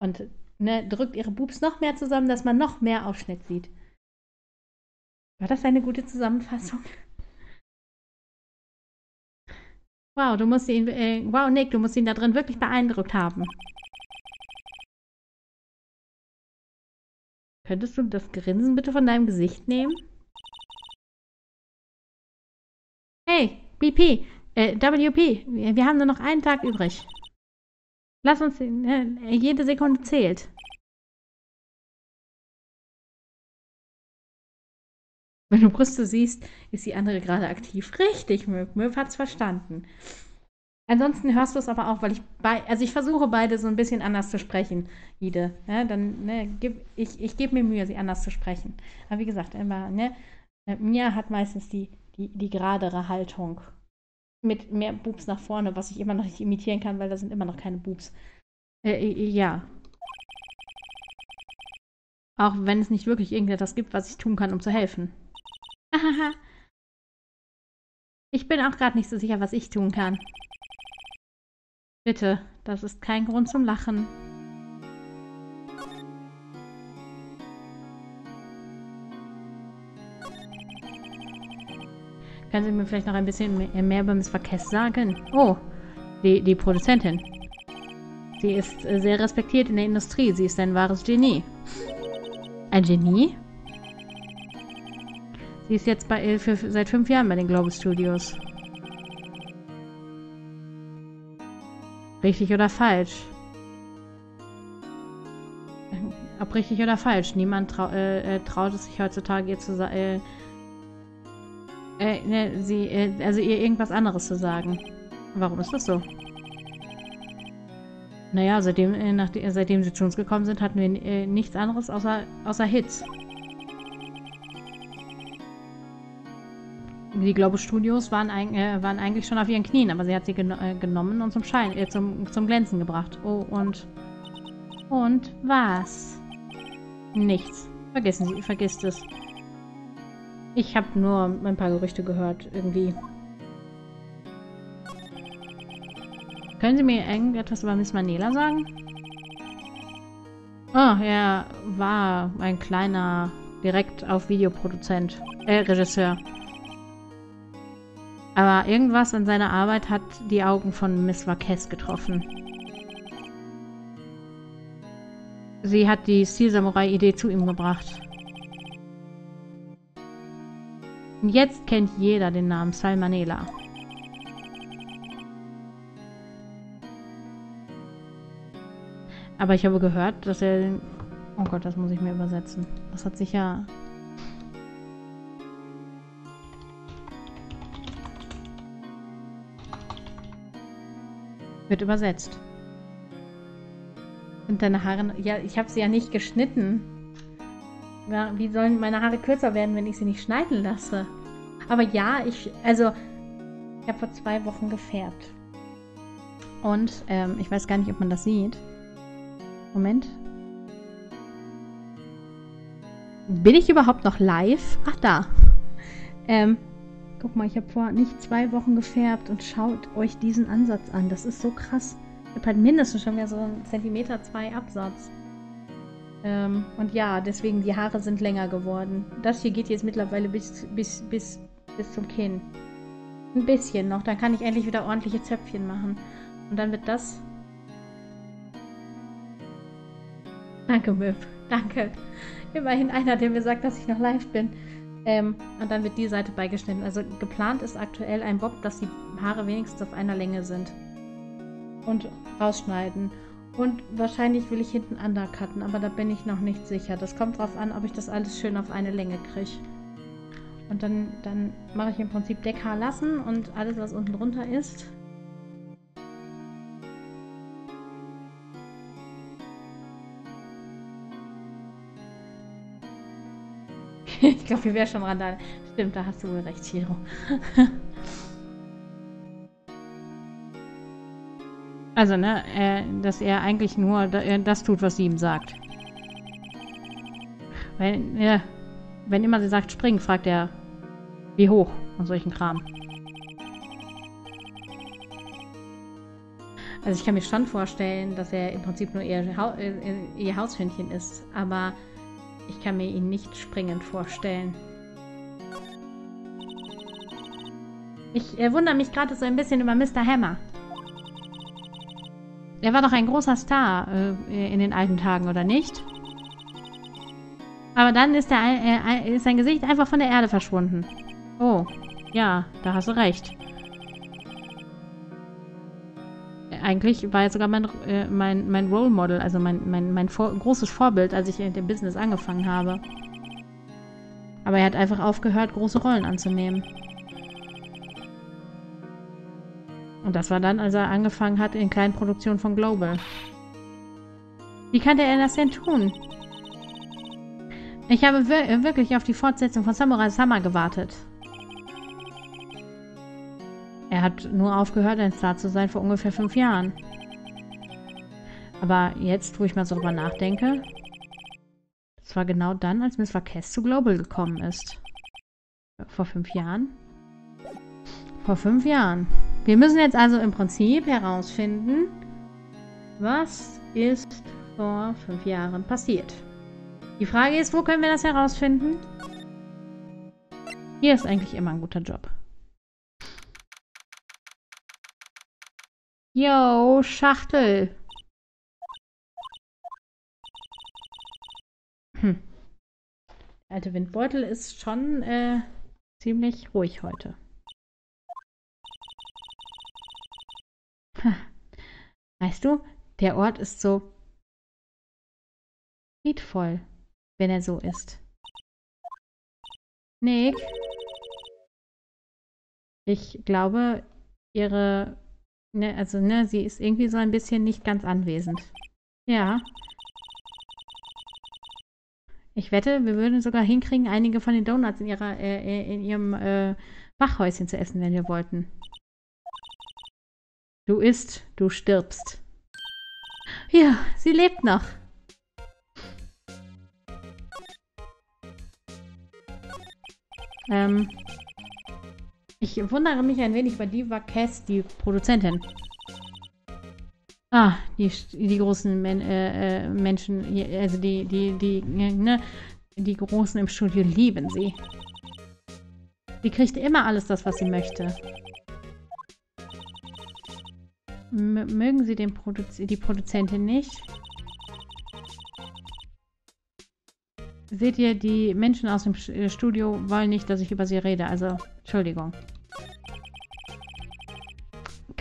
Und ne, drückt ihre Bubs noch mehr zusammen, dass man noch mehr Ausschnitt sieht. War das eine gute Zusammenfassung? Wow, du musst ihn, äh, wow, Nick, du musst ihn da drin wirklich beeindruckt haben. Könntest du das Grinsen bitte von deinem Gesicht nehmen? Hey, BP, äh, WP, wir haben nur noch einen Tag übrig. Lass uns, äh, jede Sekunde zählt. Wenn du Brüste siehst, ist die andere gerade aktiv. Richtig, Möb. Möb hat's verstanden. Ansonsten hörst du es aber auch, weil ich bei, also ich versuche beide so ein bisschen anders zu sprechen, Ide. Ja, dann, ne, gib, ich, ich gebe mir Mühe, sie anders zu sprechen. Aber wie gesagt, immer, ne, Mia hat meistens die, die, die geradere Haltung. Mit mehr Boobs nach vorne, was ich immer noch nicht imitieren kann, weil da sind immer noch keine Boobs. Äh, äh ja. Auch wenn es nicht wirklich irgendetwas gibt, was ich tun kann, um zu helfen. ich bin auch gerade nicht so sicher, was ich tun kann. Bitte, das ist kein Grund zum Lachen. Können Sie mir vielleicht noch ein bisschen mehr über Miss Vakes sagen? Oh, die, die Produzentin. Sie ist äh, sehr respektiert in der Industrie. Sie ist ein wahres Genie. Ein Genie? Sie ist jetzt bei, für, seit fünf Jahren bei den Global Studios. Richtig oder falsch? Ob richtig oder falsch? Niemand trau äh, äh, traut es sich heutzutage ihr zu sagen. Äh, äh, ne, sie, äh, also ihr irgendwas anderes zu sagen. Warum ist das so? Naja, seitdem, äh, nachdem, seitdem sie zu uns gekommen sind, hatten wir äh, nichts anderes außer, außer Hits. Die Globus Studios waren, äh, waren, eigentlich schon auf ihren Knien, aber sie hat sie gen äh, genommen und zum Schein, äh, zum, zum Glänzen gebracht. Oh, und. Und was? Nichts. Vergessen Sie, vergisst es. Ich habe nur ein paar Gerüchte gehört, irgendwie. Können Sie mir irgendetwas über Miss Manela sagen? Oh, er war ein kleiner direkt auf Videoproduzent, äh, Regisseur. Aber irgendwas in seiner Arbeit hat die Augen von Miss Vakes getroffen. Sie hat die Steel-Samurai-Idee zu ihm gebracht. Und jetzt kennt jeder den Namen Salmanela. Aber ich habe gehört, dass er... Oh Gott, das muss ich mir übersetzen. Das hat sicher Wird übersetzt. Sind deine Haare... Ja, ich habe sie ja nicht geschnitten. Ja, wie sollen meine Haare kürzer werden, wenn ich sie nicht schneiden lasse? Aber ja, ich... Also, ich habe vor zwei Wochen gefärbt. Und ähm, ich weiß gar nicht, ob man das sieht. Moment. Bin ich überhaupt noch live? Ach, da. Ähm, Guck mal, ich habe vor nicht zwei Wochen gefärbt und schaut euch diesen Ansatz an. Das ist so krass. Ich habe halt mindestens schon wieder so einen Zentimeter zwei Absatz. Ähm, und ja, deswegen die Haare sind länger geworden. Das hier geht jetzt mittlerweile bis, bis, bis, bis zum Kinn. Ein bisschen noch. Dann kann ich endlich wieder ordentliche Zöpfchen machen. Und dann wird das... Danke, Möb. Danke. Immerhin einer, der mir sagt, dass ich noch live bin. Ähm, und dann wird die Seite beigeschnitten. Also geplant ist aktuell ein Bob, dass die Haare wenigstens auf einer Länge sind. Und rausschneiden. Und wahrscheinlich will ich hinten undercutten, aber da bin ich noch nicht sicher. Das kommt drauf an, ob ich das alles schön auf eine Länge kriege. Und dann, dann mache ich im Prinzip Deckhaar lassen und alles, was unten drunter ist, ich glaube, wir wären schon Randale. Stimmt, da hast du wohl recht, Chiro. also, ne, äh, dass er eigentlich nur äh, das tut, was sie ihm sagt. Wenn, ja, wenn immer sie sagt springen, fragt er, wie hoch und solchen Kram. Also ich kann mir schon vorstellen, dass er im Prinzip nur ihr, äh, ihr Haushündchen ist, aber ich kann mir ihn nicht springend vorstellen. Ich äh, wundere mich gerade so ein bisschen über Mr. Hammer. Er war doch ein großer Star äh, in den alten Tagen, oder nicht? Aber dann ist, der, äh, ist sein Gesicht einfach von der Erde verschwunden. Oh, ja, da hast du recht. Eigentlich war er sogar mein, äh, mein, mein Role Model, also mein, mein, mein vor großes Vorbild, als ich in dem Business angefangen habe. Aber er hat einfach aufgehört, große Rollen anzunehmen. Und das war dann, als er angefangen hat in kleinen Produktionen von Global. Wie kann er das denn tun? Ich habe wir wirklich auf die Fortsetzung von Samurai Summer gewartet. Er hat nur aufgehört, ein Star zu sein vor ungefähr fünf Jahren. Aber jetzt, wo ich mal so drüber nachdenke, das war genau dann, als Miss Vaquez zu Global gekommen ist. Vor fünf Jahren? Vor fünf Jahren. Wir müssen jetzt also im Prinzip herausfinden, was ist vor fünf Jahren passiert. Die Frage ist, wo können wir das herausfinden? Hier ist eigentlich immer ein guter Job. Yo, Schachtel. Hm. Der alte Windbeutel ist schon äh, ziemlich ruhig heute. Weißt du, der Ort ist so friedvoll, wenn er so ist. Nick? Ich glaube, ihre... Ne, also, ne, sie ist irgendwie so ein bisschen nicht ganz anwesend. Ja. Ich wette, wir würden sogar hinkriegen, einige von den Donuts in, ihrer, äh, in ihrem äh, Wachhäuschen zu essen, wenn wir wollten. Du isst, du stirbst. Ja, sie lebt noch. Ähm, ich wundere mich ein wenig über Diva Cass, die Produzentin. Ah, die, die großen Men äh, äh, Menschen, also die, die, die, ne, die Großen im Studio lieben sie. Sie kriegt immer alles das, was sie möchte. M mögen Sie den Produz die Produzentin nicht? Seht ihr, die Menschen aus dem Studio wollen nicht, dass ich über sie rede. Also, Entschuldigung.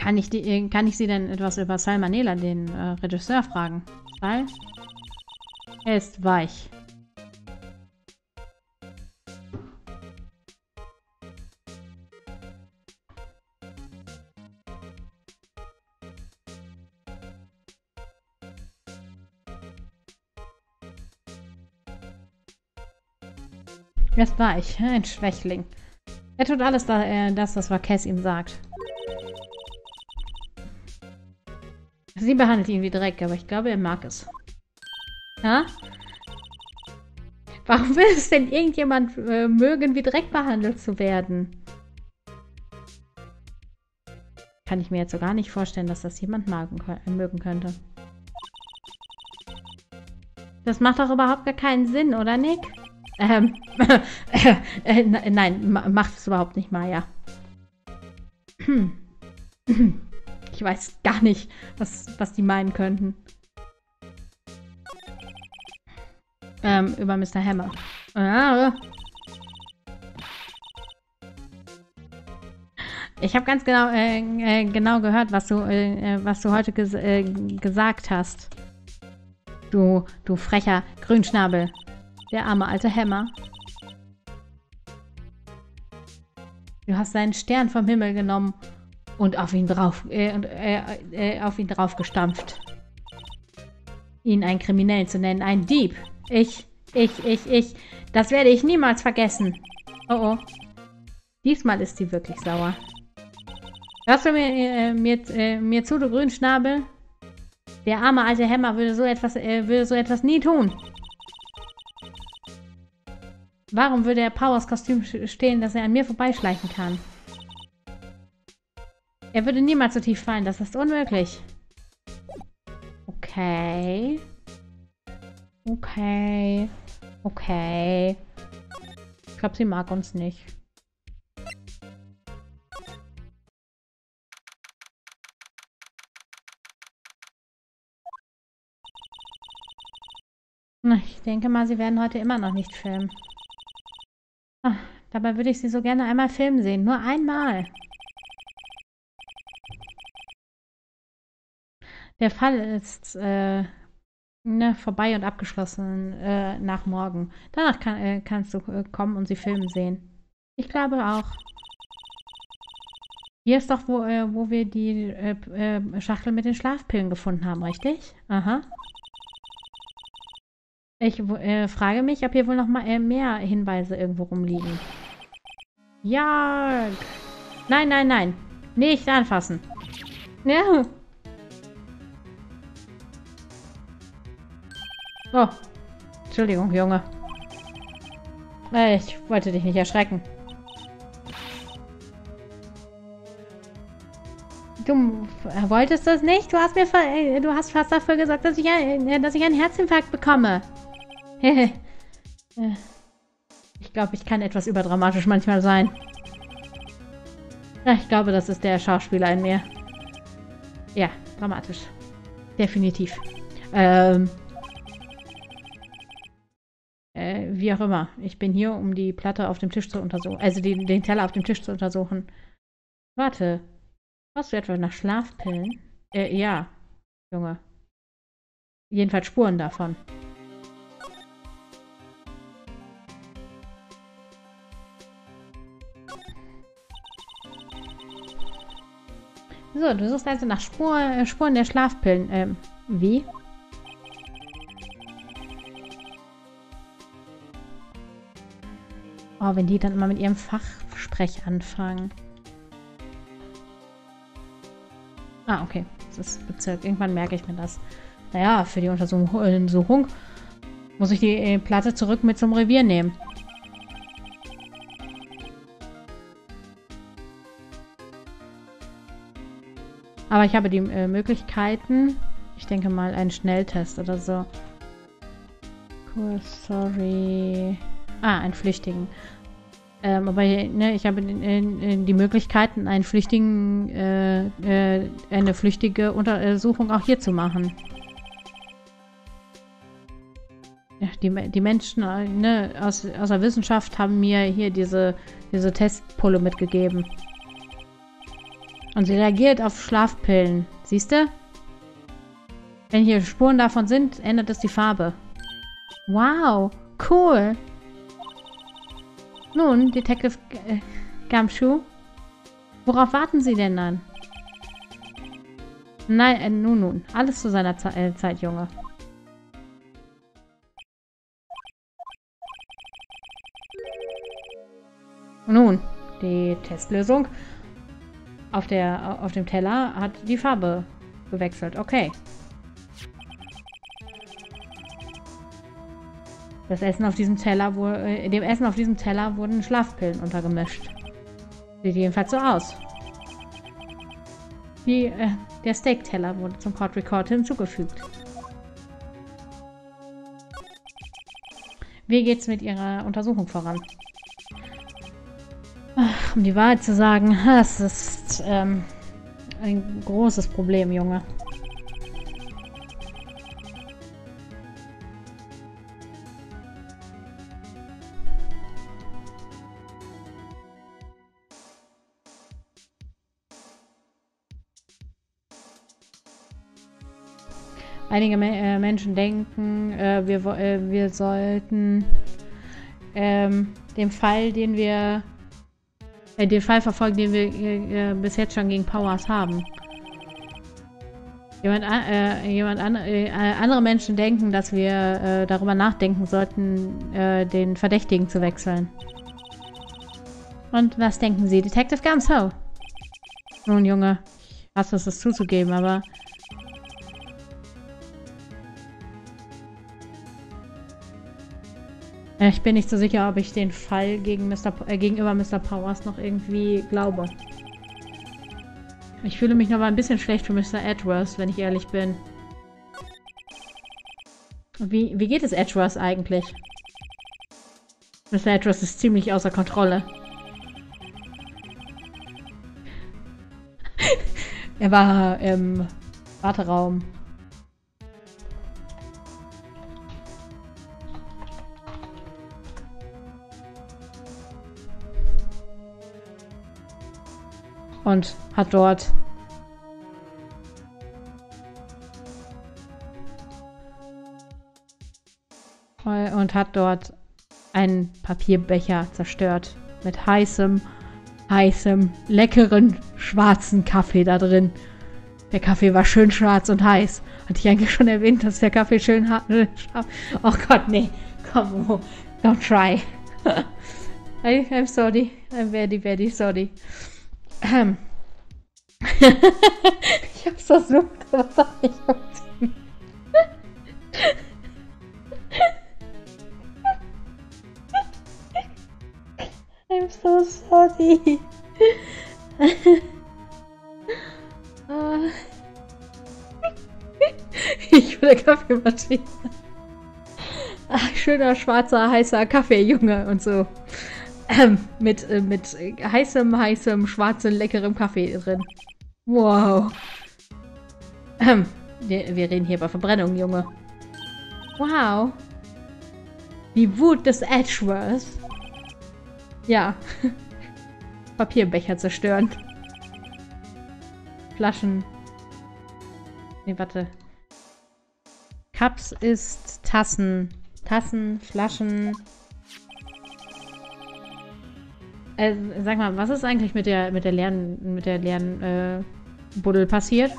Kann ich, die, äh, kann ich Sie denn etwas über Salmanela, den äh, Regisseur, fragen? Sal? Er ist weich. Das war ich, ein Schwächling. Er tut alles äh, das, was Vakes ihm sagt. Sie behandelt ihn wie Dreck, aber ich glaube, er mag es. Ja? Warum will es denn irgendjemand äh, mögen, wie Dreck behandelt zu werden? Kann ich mir jetzt so gar nicht vorstellen, dass das jemand magen, äh, mögen könnte. Das macht doch überhaupt gar keinen Sinn, oder Nick? Ähm, äh, äh, nein, macht es überhaupt nicht, Maya. Ich weiß gar nicht, was, was die meinen könnten. Ähm, über Mr. Hammer. Ah. Ich habe ganz genau, äh, äh, genau gehört, was du, äh, äh was du heute ges äh, gesagt hast. Du, du frecher Grünschnabel. Der arme alte Hammer. Du hast seinen Stern vom Himmel genommen und auf ihn drauf, äh, äh, äh, auf ihn drauf gestampft. Ihn einen Kriminellen zu nennen, ein Dieb. Ich, ich, ich, ich. Das werde ich niemals vergessen. Oh oh. Diesmal ist sie wirklich sauer. Hörst du mir, äh, mir, äh, mir zu, du Grünschnabel? Der arme alte Hämmer würde so etwas, äh, würde so etwas nie tun. Warum würde er Powers Kostüm stehen, dass er an mir vorbeischleichen kann? Er würde niemals so tief fallen, das ist unmöglich. Okay. Okay. Okay. Ich glaube, sie mag uns nicht. Ich denke mal, sie werden heute immer noch nicht filmen. Ach, dabei würde ich sie so gerne einmal filmen sehen. Nur einmal. Der Fall ist äh, ne, vorbei und abgeschlossen äh, nach morgen. Danach kann, äh, kannst du äh, kommen und sie filmen sehen. Ich glaube auch. Hier ist doch, wo, äh, wo wir die Schachtel mit den Schlafpillen gefunden haben, richtig? Aha. Ich äh, frage mich, ob hier wohl noch mal äh, mehr Hinweise irgendwo rumliegen. Ja. Nein, nein, nein. Nicht anfassen. Ja. Oh. Entschuldigung, Junge. Ich wollte dich nicht erschrecken. Du wolltest das nicht? Du hast mir äh, du hast fast dafür gesagt, dass ich, äh, dass ich einen Herzinfarkt bekomme. ich glaube, ich kann etwas überdramatisch manchmal sein. Ich glaube, das ist der Schauspieler in mir. Ja, dramatisch. Definitiv. Ähm. Wie auch immer. Ich bin hier, um die Platte auf dem Tisch zu untersuchen. Also die, den Teller auf dem Tisch zu untersuchen. Warte. Hast du etwa nach Schlafpillen? Äh, ja, Junge. Jedenfalls Spuren davon. So, du suchst also nach Spur, äh, Spuren der Schlafpillen. Ähm, wie? Oh, wenn die dann immer mit ihrem Fachsprech anfangen. Ah, okay. Das ist Bezirk. Irgendwann merke ich mir das. Naja, für die Untersuchung muss ich die äh, Platte zurück mit zum Revier nehmen. Aber ich habe die äh, Möglichkeiten. Ich denke mal einen Schnelltest oder so. Cool, sorry. Ah, einen Flüchtigen. Ähm, aber ne, ich habe die Möglichkeiten, einen Flüchtigen, äh, äh, eine flüchtige Untersuchung auch hier zu machen. Ja, die, die Menschen äh, ne, aus, aus der Wissenschaft haben mir hier diese, diese Testpulle mitgegeben. Und sie reagiert auf Schlafpillen. Siehst du? Wenn hier Spuren davon sind, ändert es die Farbe. Wow, cool. Nun, Detective äh, Gamschuh, worauf warten Sie denn dann? Nein, äh, nun, nun. Alles zu seiner Ze äh, Zeit, Junge. Nun, die Testlösung auf, der, auf dem Teller hat die Farbe gewechselt. Okay. Das Essen auf diesem Teller wurde, äh, dem Essen auf diesem Teller wurden Schlafpillen untergemischt. Sieht jedenfalls so aus. Die, äh, der Steak-Teller wurde zum Court Record hinzugefügt. Wie geht's mit Ihrer Untersuchung voran? Ach, um die Wahrheit zu sagen, das ist ähm, ein großes Problem, Junge. Einige äh, Menschen denken, äh, wir, äh, wir sollten ähm, den Fall, den wir, äh, den Fall verfolgen, den wir äh, äh, bis jetzt schon gegen Powers haben. Jemand, jemand an, andere Menschen denken, dass wir darüber nachdenken sollten, den Verdächtigen zu wechseln. Und was denken Sie, Detective Gumshoe? Nun, Junge, ich hasse es, das zuzugeben, aber Ich bin nicht so sicher, ob ich den Fall gegen Mr. Äh, gegenüber Mr. Powers noch irgendwie glaube. Ich fühle mich noch mal ein bisschen schlecht für Mr. Edwards, wenn ich ehrlich bin. Wie, wie geht es Edwards eigentlich? Mr. Edwards ist ziemlich außer Kontrolle. er war im Warteraum Und hat dort und hat dort einen Papierbecher zerstört mit heißem, heißem, leckeren, schwarzen Kaffee da drin. Der Kaffee war schön schwarz und heiß. Hatte ich eigentlich schon erwähnt, dass der Kaffee schön hart Oh Gott, nee. Komm, oh. don't try. I, I'm sorry. I'm very, very sorry. Ähm. ich hab's versucht, aber es hat nicht funktioniert. I'm so sorry. ich will Kaffeemaschine. Ach, schöner schwarzer, heißer Kaffee, Junge und so. Ähm, mit, äh, mit heißem, heißem, schwarzem, leckerem Kaffee drin. Wow. Ähm, wir, wir reden hier über Verbrennung, Junge. Wow. Die Wut des Edgeworth. Ja. Papierbecher zerstören. Flaschen. Nee, warte. Cups ist Tassen. Tassen, Flaschen. Äh, sag mal, was ist eigentlich mit der mit der leeren mit der leeren äh, Buddel passiert?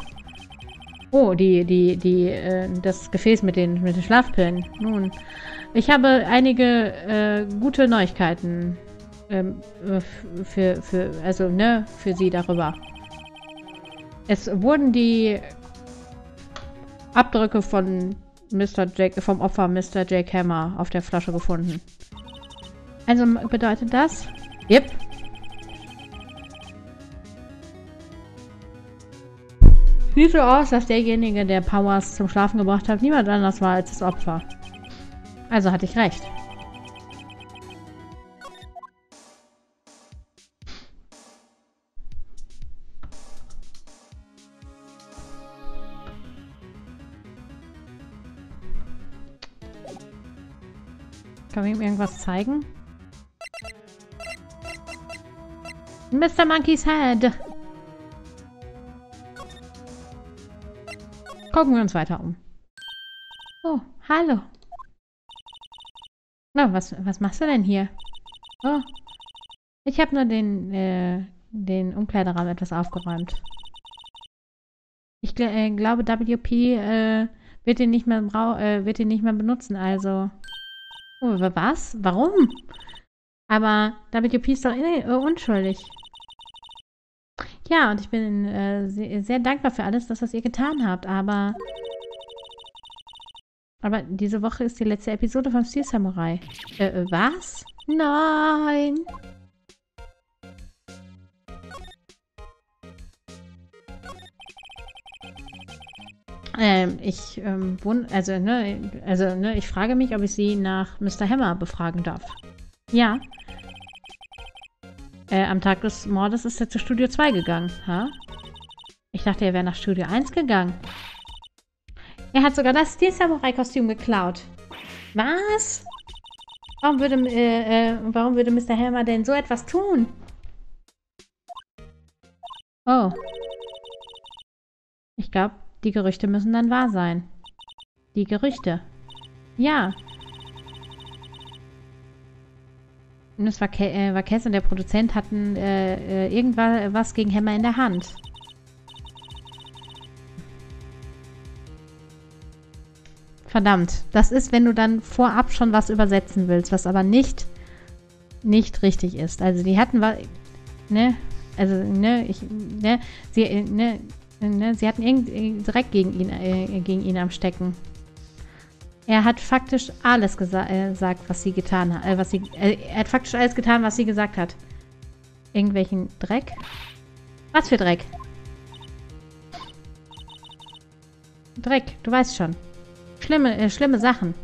Oh, die die die äh, das Gefäß mit den mit den Schlafpillen. Nun, ich habe einige äh, gute Neuigkeiten ähm, für für also ne für Sie darüber. Es wurden die Abdrücke von Mr. Jake, vom Opfer Mr. Jake Hammer auf der Flasche gefunden. Also bedeutet das? Yep. Sieht so aus, dass derjenige, der Powers zum Schlafen gebracht hat, niemand anders war als das Opfer. Also hatte ich recht. Kann man ihm irgendwas zeigen? Mr. Monkey's Head. Gucken wir uns weiter um. Oh, hallo. Na, was, was machst du denn hier? Oh, ich habe nur den, äh, den Umkleideraum etwas aufgeräumt. Ich gl äh, glaube, WP äh, wird ihn nicht mehr äh, wird ihn nicht mehr benutzen, also. Oh, was? Warum? Aber WP ist doch äh, unschuldig. Ja, und ich bin äh, sehr, sehr, dankbar für alles, das, was ihr getan habt, aber... Aber diese Woche ist die letzte Episode von Steel Samurai. Äh, äh was? Nein! Ähm, ich, ähm, also, ne, also, ne, ich frage mich, ob ich sie nach Mr. Hammer befragen darf. Ja. Äh, am Tag des Mordes ist er zu Studio 2 gegangen, ha? Ich dachte, er wäre nach Studio 1 gegangen. Er hat sogar das Steel Samurai-Kostüm geklaut. Was? Warum würde, äh, äh, warum würde Mr. Hammer denn so etwas tun? Oh. Ich glaube, die Gerüchte müssen dann wahr sein. Die Gerüchte. Ja. Es war, Ke äh, war Cass und der Produzent hatten äh, äh, irgendwas gegen Hämmer in der Hand. Verdammt. Das ist, wenn du dann vorab schon was übersetzen willst, was aber nicht, nicht richtig ist. Also die hatten was, ne, also, ne, ich, ne, sie, ne, Ne? Sie hatten irgendwie Dreck gegen ihn, äh, gegen ihn am Stecken. Er hat faktisch alles gesa äh, gesagt, was sie getan hat. Äh, was sie, äh, er hat faktisch alles getan, was sie gesagt hat. Irgendwelchen Dreck? Was für Dreck? Dreck, du weißt schon. Schlimme, äh, schlimme Sachen.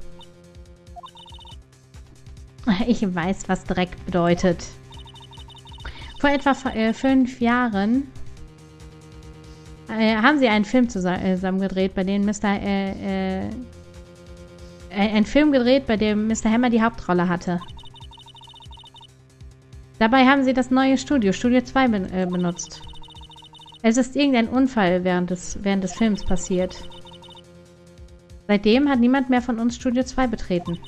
Ich weiß, was Dreck bedeutet. Vor etwa äh, fünf Jahren äh, haben sie einen Film äh, zusammen gedreht, bei dem Mr. Äh, ein Film gedreht, bei dem Mr. Hammer die Hauptrolle hatte. Dabei haben sie das neue Studio, Studio 2, ben, äh, benutzt. Es ist irgendein Unfall während des, während des Films passiert. Seitdem hat niemand mehr von uns Studio 2 betreten.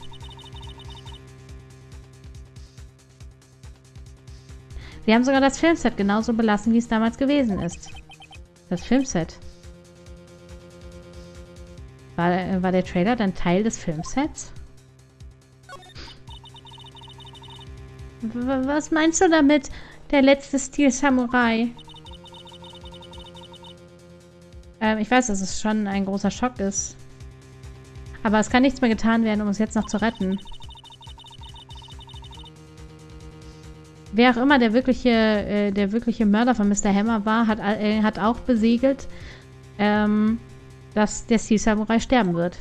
Sie haben sogar das Filmset genauso belassen, wie es damals gewesen ist. Das Filmset. War, war der Trailer dann Teil des Filmsets? Was meinst du damit, der letzte Stil Samurai? Ähm, ich weiß, dass es schon ein großer Schock ist. Aber es kann nichts mehr getan werden, um es jetzt noch zu retten. Wer auch immer der wirkliche, äh, der wirkliche Mörder von Mr. Hammer war, hat, äh, hat auch besiegelt, ähm, dass der Sea Samurai sterben wird.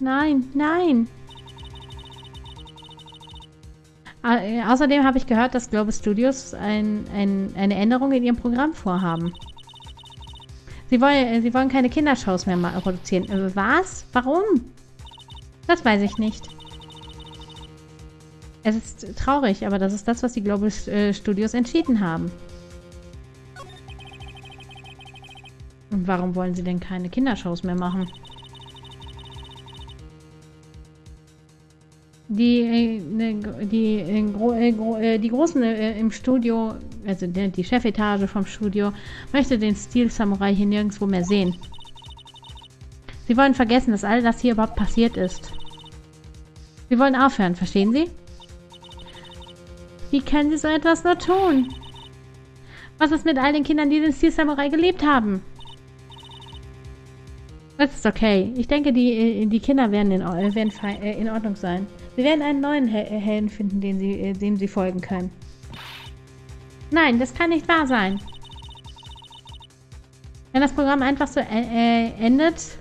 Nein, nein. Äh, außerdem habe ich gehört, dass Global Studios ein, ein, eine Änderung in ihrem Programm vorhaben. Sie wollen, äh, sie wollen keine Kindershows mehr produzieren. Äh, was? Warum? Das weiß ich nicht. Es ist traurig, aber das ist das, was die Global Studios entschieden haben. Und warum wollen sie denn keine Kindershows mehr machen? Die, äh, ne, die, äh, die Großen im Studio, also die Chefetage vom Studio, möchte den Stil Samurai hier nirgendwo mehr sehen. Sie wollen vergessen, dass all das hier überhaupt passiert ist. Sie wollen aufhören, verstehen Sie? Wie können Sie so etwas nur tun? Was ist mit all den Kindern, die den Stil Samurai gelebt haben? Das ist okay. Ich denke, die, die Kinder werden in, werden äh, in Ordnung sein. Sie werden einen neuen Helden finden, den sie, äh, dem sie folgen können. Nein, das kann nicht wahr sein. Wenn das Programm einfach so äh, endet,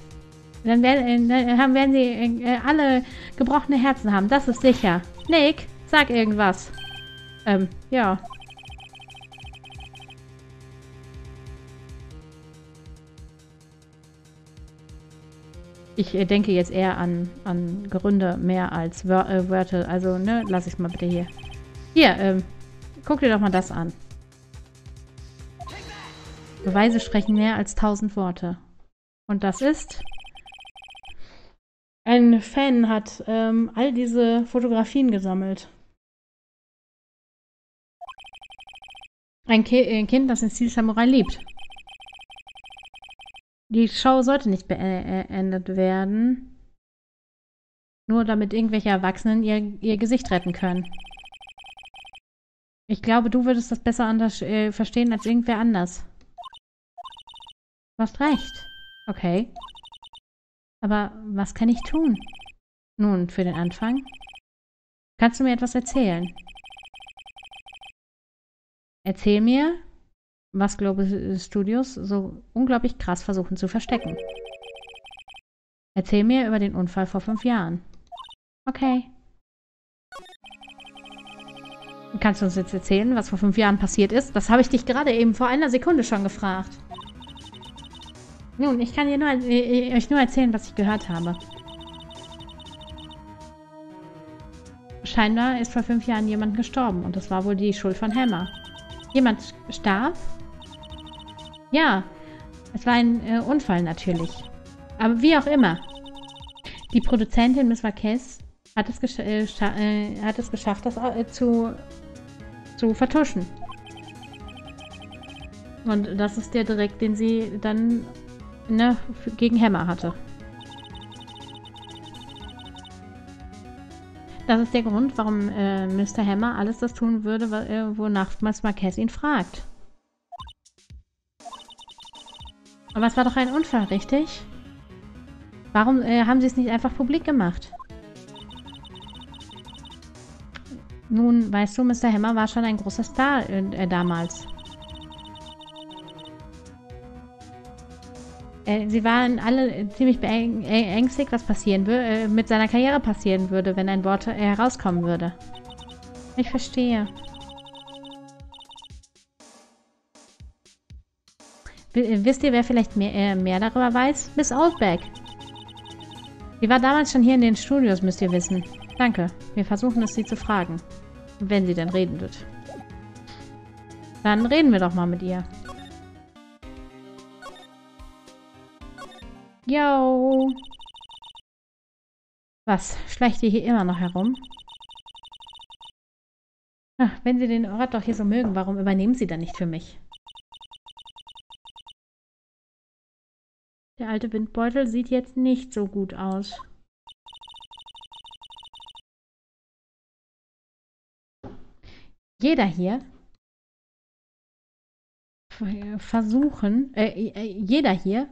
dann werden, dann werden sie alle gebrochene Herzen haben. Das ist sicher. Nick, sag irgendwas. Ähm, ja. Ich äh, denke jetzt eher an, an Gründe mehr als Wör äh, Wörter. Also, ne, lass ich mal bitte hier. Hier, ähm, guck dir doch mal das an. Beweise sprechen mehr als tausend Worte. Und das ist... Ein Fan hat ähm, all diese Fotografien gesammelt. Ein, Ki ein Kind, das den Stil Samurai liebt. Die Show sollte nicht beendet werden. Nur damit irgendwelche Erwachsenen ihr, ihr Gesicht retten können. Ich glaube, du würdest das besser anders äh, verstehen als irgendwer anders. Du hast recht. Okay. Aber was kann ich tun? Nun, für den Anfang. Kannst du mir etwas erzählen? Erzähl mir, was Global Studios so unglaublich krass versuchen zu verstecken. Erzähl mir über den Unfall vor fünf Jahren. Okay. Kannst du uns jetzt erzählen, was vor fünf Jahren passiert ist? Das habe ich dich gerade eben vor einer Sekunde schon gefragt. Nun, ich kann dir nur, äh, euch nur erzählen, was ich gehört habe. Scheinbar ist vor fünf Jahren jemand gestorben und das war wohl die Schuld von Hammer. Jemand starb? Ja, es war ein äh, Unfall natürlich. Aber wie auch immer. Die Produzentin Miss Marquez hat es, äh, äh, hat es geschafft, das äh, zu, zu vertuschen. Und das ist der Direkt, den sie dann ne, gegen Hammer hatte. Das ist der Grund, warum äh, Mr. Hammer alles das tun würde, äh, wonach Miss Marquez ihn fragt. Aber es war doch ein Unfall, richtig? Warum äh, haben sie es nicht einfach publik gemacht? Nun, weißt du, Mr. Hammer war schon ein großer Star äh, damals. Äh, sie waren alle ziemlich beängstigt, was passieren äh, mit seiner Karriere passieren würde, wenn ein Wort herauskommen würde. Ich verstehe. Wisst ihr, wer vielleicht mehr, äh, mehr darüber weiß? Miss Outback. Sie war damals schon hier in den Studios, müsst ihr wissen. Danke. Wir versuchen es, sie zu fragen. Wenn sie denn reden wird. Dann reden wir doch mal mit ihr. Yo. Was? Schleicht ihr hier immer noch herum? Ach, wenn sie den Ort doch hier so mögen, warum übernehmen sie dann nicht für mich? Der alte Windbeutel sieht jetzt nicht so gut aus. Jeder hier versuchen, äh, äh, jeder hier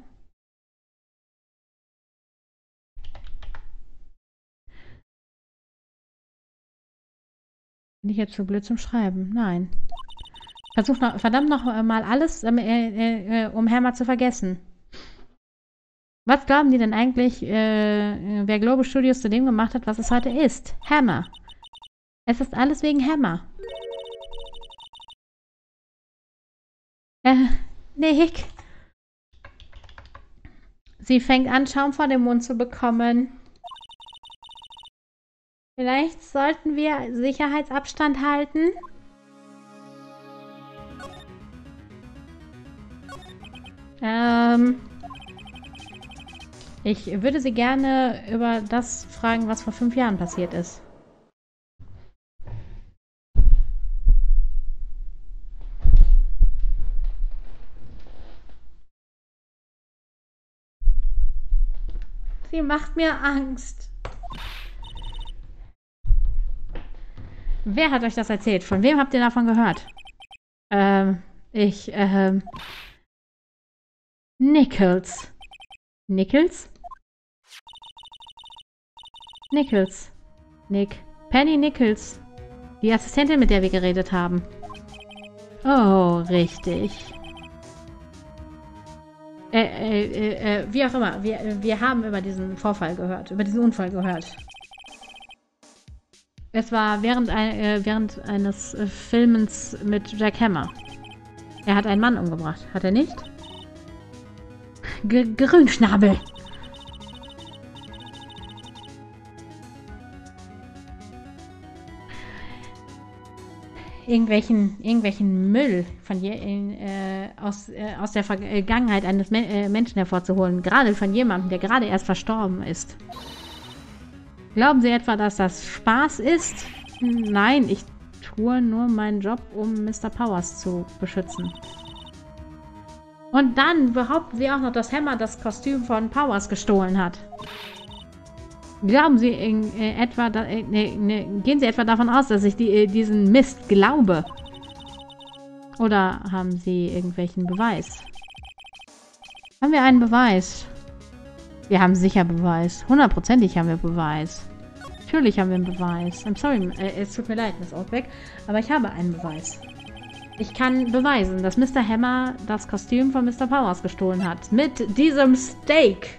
Bin ich jetzt so blöd zum Schreiben? Nein. Versuch noch, verdammt noch mal alles, äh, äh, äh, um Hammer zu vergessen. Was glauben die denn eigentlich, äh, wer Global Studios zu dem gemacht hat, was es heute ist? Hammer. Es ist alles wegen Hammer. Äh, Nick. Sie fängt an, Schaum vor dem Mund zu bekommen. Vielleicht sollten wir Sicherheitsabstand halten. Ähm, ich würde Sie gerne über das fragen, was vor fünf Jahren passiert ist. Sie macht mir Angst. Wer hat euch das erzählt? Von wem habt ihr davon gehört? Ähm, ich, ähm... Nichols. Nichols? Nichols. Nick. Penny Nichols. Die Assistentin, mit der wir geredet haben. Oh, richtig. Äh, äh, äh, äh wie auch immer. Wir, wir haben über diesen Vorfall gehört. Über diesen Unfall gehört. Es war während, ein, äh, während eines äh, Filmens mit Jack Hammer. Er hat einen Mann umgebracht. Hat er nicht? G Grünschnabel. Irgendwelchen, irgendwelchen Müll von je, äh, aus, äh, aus der Vergangenheit eines Me äh, Menschen hervorzuholen. Gerade von jemandem, der gerade erst verstorben ist. Glauben Sie etwa, dass das Spaß ist? Nein, ich tue nur meinen Job, um Mr. Powers zu beschützen. Und dann behaupten Sie auch noch, dass Hammer das Kostüm von Powers gestohlen hat. Glauben Sie in, äh, etwa, da, äh, ne, ne, gehen Sie etwa davon aus, dass ich die, äh, diesen Mist glaube? Oder haben Sie irgendwelchen Beweis? Haben wir einen Beweis? Wir haben sicher Beweis. Hundertprozentig haben wir Beweis. Natürlich haben wir einen Beweis. I'm sorry, äh, es tut mir leid, Miss Outback, aber ich habe einen Beweis. Ich kann beweisen, dass Mr. Hammer das Kostüm von Mr. Powers gestohlen hat. Mit diesem Steak.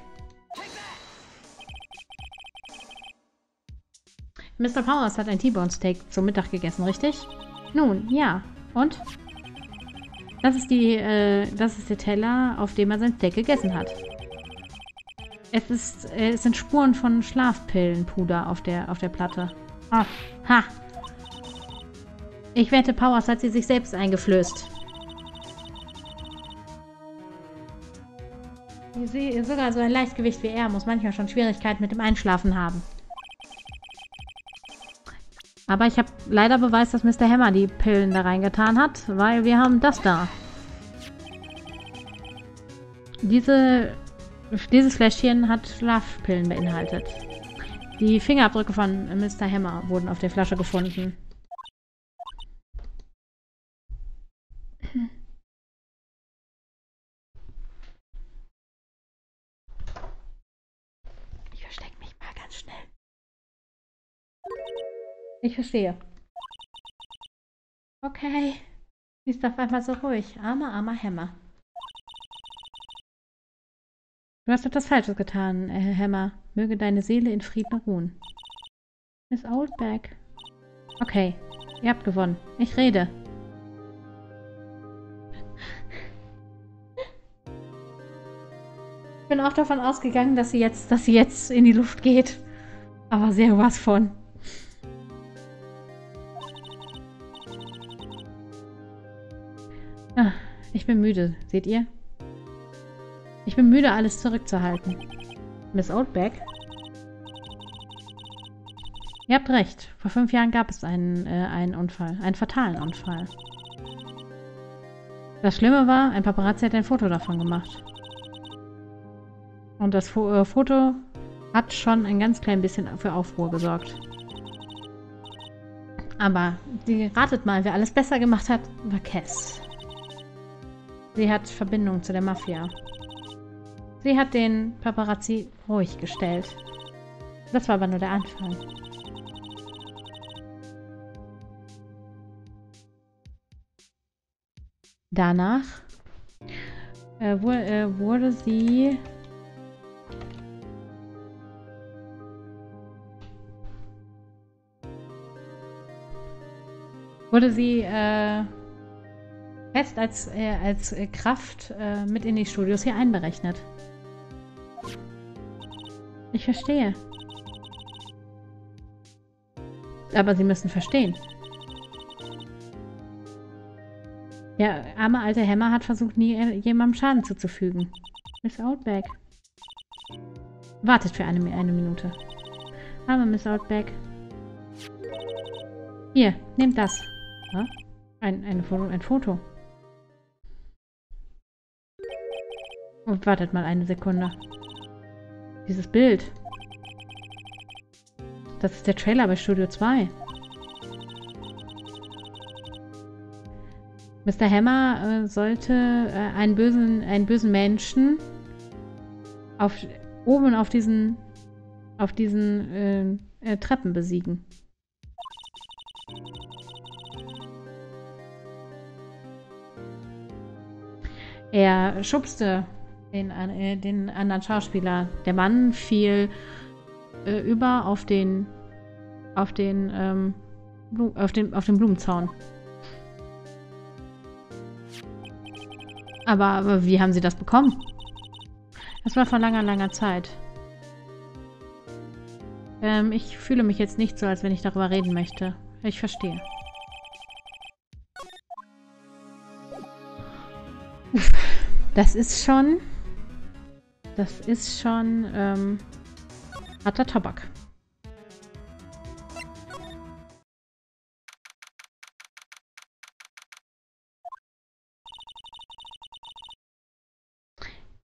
Mr. Powers hat ein T-Bone Steak zum Mittag gegessen, richtig? Nun, ja. Und? Das ist die, äh, das ist der Teller, auf dem er sein Steak gegessen hat. Es, ist, äh, es sind Spuren von Schlafpillenpuder auf der, auf der Platte. Ah, ha. Ich wette, Powers hat sie sich selbst eingeflößt. Sogar so ein Leichtgewicht wie er muss manchmal schon Schwierigkeiten mit dem Einschlafen haben. Aber ich habe leider Beweis, dass Mr. Hammer die Pillen da reingetan hat, weil wir haben das da. Diese dieses Fläschchen hat Schlafpillen beinhaltet. Die Fingerabdrücke von Mr. Hammer wurden auf der Flasche gefunden. Ich verstecke mich mal ganz schnell. Ich verstehe. Okay. Sie ist auf einmal so ruhig. Armer, armer Hammer. Du hast etwas Falsches getan, Herr Hammer. Möge deine Seele in Frieden ruhen. Miss Oldback. Okay, ihr habt gewonnen. Ich rede. Ich bin auch davon ausgegangen, dass sie jetzt, dass sie jetzt in die Luft geht. Aber sehr was von. Ich bin müde, seht ihr? Ich bin müde, alles zurückzuhalten. Miss Oldback? Ihr habt recht. Vor fünf Jahren gab es einen, äh, einen Unfall. Einen fatalen Unfall. Das Schlimme war, ein Paparazzi hat ein Foto davon gemacht. Und das Fo äh, Foto hat schon ein ganz klein bisschen für Aufruhr gesorgt. Aber die, ratet mal, wer alles besser gemacht hat, war Cass. Sie hat Verbindung zu der Mafia. Sie hat den Paparazzi ruhig gestellt. Das war aber nur der Anfang. Danach äh, wurde, äh, wurde sie wurde sie äh, fest als, äh, als Kraft äh, mit in die Studios hier einberechnet. Ich verstehe. Aber Sie müssen verstehen. Der arme alte Hammer hat versucht, nie jemandem Schaden zuzufügen. Miss Outback. Wartet für eine, eine Minute. Aber Miss Outback. Hier, nehmt das. Ja? Ein, ein, ein Foto. Und wartet mal eine Sekunde. Dieses Bild. Das ist der Trailer bei Studio 2. Mr. Hammer äh, sollte äh, einen, bösen, einen bösen Menschen auf, oben auf diesen, auf diesen äh, äh Treppen besiegen. Er schubste den, äh, den anderen Schauspieler. Der Mann fiel äh, über auf den auf den ähm, auf den auf den Blumenzaun. Aber, aber wie haben Sie das bekommen? Das war vor langer, langer Zeit. Ähm, ich fühle mich jetzt nicht so, als wenn ich darüber reden möchte. Ich verstehe. Das ist schon... Das ist schon... Ähm, harter Tabak.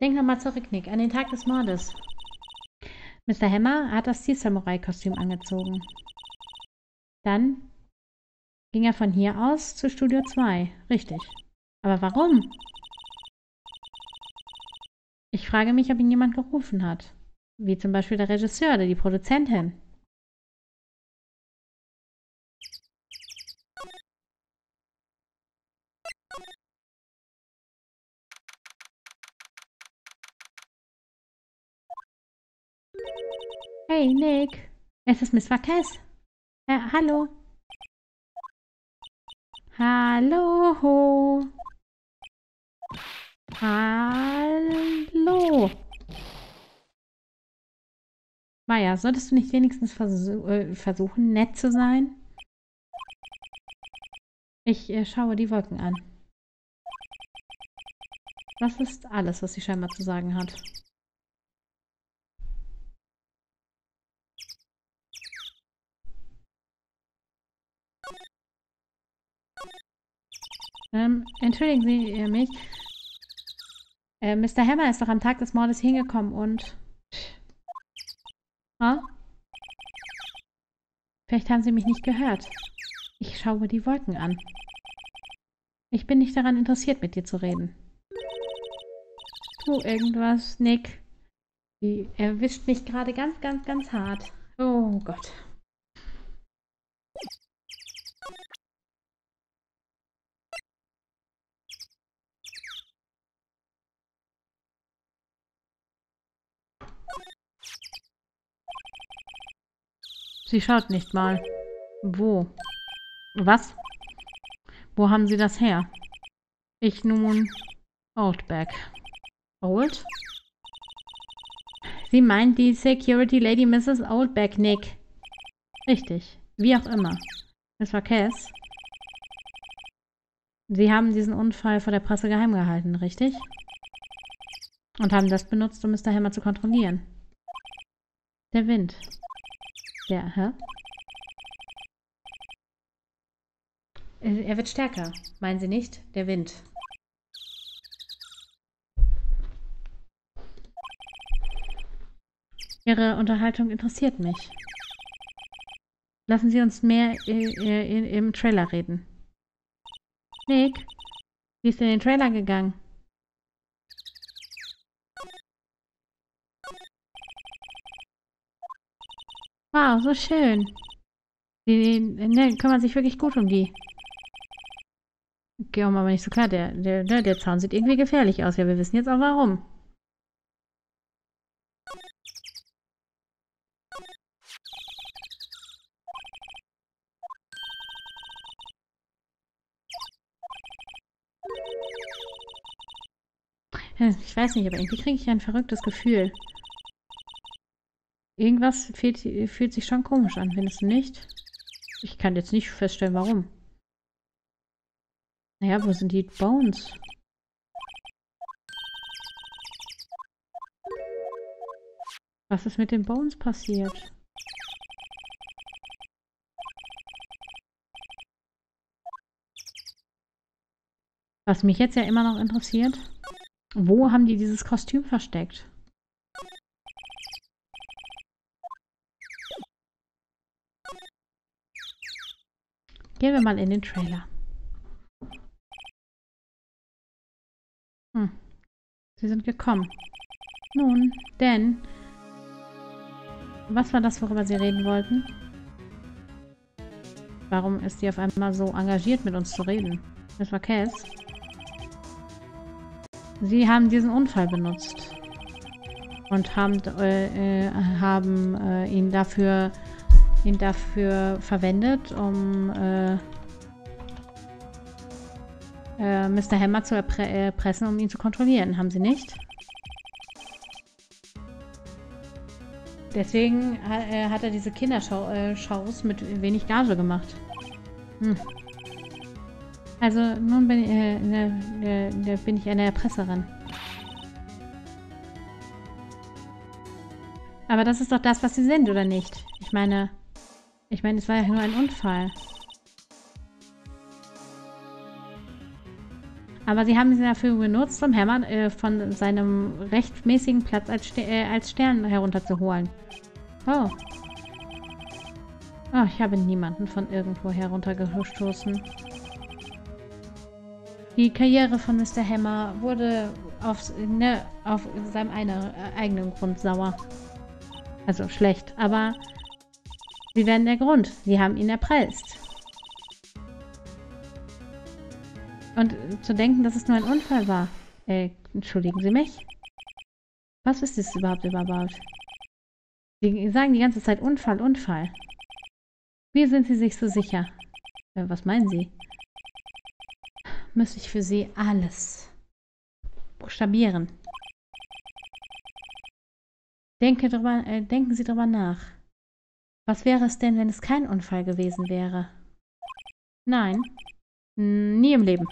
Denk nochmal zurück, Nick, an den Tag des Mordes. Mr. Hammer hat das Ziel-Samurai-Kostüm angezogen. Dann ging er von hier aus zu Studio 2. Richtig. Aber warum? Ich frage mich, ob ihn jemand gerufen hat. Wie zum Beispiel der Regisseur oder die Produzentin. Hey, Nick. Es ist Miss Vakes. Äh, hallo. Hallo. Hallo. Maya, solltest du nicht wenigstens versuch, äh, versuchen, nett zu sein? Ich äh, schaue die Wolken an. Das ist alles, was sie scheinbar zu sagen hat. Ähm, entschuldigen Sie äh, mich. Äh, Mr. Hammer ist doch am Tag des Mordes hingekommen und... Ha? Vielleicht haben Sie mich nicht gehört. Ich schaue die Wolken an. Ich bin nicht daran interessiert, mit dir zu reden. Tu irgendwas, Nick. Die erwischt mich gerade ganz, ganz, ganz hart. Oh Gott. Sie schaut nicht mal. Wo? Was? Wo haben Sie das her? Ich nun... Oldback. Old? Sie meint die Security Lady Mrs. Oldback, Nick. Richtig. Wie auch immer. Es war Cass. Sie haben diesen Unfall vor der Presse geheim gehalten, richtig? Und haben das benutzt, um Mr. Hammer zu kontrollieren. Der Wind. Der, hä? Er wird stärker. Meinen Sie nicht? Der Wind. Ihre Unterhaltung interessiert mich. Lassen Sie uns mehr im Trailer reden. Nick, wie ist in den Trailer gegangen? Wow, so schön. Die, ne, kümmern sich wirklich gut um die. Geht auch mal nicht so klar. Der, der, der Zaun sieht irgendwie gefährlich aus. Ja, wir wissen jetzt auch warum. Ich weiß nicht, aber irgendwie kriege ich ein verrücktes Gefühl. Irgendwas fühlt, fühlt sich schon komisch an, findest du nicht? Ich kann jetzt nicht feststellen, warum. Naja, wo sind die Bones? Was ist mit den Bones passiert? Was mich jetzt ja immer noch interessiert, wo haben die dieses Kostüm versteckt? Gehen wir mal in den Trailer. Hm. Sie sind gekommen. Nun, denn... Was war das, worüber Sie reden wollten? Warum ist sie auf einmal so engagiert, mit uns zu reden? Das war Cass. Sie haben diesen Unfall benutzt. Und haben, äh, äh, haben äh, ihn dafür ihn dafür verwendet, um äh, äh, Mr. Hammer zu erpressen, um ihn zu kontrollieren. Haben sie nicht? Deswegen äh, hat er diese Kindershows äh, mit wenig Gage gemacht. Hm. Also nun bin, äh, ne, bin ich eine Erpresserin. Aber das ist doch das, was sie sind, oder nicht? Ich meine, ich meine, es war ja nur ein Unfall. Aber sie haben sie dafür genutzt, um Hammer äh, von seinem rechtmäßigen Platz als, Ster äh, als Stern herunterzuholen. Oh. Oh, ich habe niemanden von irgendwo heruntergestoßen. Die Karriere von Mr. Hammer wurde auf, ne, auf seinem eine, äh, eigenen Grund sauer. Also schlecht, aber sie werden der Grund. Sie haben ihn erpresst. Und zu denken, dass es nur ein Unfall war. Äh, entschuldigen Sie mich? Was ist das überhaupt überhaupt? Sie sagen die ganze Zeit Unfall, Unfall. Wie sind Sie sich so sicher? Äh, was meinen Sie? Müsste ich für Sie alles buchstabieren. Denke drüber, äh, denken Sie drüber nach. Was wäre es denn, wenn es kein Unfall gewesen wäre? Nein. Nie im Leben.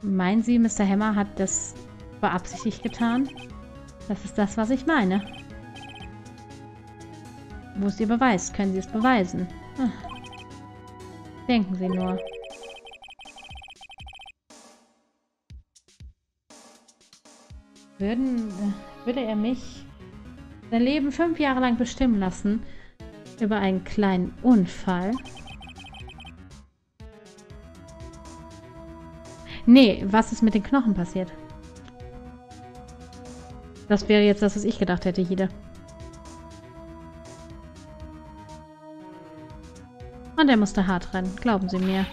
Meinen Sie, Mr. Hammer hat das beabsichtigt getan? Das ist das, was ich meine. Wo ist Ihr Beweis? Können Sie es beweisen? Hm. Denken Sie nur. Würden, würde er mich sein Leben fünf Jahre lang bestimmen lassen über einen kleinen Unfall? Nee, was ist mit den Knochen passiert? Das wäre jetzt das, was ich gedacht hätte, Hide. Und er musste hart rennen, glauben Sie mir.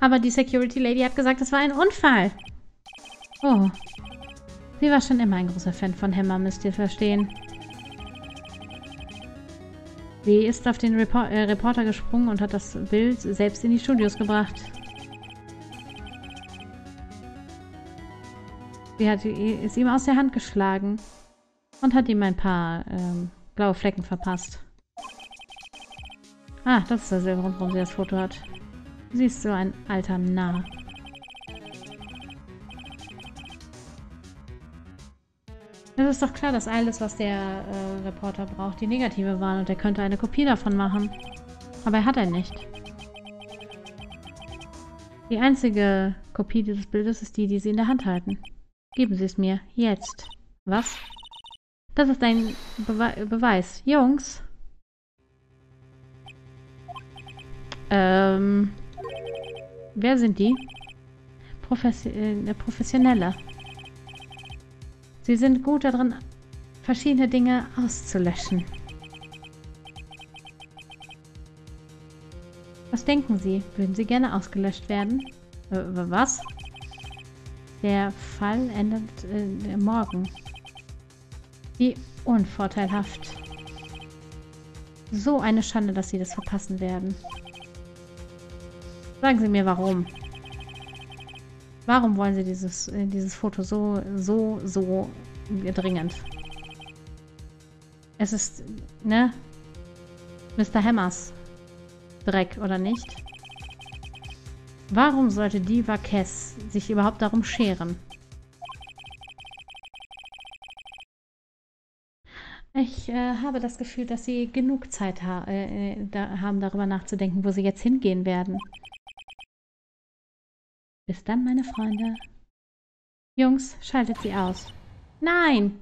Aber die Security Lady hat gesagt, es war ein Unfall. Oh. Sie war schon immer ein großer Fan von Hammer, müsst ihr verstehen. Sie ist auf den Repor äh, Reporter gesprungen und hat das Bild selbst in die Studios gebracht. Sie hat, ist ihm aus der Hand geschlagen und hat ihm ein paar ähm, blaue Flecken verpasst. Ah, das ist der Grund, warum sie das Foto hat. Sie ist so ein alter Narr. Es ist doch klar, dass alles, was der äh, Reporter braucht, die negative waren und er könnte eine Kopie davon machen. Aber er hat einen nicht. Die einzige Kopie dieses Bildes ist die, die Sie in der Hand halten. Geben Sie es mir. Jetzt. Was? Das ist ein Bewe Beweis. Jungs. Ähm. Wer sind die? Profes äh, Professionelle. Sie sind gut darin, verschiedene Dinge auszulöschen. Was denken Sie? Würden Sie gerne ausgelöscht werden? Äh, was? Der Fall endet äh, morgen. Wie unvorteilhaft. So eine Schande, dass Sie das verpassen werden. Sagen Sie mir, warum. Warum wollen Sie dieses, äh, dieses Foto so, so, so dringend? Es ist, ne? Mr. Hammers Dreck, oder nicht? Warum sollte Diva Kess sich überhaupt darum scheren? Ich äh, habe das Gefühl, dass sie genug Zeit ha äh, da haben, darüber nachzudenken, wo sie jetzt hingehen werden. Bis dann, meine Freunde. Jungs, schaltet sie aus. Nein!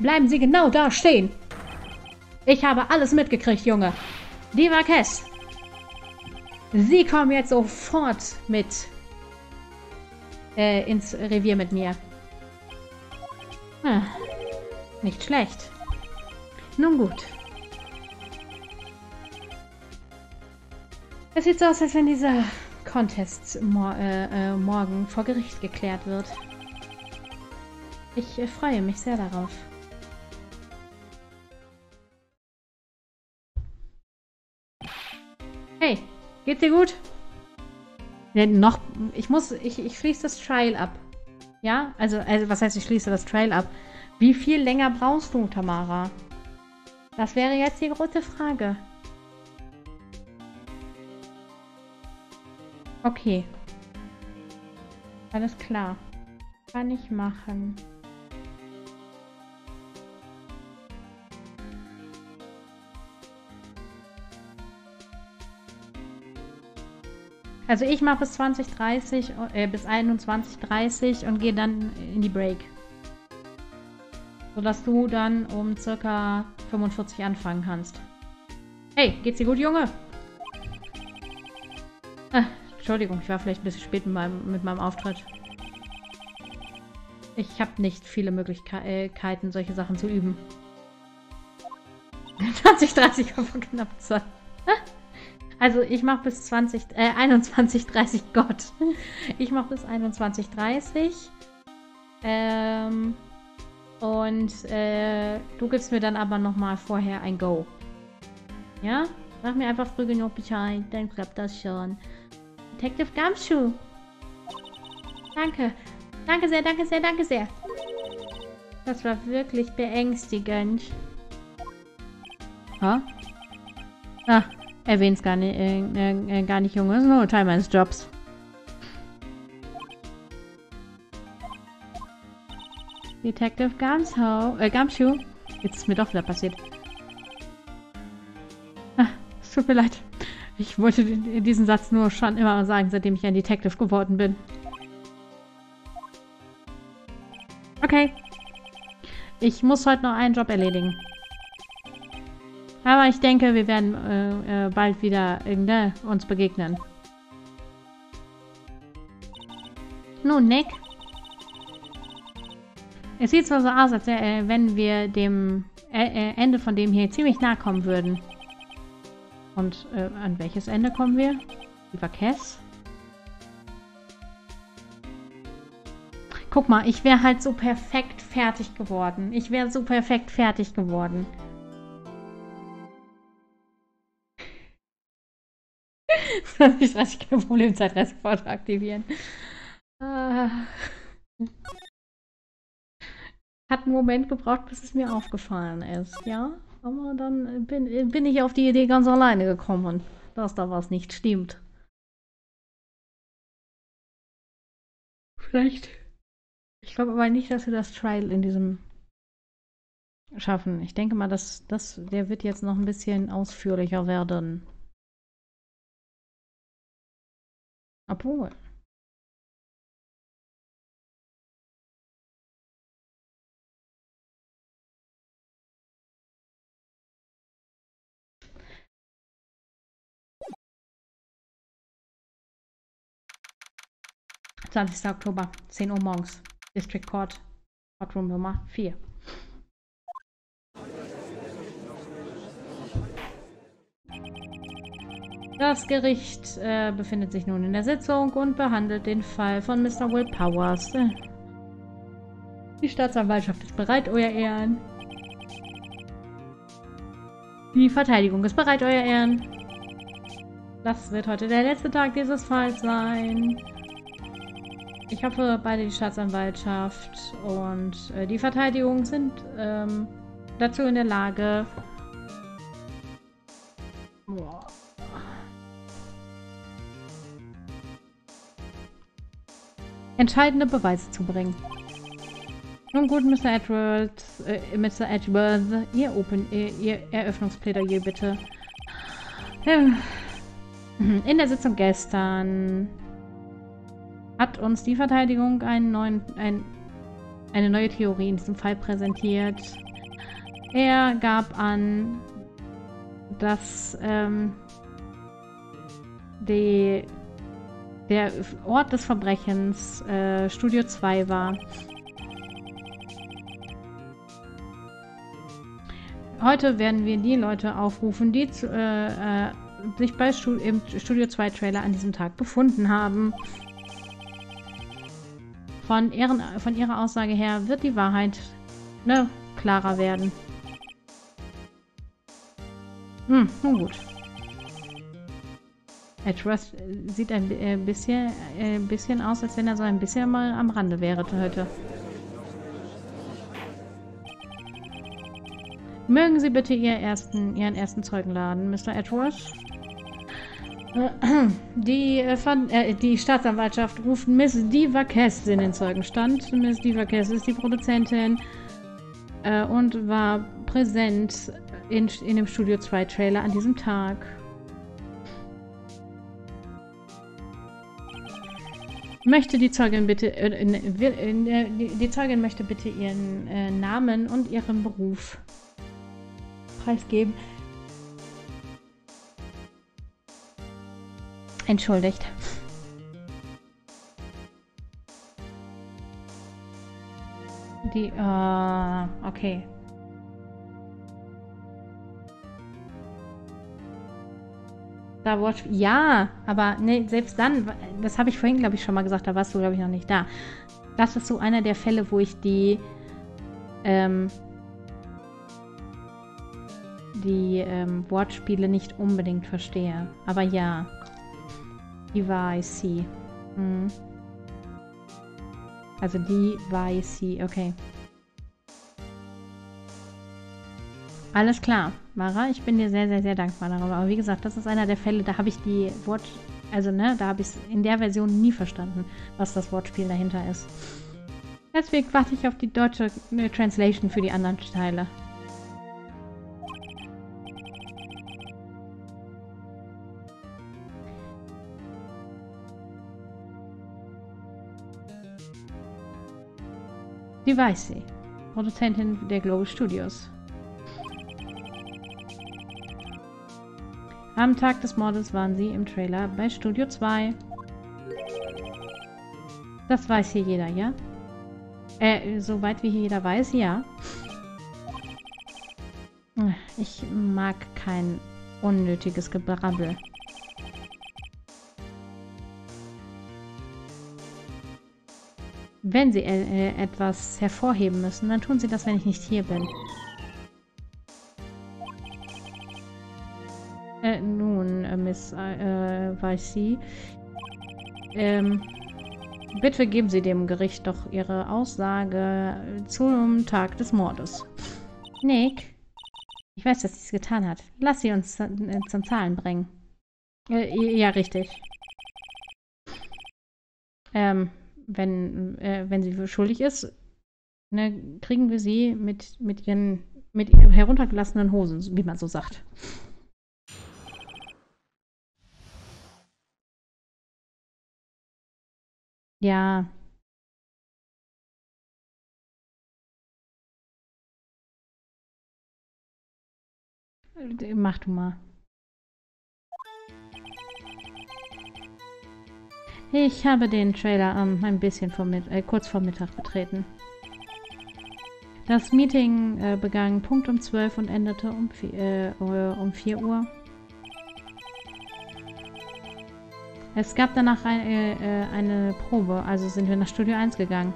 Bleiben Sie genau da stehen! Ich habe alles mitgekriegt, Junge. Diva Kess. Sie kommen jetzt sofort mit äh, ins Revier mit mir. Ah, nicht schlecht. Nun gut. Es sieht so aus, als wenn dieser Contest mor äh, äh, morgen vor Gericht geklärt wird. Ich äh, freue mich sehr darauf. Hey, geht's dir gut? Ja, noch, ich muss, ich, ich schließe das Trial ab. Ja, also, also, was heißt, ich schließe das Trial ab? Wie viel länger brauchst du, Tamara? Das wäre jetzt die große Frage. Okay. Alles klar. Kann ich machen. Also ich mache bis 2030, äh, bis 21.30 und gehe dann in die Break. Sodass du dann um circa 45 anfangen kannst. Hey, geht's dir gut, Junge? Entschuldigung, ich war vielleicht ein bisschen spät mit meinem, mit meinem Auftritt. Ich habe nicht viele Möglichkeiten, solche Sachen zu üben. 20, 30 Euro knapp Zeit. Also ich mache bis 20, äh, 21, 30, Gott. Ich mache bis 21, 30. Ähm, und äh, du gibst mir dann aber nochmal vorher ein Go. Ja? Sag mir einfach früh genug Bescheid, dann klappt das schon. Detective Gumshoe. Danke. Danke sehr, danke sehr, danke sehr. Das war wirklich beängstigend. Ha? Ah, erwähnt es gar nicht, äh, äh, gar nicht, Junge. Das ist nur Teil meines Jobs. Detective Gumshoe, äh, Gumshoe. Jetzt ist mir doch wieder passiert. Ah, es tut mir leid. Ich wollte diesen Satz nur schon immer sagen, seitdem ich ein Detective geworden bin. Okay. Ich muss heute noch einen Job erledigen. Aber ich denke, wir werden äh, äh, bald wieder ne, uns begegnen. Nun, Nick. Es sieht zwar so aus, als äh, wenn wir dem äh, äh, Ende von dem hier ziemlich nahe kommen würden. Und äh, an welches Ende kommen wir? Lieber Cass? Guck mal, ich wäre halt so perfekt fertig geworden. Ich wäre so perfekt fertig geworden. 2030 kein Problem, Zeitreiseportal aktivieren. Ah. Hat einen Moment gebraucht, bis es mir aufgefallen ist, ja? Aber dann bin, bin ich auf die Idee ganz alleine gekommen, dass da was nicht stimmt. Vielleicht. Ich glaube aber nicht, dass wir das Trial in diesem schaffen. Ich denke mal, dass das, der wird jetzt noch ein bisschen ausführlicher werden. Obwohl. Zwanzigster Oktober, 10 Uhr morgens. District Court, Courtroom Nummer 4. Das Gericht äh, befindet sich nun in der Sitzung und behandelt den Fall von Mr. Will Powers. Die Staatsanwaltschaft ist bereit, Euer Ehren. Die Verteidigung ist bereit, Euer Ehren. Das wird heute der letzte Tag dieses Falls sein. Ich hoffe, beide die Staatsanwaltschaft und äh, die Verteidigung sind ähm, dazu in der Lage, Boah. entscheidende Beweise zu bringen. Nun gut, Mr. Edwards, äh, Mr. Edwards, Ihr, Open, Ihr, Ihr Eröffnungsplädoyer bitte. In der Sitzung gestern hat uns die Verteidigung einen neuen, ein, eine neue Theorie in diesem Fall präsentiert. Er gab an, dass ähm, die der Ort des Verbrechens äh, Studio 2 war. Heute werden wir die Leute aufrufen, die zu, äh, äh, sich bei Stu im Studio 2 Trailer an diesem Tag befunden haben. Von, ihren, von ihrer Aussage her wird die Wahrheit ne, klarer werden. Hm, nun gut. Edgeworth sieht ein äh, bisschen, äh, bisschen aus, als wenn er so ein bisschen mal am Rande wäre heute. Mögen Sie bitte Ihr ersten, Ihren ersten Zeugen laden, Mr. Edgeworth? Die, äh, die Staatsanwaltschaft ruft Miss Diva Kess in den Zeugenstand. Miss Diva Kess ist die Produzentin äh, und war präsent in, in dem Studio 2 Trailer an diesem Tag. Möchte die Zeugin bitte, äh, äh, die, Zeugin möchte bitte ihren äh, Namen und ihren Beruf preisgeben. Entschuldigt. Die, äh, okay. Star Wars. Ja, aber nee, selbst dann, das habe ich vorhin, glaube ich, schon mal gesagt, da warst du, glaube ich, noch nicht da. Das ist so einer der Fälle, wo ich die, ähm, die ähm, Wortspiele nicht unbedingt verstehe. Aber ja, IC. Hm. Also IC, okay. Alles klar, Mara, ich bin dir sehr, sehr, sehr dankbar darüber. Aber wie gesagt, das ist einer der Fälle, da habe ich die Wort, also ne, da habe ich es in der Version nie verstanden, was das Wortspiel dahinter ist. Deswegen warte ich auf die deutsche ne, Translation für die anderen Teile. Die weiß sie. Produzentin der Global Studios. Am Tag des Mordes waren sie im Trailer bei Studio 2. Das weiß hier jeder, ja? Äh, soweit wie hier jeder weiß, ja. Ich mag kein unnötiges Gebrabbel. Wenn Sie äh, etwas hervorheben müssen, dann tun Sie das, wenn ich nicht hier bin. Äh, nun, äh, Miss äh, Weißi. Ähm, bitte geben Sie dem Gericht doch Ihre Aussage zum Tag des Mordes. Nick, ich weiß, dass sie es getan hat. Lass sie uns äh, zum Zahlen bringen. Äh, ja, richtig. Ähm, wenn, äh, wenn sie schuldig ist, ne, kriegen wir sie mit, mit ihren mit heruntergelassenen Hosen, wie man so sagt. Ja. Mach du mal. Ich habe den Trailer ähm, ein bisschen vor, äh, kurz vor Mittag betreten. Das Meeting äh, begann Punkt um 12 und endete um, äh, um 4 Uhr. Es gab danach ein, äh, eine Probe, also sind wir nach Studio 1 gegangen.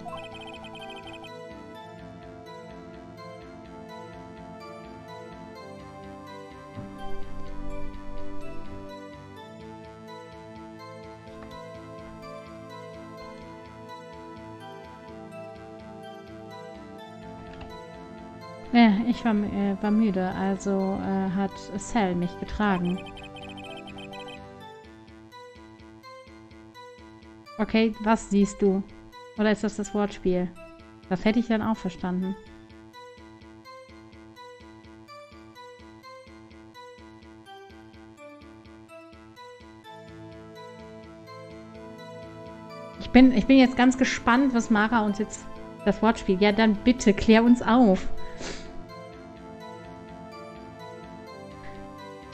Ich war, äh, war müde, also äh, hat Cell mich getragen. Okay, was siehst du? Oder ist das das Wortspiel? Das hätte ich dann auch verstanden. Ich bin, ich bin jetzt ganz gespannt, was Mara uns jetzt das Wortspiel. Ja, dann bitte, klär uns auf.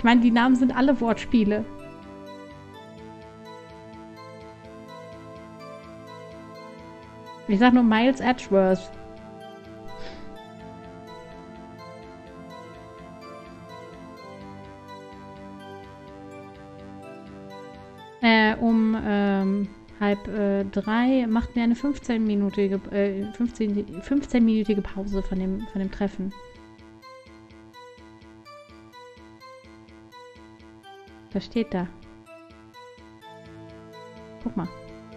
Ich meine, die Namen sind alle Wortspiele. Ich sag nur Miles Edgeworth. Äh, um ähm, halb äh, drei macht mir eine 15-minütige äh, 15, 15 Pause von dem, von dem Treffen. Was steht da? Guck mal.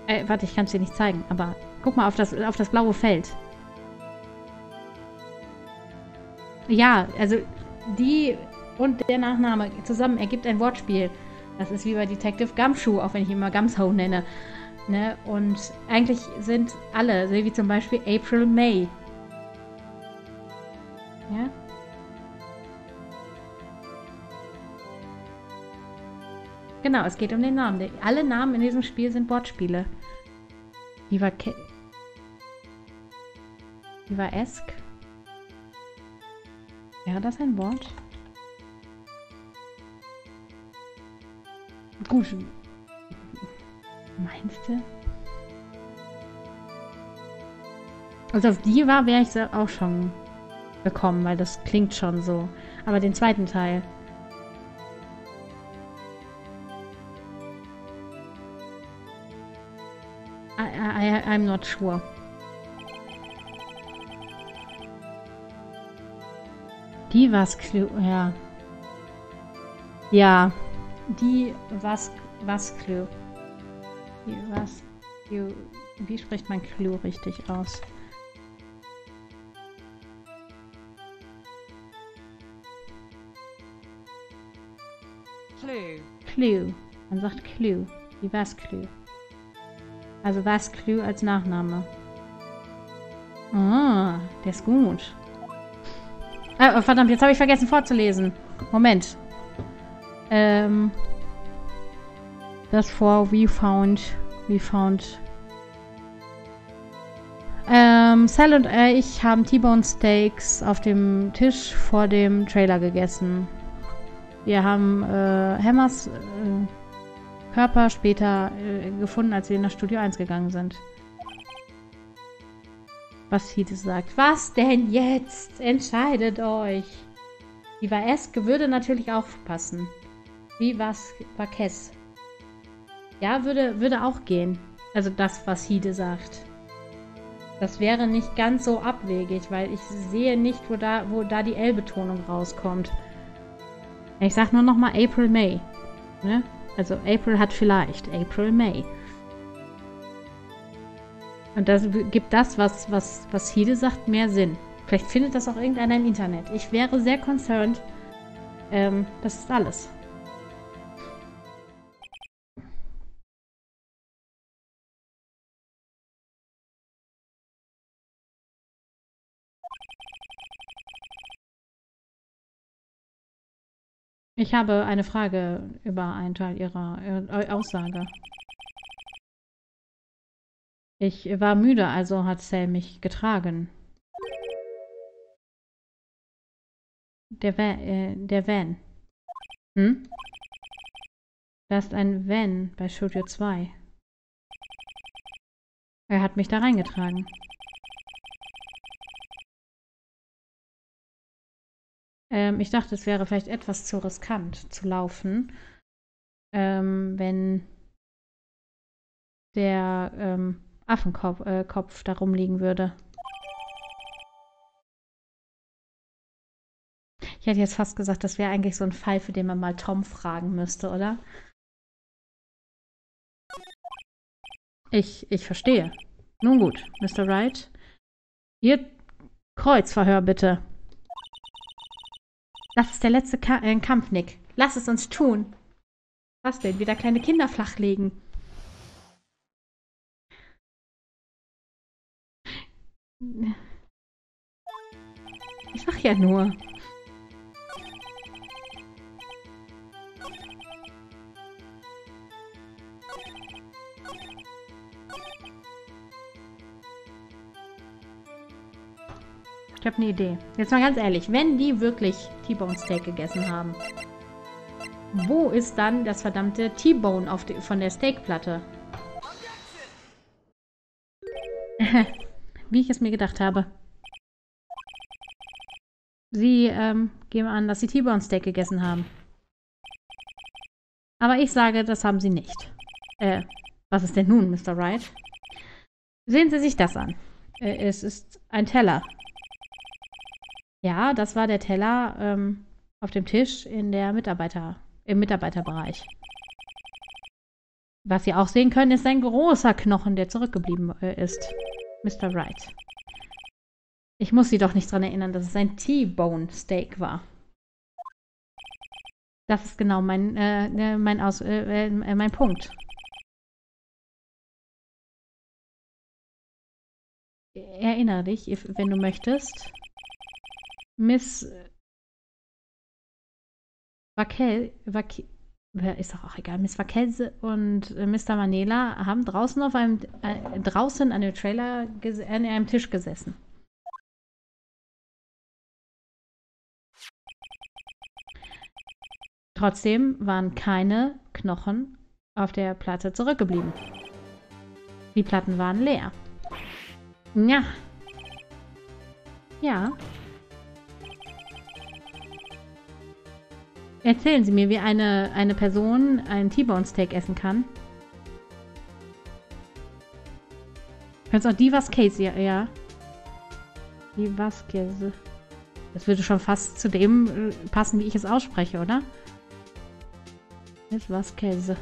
Äh, warte, ich kann es dir nicht zeigen, aber guck mal auf das, auf das blaue Feld. Ja, also die und der Nachname zusammen ergibt ein Wortspiel. Das ist wie bei Detective Gumshoe, auch wenn ich ihn immer Gumshoe nenne. Ne? Und eigentlich sind alle, so wie zum Beispiel April May. Genau, es geht um den Namen. Alle Namen in diesem Spiel sind Wortspiele. Viva Ke Viva Esk? Wäre das ein Wort? Gut. Meinst du? Also auf die war wäre ich auch schon gekommen, weil das klingt schon so. Aber den zweiten Teil. I'm not sure. Die was ja. Ja. Die was was Clue. Die was wie spricht man Clue richtig aus? Clue. Clue. Man sagt Clue. Wie was Clue? Also Clue als Nachname. Ah, der ist gut. Ah, oh, verdammt, jetzt habe ich vergessen vorzulesen. Moment. Ähm. Das vor We Found. We Found. Ähm, Sal und ich haben T-Bone Steaks auf dem Tisch vor dem Trailer gegessen. Wir haben äh, Hammers. Äh, Körper später äh, gefunden, als wir nach Studio 1 gegangen sind. Was Hide sagt. Was denn jetzt? Entscheidet euch. Die Eske würde natürlich auch passen. Wie was Kess? Ja, würde, würde auch gehen. Also das, was Hide sagt. Das wäre nicht ganz so abwegig, weil ich sehe nicht, wo da, wo da die L-Betonung rauskommt. Ich sag nur nochmal April May. Ne? Also April hat vielleicht, April, May. Und das gibt das, was, was, was Hide sagt, mehr Sinn. Vielleicht findet das auch irgendeiner im Internet. Ich wäre sehr concerned. Ähm, das ist alles. Ich habe eine Frage über einen Teil Ihrer äh, Aussage. Ich war müde, also hat Sal mich getragen. Der Van, äh, der Van. Hm? Da ist ein Van bei Studio 2. Er hat mich da reingetragen. Ähm, ich dachte, es wäre vielleicht etwas zu riskant zu laufen, ähm, wenn der ähm, Affenkopf äh, Kopf da rumliegen würde. Ich hätte jetzt fast gesagt, das wäre eigentlich so ein Fall, für den man mal Tom fragen müsste, oder? Ich, ich verstehe. Nun gut, Mr. Wright. Ihr Kreuzverhör bitte. Das ist der letzte Ka äh, Kampf, Nick. Lass es uns tun. Was denn? Wieder kleine Kinder flachlegen. Ich sag ja nur. Ich habe eine Idee. Jetzt mal ganz ehrlich, wenn die wirklich T-Bone Steak gegessen haben, wo ist dann das verdammte T-Bone von der Steakplatte? Wie ich es mir gedacht habe. Sie ähm, geben an, dass sie T-Bone Steak gegessen haben. Aber ich sage, das haben sie nicht. Äh, was ist denn nun, Mr. Wright? Sehen Sie sich das an. Äh, es ist ein Teller ja, das war der Teller ähm, auf dem Tisch in der Mitarbeiter, im Mitarbeiterbereich. Was Sie auch sehen können, ist ein großer Knochen, der zurückgeblieben äh, ist. Mr. Wright. Ich muss Sie doch nicht daran erinnern, dass es ein T-Bone Steak war. Das ist genau mein, äh, äh mein, Aus äh, äh, mein Punkt. Erinnere dich, wenn du möchtest. Miss Vakel, Vakel ist doch auch egal, Miss Vakelse und äh, Mr. Manela haben draußen auf einem, äh, draußen an dem Trailer an einem Tisch gesessen. Trotzdem waren keine Knochen auf der Platte zurückgeblieben. Die Platten waren leer. Ja. Ja, Erzählen Sie mir, wie eine, eine Person einen T-Bone Steak essen kann. Kannst auch Divas Case, ja. ja. Divas Käse. Das würde schon fast zu dem äh, passen, wie ich es ausspreche, oder? Divas Käse.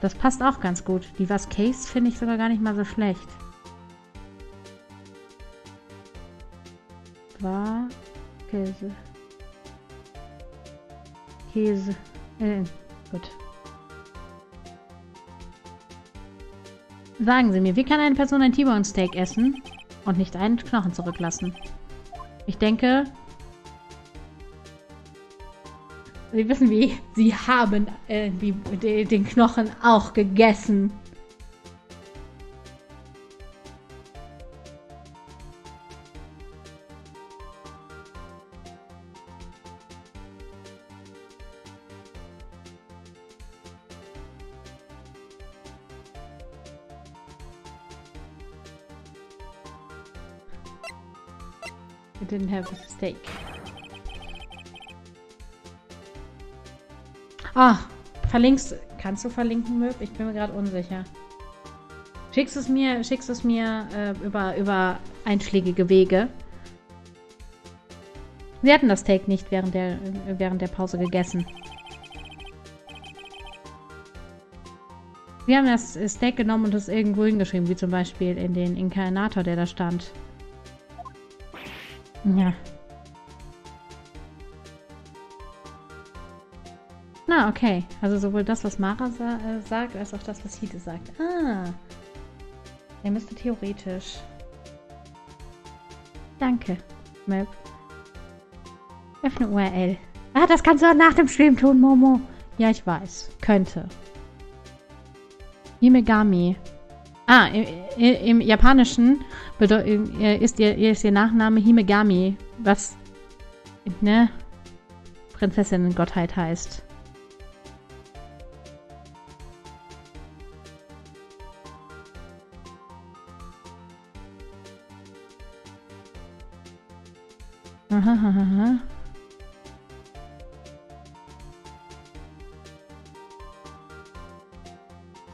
Das passt auch ganz gut. Divas Case finde ich sogar gar nicht mal so schlecht. War Käse. Käse. Äh, gut. Sagen Sie mir, wie kann eine Person ein T-Bone Steak essen und nicht einen Knochen zurücklassen? Ich denke, Sie wissen wie, Sie haben äh, die, den Knochen auch gegessen. Didn't have a steak. Ah, verlinkst. Kannst du verlinken, Möb? Ich bin mir gerade unsicher. Schickst es mir, schickst es mir äh, über, über einschlägige Wege. Sie hatten das Steak nicht während der, während der Pause gegessen. Sie haben das Steak genommen und es irgendwo hingeschrieben, wie zum Beispiel in den Inkarnator, der da stand. Ja. Na, okay. Also sowohl das, was Mara sa äh, sagt, als auch das, was Hide sagt. Ah. Er müsste theoretisch. Danke, Map. Öffne URL. Ah, das kannst du auch nach dem Stream tun, Momo. Ja, ich weiß. Könnte. Himegami. Ah, im, im Japanischen ist ihr, ist ihr Nachname Himegami, was, ne, Prinzessinnen-Gottheit heißt. Aha.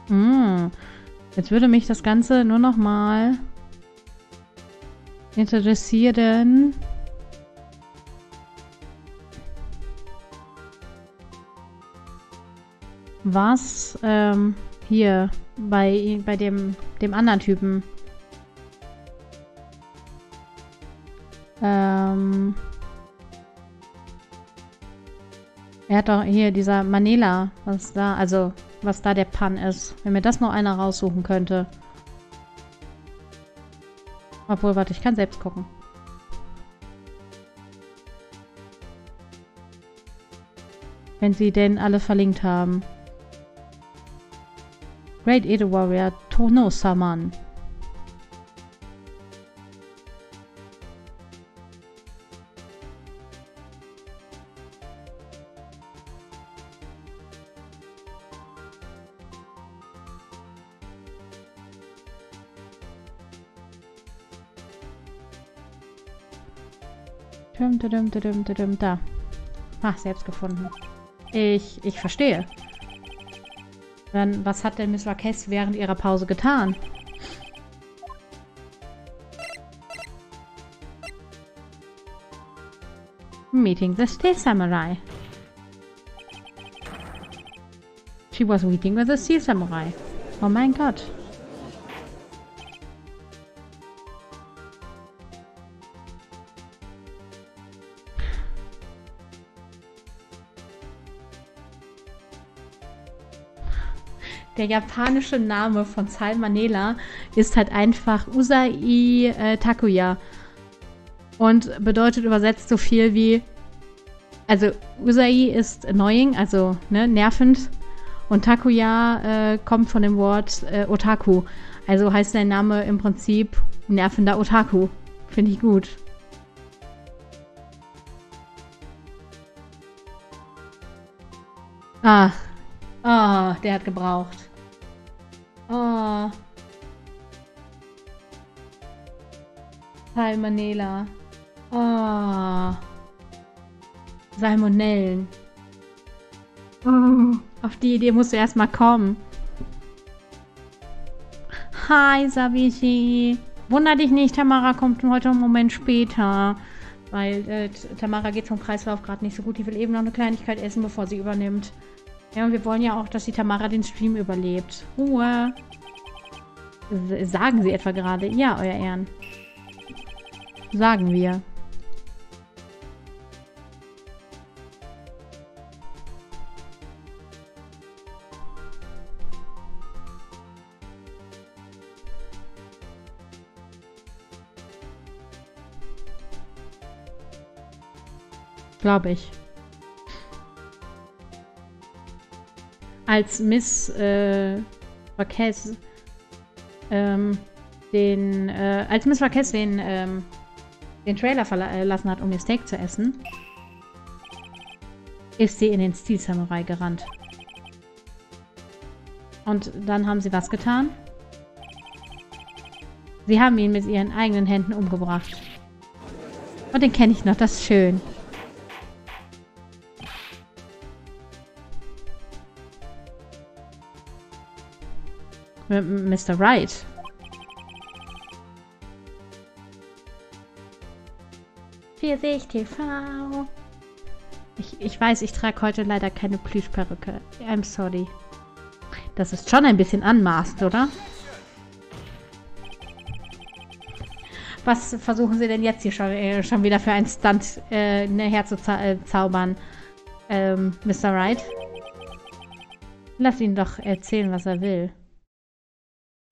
Hm. Jetzt würde mich das Ganze nur noch mal interessieren. Was ähm, hier bei, bei dem, dem anderen Typen ähm, er hat doch hier dieser Manela, was da, also was da der Pan ist. Wenn mir das noch einer raussuchen könnte. Obwohl, warte, ich kann selbst gucken. Wenn sie denn alle verlinkt haben. Great Edo Warrior Tono Saman. Da. Ach, selbst gefunden. Ich, ich verstehe. Dann, was hat denn Miss Marquez während ihrer Pause getan? Meeting the Steel Samurai. She was meeting with the Steel Samurai. Oh mein Gott. Der japanische Name von Salmanela ist halt einfach Usai äh, Takuya. Und bedeutet übersetzt so viel wie. Also, Usai ist annoying, also ne, nervend. Und Takuya äh, kommt von dem Wort äh, Otaku. Also heißt sein Name im Prinzip nervender Otaku. Finde ich gut. Ah. Ah, der hat gebraucht. Oh. Salmonella. Oh. Salmonellen. Oh. Auf die Idee musst du erstmal kommen. Hi, Sabichi. Wunder dich nicht, Tamara kommt heute einen Moment später. Weil äh, Tamara geht vom Kreislauf gerade nicht so gut. Die will eben noch eine Kleinigkeit essen, bevor sie übernimmt. Ja, und wir wollen ja auch, dass die Tamara den Stream überlebt. Ruhe. Sagen Sie etwa gerade? Ja, Euer Ehren. Sagen wir. Glaube ich. Als Miss äh, Marquez ähm, den, äh, als Miss Marquez den, ähm, den Trailer verlassen hat, um ihr Steak zu essen, ist sie in den Stil Samurai gerannt. Und dann haben sie was getan? Sie haben ihn mit ihren eigenen Händen umgebracht. Und den kenne ich noch, das ist schön. Mr. Wright. Pfirsich TV. Ich, ich weiß, ich trage heute leider keine Plüschperücke. I'm sorry. Das ist schon ein bisschen anmaßend, oder? Was versuchen Sie denn jetzt hier schon, äh, schon wieder für einen Stunt äh, herzuzaubern, äh, ähm, Mr. Wright? Lass ihn doch erzählen, was er will.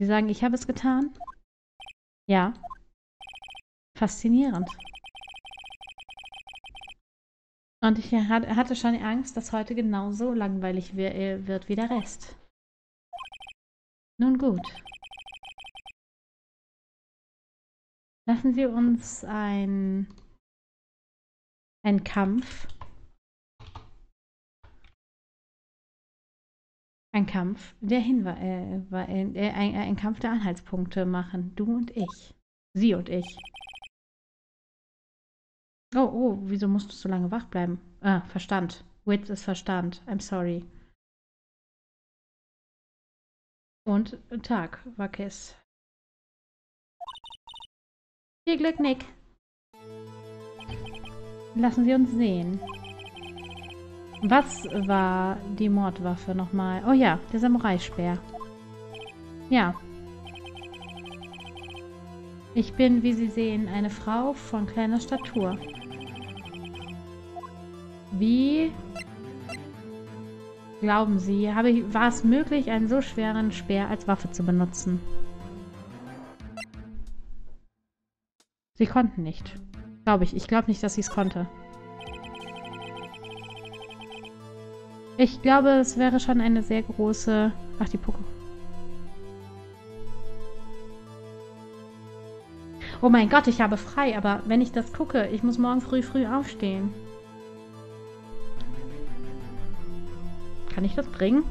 Sie sagen, ich habe es getan? Ja. Faszinierend. Und ich hatte schon Angst, dass heute genauso langweilig äh, wird wie der Rest. Nun gut. Lassen Sie uns ein, ein Kampf. Ein Kampf der Hinweis, äh, äh, ein, ein Kampf der Anhaltspunkte machen. Du und ich. Sie und ich. Oh, oh, wieso musst du so lange wach bleiben? Ah, Verstand. Witz ist Verstand. I'm sorry. Und Tag, Wackes. Viel Glück, Nick. Lassen Sie uns sehen. Was war die Mordwaffe nochmal? Oh ja, der Samurai-Speer. Ja. Ich bin, wie Sie sehen, eine Frau von kleiner Statur. Wie glauben Sie, habe, war es möglich, einen so schweren Speer als Waffe zu benutzen? Sie konnten nicht. Glaube ich. Ich glaube nicht, dass sie es konnte. Ich glaube, es wäre schon eine sehr große... Ach, die Pucke. Oh mein Gott, ich habe frei, aber wenn ich das gucke, ich muss morgen früh früh aufstehen. Kann ich das bringen?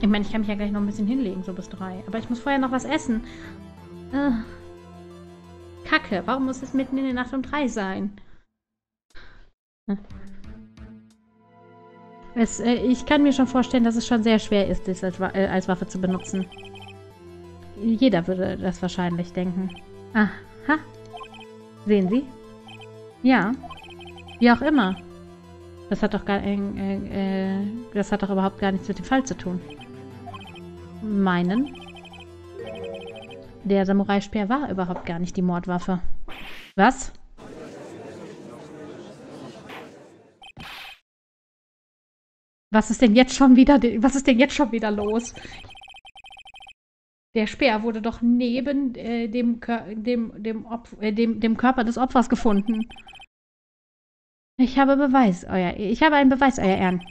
Ich meine, ich kann mich ja gleich noch ein bisschen hinlegen, so bis drei. Aber ich muss vorher noch was essen. Äh. Kacke, warum muss es mitten in der Nacht um drei sein? Es, äh, ich kann mir schon vorstellen, dass es schon sehr schwer ist, das als, äh, als Waffe zu benutzen. Jeder würde das wahrscheinlich denken. Aha. Sehen Sie? Ja. Wie auch immer. Das hat doch gar, äh, äh, das hat doch überhaupt gar nichts mit dem Fall zu tun. Meinen? Der Samurai-Speer war überhaupt gar nicht die Mordwaffe. Was? Was ist denn jetzt schon wieder, was ist denn jetzt schon wieder los? Der Speer wurde doch neben äh, dem, dem, dem, äh, dem, dem Körper des Opfers gefunden. Ich habe Beweis, euer, ich habe einen Beweis, euer Ehren.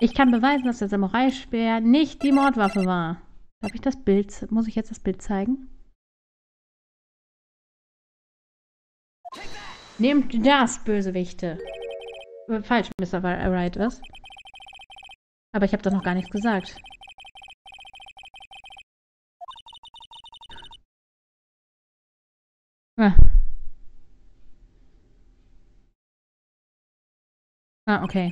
Ich kann beweisen, dass der Samurai-Speer nicht die Mordwaffe war. Darf ich das Bild, muss ich jetzt das Bild zeigen? Nehmt das, Bösewichte. Äh, falsch, Mr. Wright, was? Aber ich habe da noch gar nichts gesagt. Ah. Ah, okay.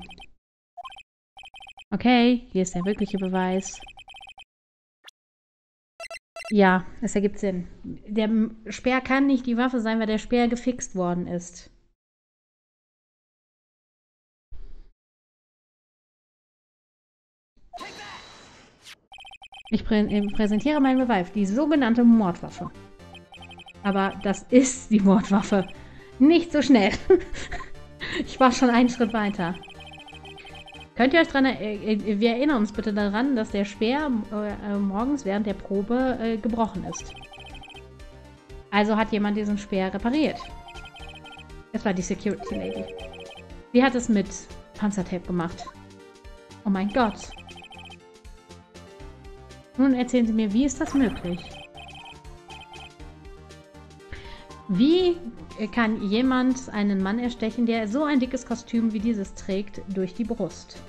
Okay, hier ist der wirkliche Beweis. Ja, es ergibt Sinn. Der Speer kann nicht die Waffe sein, weil der Speer gefixt worden ist. Ich äh, präsentiere meinen Beweis, die sogenannte Mordwaffe. Aber das ist die Mordwaffe. Nicht so schnell. ich war schon einen Schritt weiter. Könnt ihr euch daran erinnern, äh, wir erinnern uns bitte daran, dass der Speer äh, morgens während der Probe äh, gebrochen ist. Also hat jemand diesen Speer repariert. Es war die Security Lady. Sie hat es mit Panzertape gemacht. Oh mein Gott. Nun erzählen Sie mir, wie ist das möglich? Wie kann jemand einen Mann erstechen, der so ein dickes Kostüm wie dieses trägt, durch die Brust?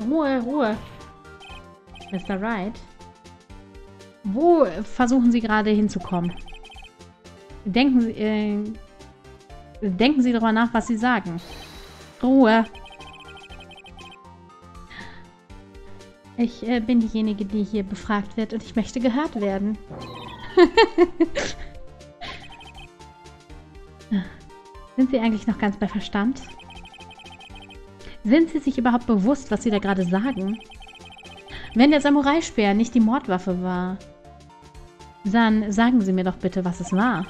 Ruhe, Ruhe. Mr. Wright? Wo versuchen Sie gerade hinzukommen? Denken Sie, äh, denken Sie darüber nach, was Sie sagen. Ruhe. Ich äh, bin diejenige, die hier befragt wird und ich möchte gehört werden. Sind Sie eigentlich noch ganz bei Verstand? Sind Sie sich überhaupt bewusst, was Sie da gerade sagen? Wenn der Samurai-Speer nicht die Mordwaffe war, dann sagen Sie mir doch bitte, was es war.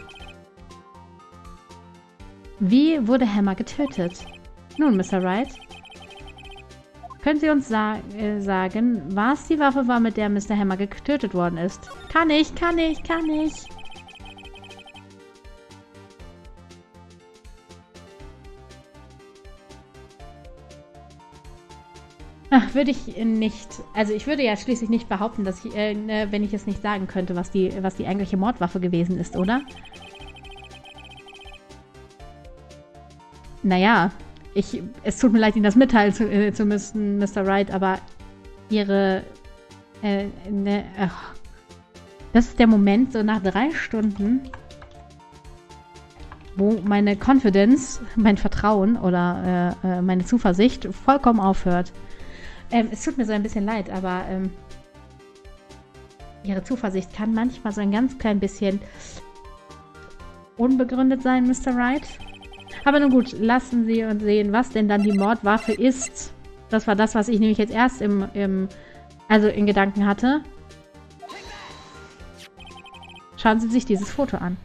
Wie wurde Hammer getötet? Nun, Mr. Wright, Können Sie uns sa äh, sagen, was die Waffe war, mit der Mr. Hammer getötet worden ist? Kann ich, kann ich, kann ich. Ach, würde ich nicht. Also ich würde ja schließlich nicht behaupten, dass ich, äh, ne, wenn ich es nicht sagen könnte, was die, was die eigentliche Mordwaffe gewesen ist, oder? Naja, ich, es tut mir leid, Ihnen das mitteilen zu, äh, zu müssen, Mr. Wright, aber Ihre, äh, ne, ach, das ist der Moment, so nach drei Stunden, wo meine Confidence, mein Vertrauen oder äh, äh meine Zuversicht vollkommen aufhört. Ähm, es tut mir so ein bisschen leid, aber ähm, ihre Zuversicht kann manchmal so ein ganz klein bisschen unbegründet sein, Mr. Wright. Aber nun gut, lassen Sie uns sehen, was denn dann die Mordwaffe ist. Das war das, was ich nämlich jetzt erst im, im also in Gedanken hatte. Schauen Sie sich dieses Foto an.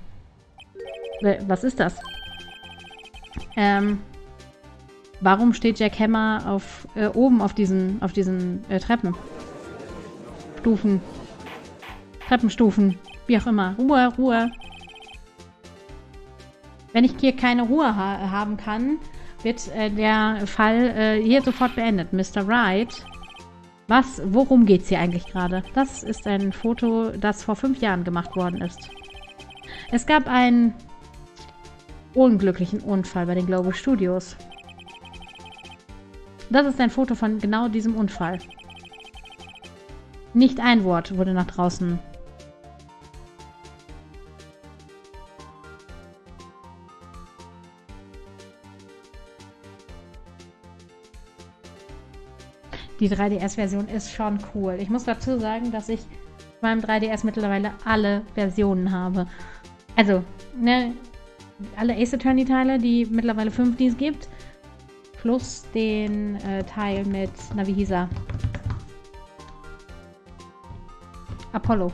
Was ist das? Ähm, Warum steht Jack Hammer auf, äh, oben auf diesen, auf diesen äh, Treppen? Stufen. Treppenstufen. Wie auch immer. Ruhe, Ruhe. Wenn ich hier keine Ruhe ha haben kann, wird äh, der Fall äh, hier sofort beendet. Mr. Wright, was, worum geht es hier eigentlich gerade? Das ist ein Foto, das vor fünf Jahren gemacht worden ist. Es gab einen unglücklichen Unfall bei den Global Studios. Das ist ein Foto von genau diesem Unfall. Nicht ein Wort wurde nach draußen Die 3DS-Version ist schon cool. Ich muss dazu sagen, dass ich beim 3DS mittlerweile alle Versionen habe. Also, ne, alle Ace Attorney-Teile, die mittlerweile fünf, die es gibt plus den äh, Teil mit, na wie hieß er? Apollo.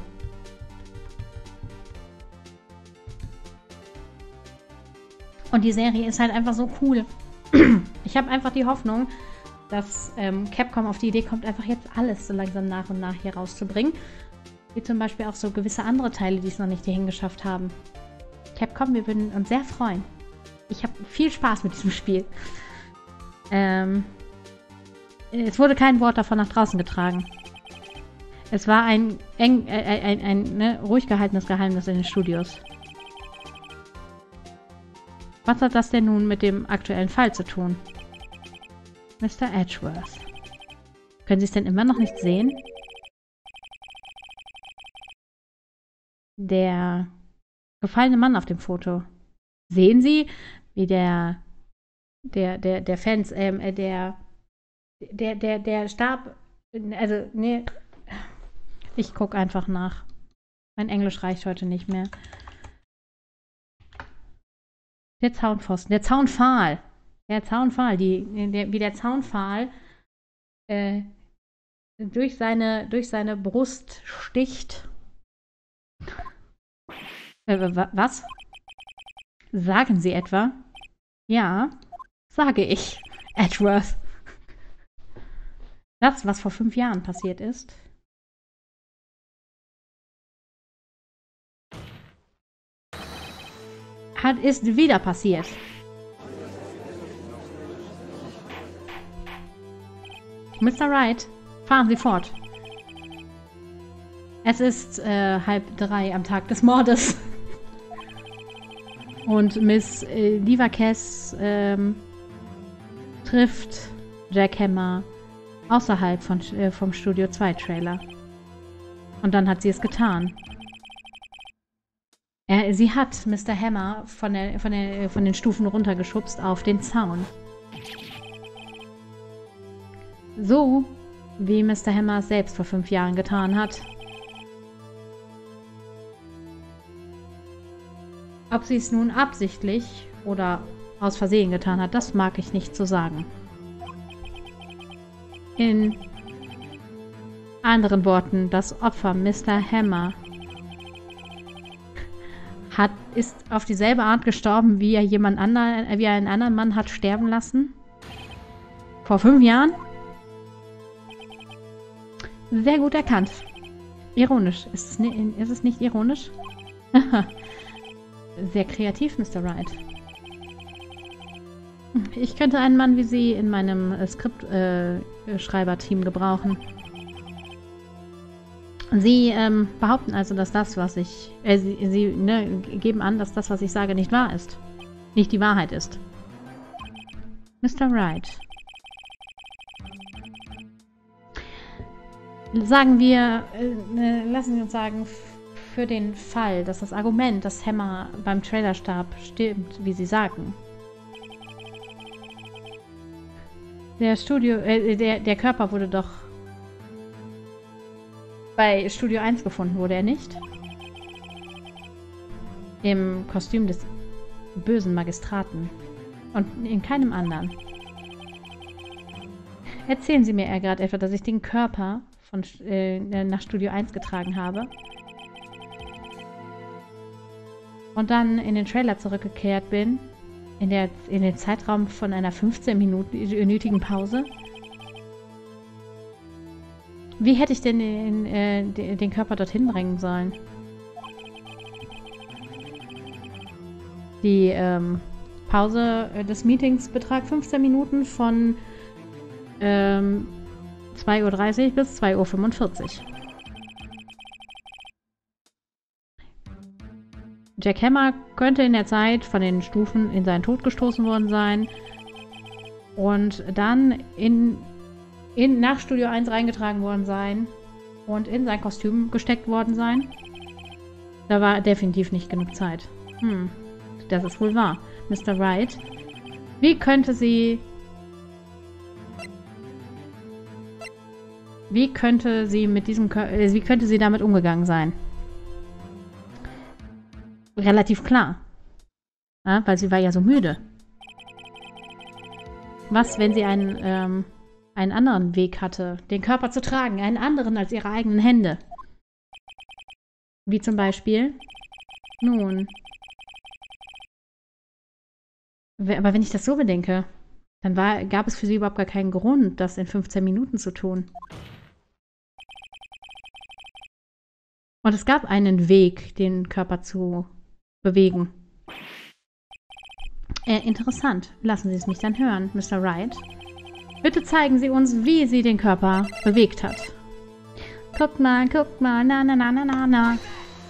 Und die Serie ist halt einfach so cool. Ich habe einfach die Hoffnung, dass ähm, Capcom auf die Idee kommt, einfach jetzt alles so langsam nach und nach hier rauszubringen. Wie zum Beispiel auch so gewisse andere Teile, die es noch nicht hierhin geschafft haben. Capcom, wir würden uns sehr freuen. Ich habe viel Spaß mit diesem Spiel. Ähm, es wurde kein Wort davon nach draußen getragen. Es war ein, eng, äh, ein, ein ne, ruhig gehaltenes Geheimnis in den Studios. Was hat das denn nun mit dem aktuellen Fall zu tun? Mr. Edgeworth. Können Sie es denn immer noch nicht sehen? Der gefallene Mann auf dem Foto. Sehen Sie, wie der der, der, der Fans, ähm, äh, der, der, der, der Stab, also, nee, ich guck einfach nach. Mein Englisch reicht heute nicht mehr. Der Zaunpfosten, der Zaunpfahl. Der Zaunpfahl, die, der, wie der Zaunpfahl äh, durch, seine, durch seine Brust sticht. Äh, was? Sagen Sie etwa? Ja sage ich, Edgeworth. Das, was vor fünf Jahren passiert ist. Hat, ist wieder passiert. Mr. Wright, fahren Sie fort. Es ist äh, halb drei am Tag des Mordes. Und Miss äh, Livakes ähm, trifft Jack Hammer außerhalb von, äh, vom Studio 2 Trailer. Und dann hat sie es getan. Er, sie hat Mr. Hammer von, der, von, der, von den Stufen runtergeschubst auf den Zaun. So wie Mr. Hammer es selbst vor fünf Jahren getan hat. Ob sie es nun absichtlich oder aus Versehen getan hat, das mag ich nicht zu sagen. In anderen Worten, das Opfer Mr. Hammer hat, ist auf dieselbe Art gestorben, wie er jemand anderen, wie er einen anderen Mann hat sterben lassen. Vor fünf Jahren? Sehr gut erkannt. Ironisch. Ist es, ne ist es nicht ironisch? Sehr kreativ, Mr. Wright. Ich könnte einen Mann wie Sie in meinem äh, Skriptschreiber-Team äh, gebrauchen. Sie ähm, behaupten also, dass das, was ich... Äh, Sie, Sie ne, geben an, dass das, was ich sage, nicht wahr ist. Nicht die Wahrheit ist. Mr. Wright. Sagen wir, äh, ne, lassen Sie uns sagen, für den Fall, dass das Argument, dass Hammer beim Trailer starb, stimmt, wie Sie sagen. Der Studio, äh, der, der Körper wurde doch bei Studio 1 gefunden, wurde er nicht? Im Kostüm des bösen Magistraten. Und in keinem anderen. Erzählen Sie mir gerade etwa, dass ich den Körper von, äh, nach Studio 1 getragen habe. Und dann in den Trailer zurückgekehrt bin. In, der, in den Zeitraum von einer 15-minütigen Pause. Wie hätte ich denn den, äh, den Körper dorthin bringen sollen? Die ähm, Pause des Meetings betragt 15 Minuten von ähm, 2.30 Uhr bis 2.45 Uhr. Jack Hammer könnte in der Zeit von den Stufen in seinen Tod gestoßen worden sein und dann in, in, nach Studio 1 reingetragen worden sein und in sein Kostüm gesteckt worden sein. Da war definitiv nicht genug Zeit. Hm, das ist wohl wahr. Mr. Wright, wie könnte sie Wie könnte sie mit diesem, äh, wie könnte sie damit umgegangen sein? Relativ klar. Ja, weil sie war ja so müde. Was, wenn sie einen, ähm, einen anderen Weg hatte, den Körper zu tragen, einen anderen als ihre eigenen Hände? Wie zum Beispiel? Nun. Aber wenn ich das so bedenke, dann war, gab es für sie überhaupt gar keinen Grund, das in 15 Minuten zu tun. Und es gab einen Weg, den Körper zu bewegen. Äh, interessant. Lassen Sie es mich dann hören, Mr. Wright. Bitte zeigen Sie uns, wie sie den Körper bewegt hat. Guckt mal, guckt mal, na, na, na, na, na, na.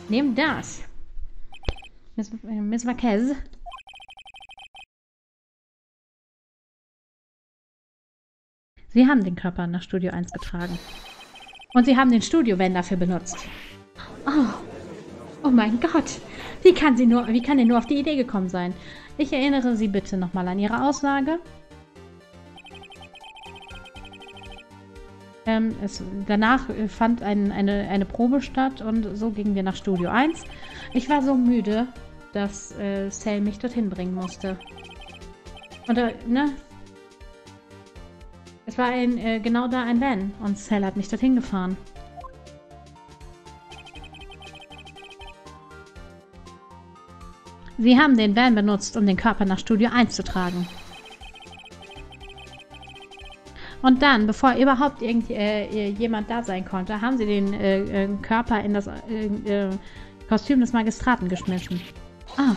Nehmt das. Miss, äh, Miss Marquez. Sie haben den Körper nach Studio 1 getragen. Und Sie haben den Studio-Van dafür benutzt. Oh. Oh mein Gott. Wie kann sie nur, wie kann er nur auf die Idee gekommen sein? Ich erinnere Sie bitte nochmal an Ihre Aussage. Ähm, es, danach fand ein, eine, eine Probe statt und so gingen wir nach Studio 1. Ich war so müde, dass äh, Sal mich dorthin bringen musste. Und, äh, ne? Es war ein, äh, genau da ein Van und Sal hat mich dorthin gefahren. Sie haben den Van benutzt, um den Körper nach Studio 1 zu tragen. Und dann, bevor überhaupt irgend, äh, jemand da sein konnte, haben sie den äh, äh Körper in das äh, äh, Kostüm des Magistraten geschmissen. Ah.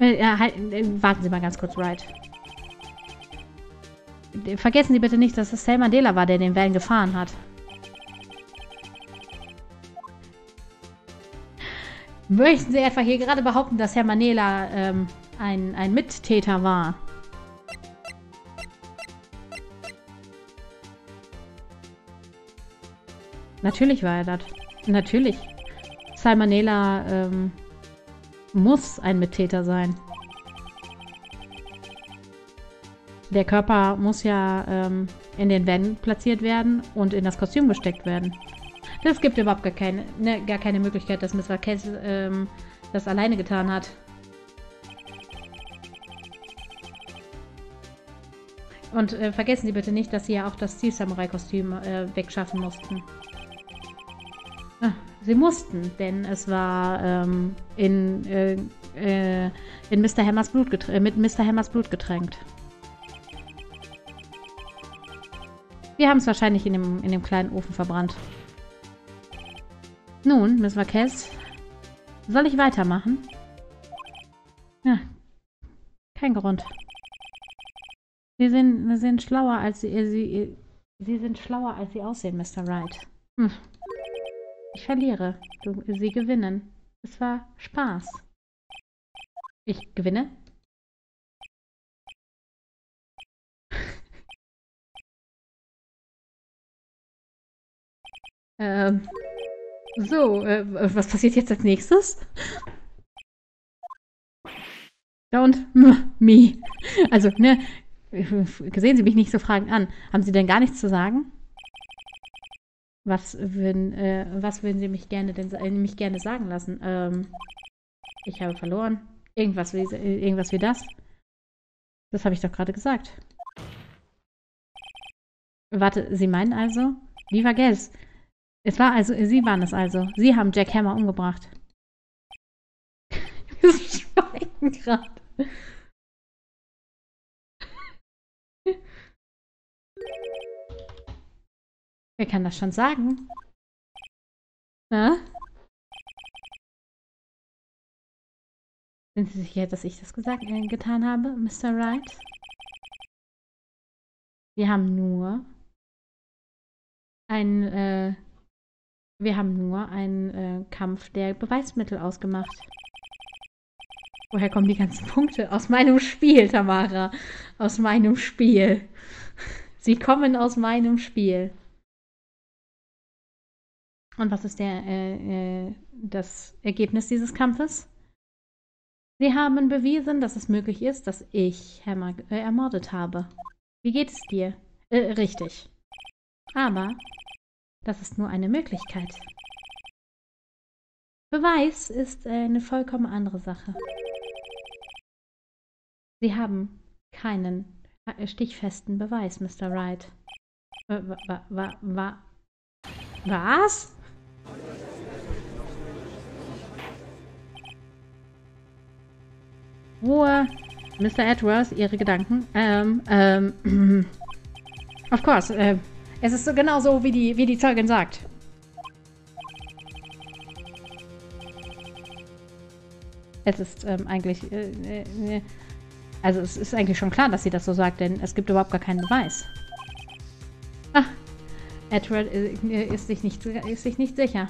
Äh, halt, warten Sie mal ganz kurz, Right. Vergessen Sie bitte nicht, dass es Sal Mandela war, der den Van gefahren hat. Möchten Sie etwa hier gerade behaupten, dass Herr Manela ähm, ein, ein Mittäter war? Natürlich war er das. Natürlich. Salmonella ähm, muss ein Mittäter sein. Der Körper muss ja ähm, in den Wänden platziert werden und in das Kostüm gesteckt werden. Es gibt überhaupt gar keine, ne, gar keine Möglichkeit, dass Miss Marquez ähm, das alleine getan hat. Und äh, vergessen Sie bitte nicht, dass Sie ja auch das Ziel-Samurai-Kostüm äh, wegschaffen mussten. Ah, sie mussten, denn es war ähm, in, äh, äh in Mr. Hammers Blut mit Mr. Hammers Blut getränkt. Wir haben es wahrscheinlich in dem, in dem kleinen Ofen verbrannt. Nun, Miss Marquez, soll ich weitermachen? Ja, kein Grund. Sie sind, Sie sind schlauer, als Sie, Sie, Sie sind schlauer, als Sie aussehen, Mr. Wright. Hm. Ich verliere. Du, Sie gewinnen. Es war Spaß. Ich gewinne? ähm. So, äh, was passiert jetzt als nächstes? Don't me. Also, ne, sehen Sie mich nicht so fragend an. Haben Sie denn gar nichts zu sagen? Was würden, äh, was würden Sie mich gerne denn äh, mich gerne sagen lassen? Ähm, ich habe verloren. Irgendwas wie, irgendwas wie das? Das habe ich doch gerade gesagt. Warte, Sie meinen also? Viva Gels. Es war also, Sie waren es also. Sie haben Jack Hammer umgebracht. Wir schweigen gerade. Wer kann das schon sagen? Ja? Sind Sie sicher, dass ich das gesagt, äh, getan habe, Mr. Wright? Wir haben nur ein, äh, wir haben nur einen äh, Kampf der Beweismittel ausgemacht. Woher kommen die ganzen Punkte? Aus meinem Spiel, Tamara. Aus meinem Spiel. Sie kommen aus meinem Spiel. Und was ist der, äh, äh, das Ergebnis dieses Kampfes? Sie haben bewiesen, dass es möglich ist, dass ich Hammer äh, ermordet habe. Wie geht es dir? Äh, richtig. Aber das ist nur eine Möglichkeit. Beweis ist eine vollkommen andere Sache. Sie haben keinen äh, stichfesten Beweis, Mr. Wright. Wa, wa, wa, was? Ruhe. Mr. Edwards, Ihre Gedanken. Ähm, ähm, of course. Äh, es ist so genau so, wie die, wie die Zeugin sagt. Es ist ähm, eigentlich, äh, äh, also es ist eigentlich schon klar, dass sie das so sagt, denn es gibt überhaupt gar keinen Beweis. Ah, Edward äh, ist, sich nicht, ist sich nicht sicher.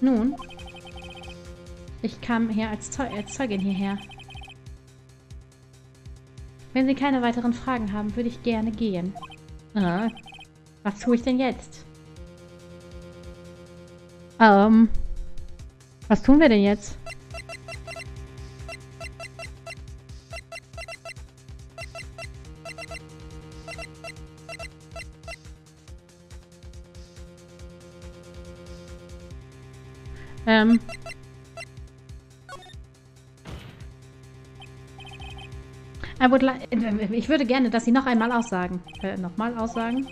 Nun, ich kam hier als, Zeug, als Zeugin hierher. Wenn Sie keine weiteren Fragen haben, würde ich gerne gehen. Ah, was tue ich denn jetzt? Ähm, was tun wir denn jetzt? Ähm, ich würde gerne, dass Sie noch einmal aussagen. Äh, nochmal aussagen.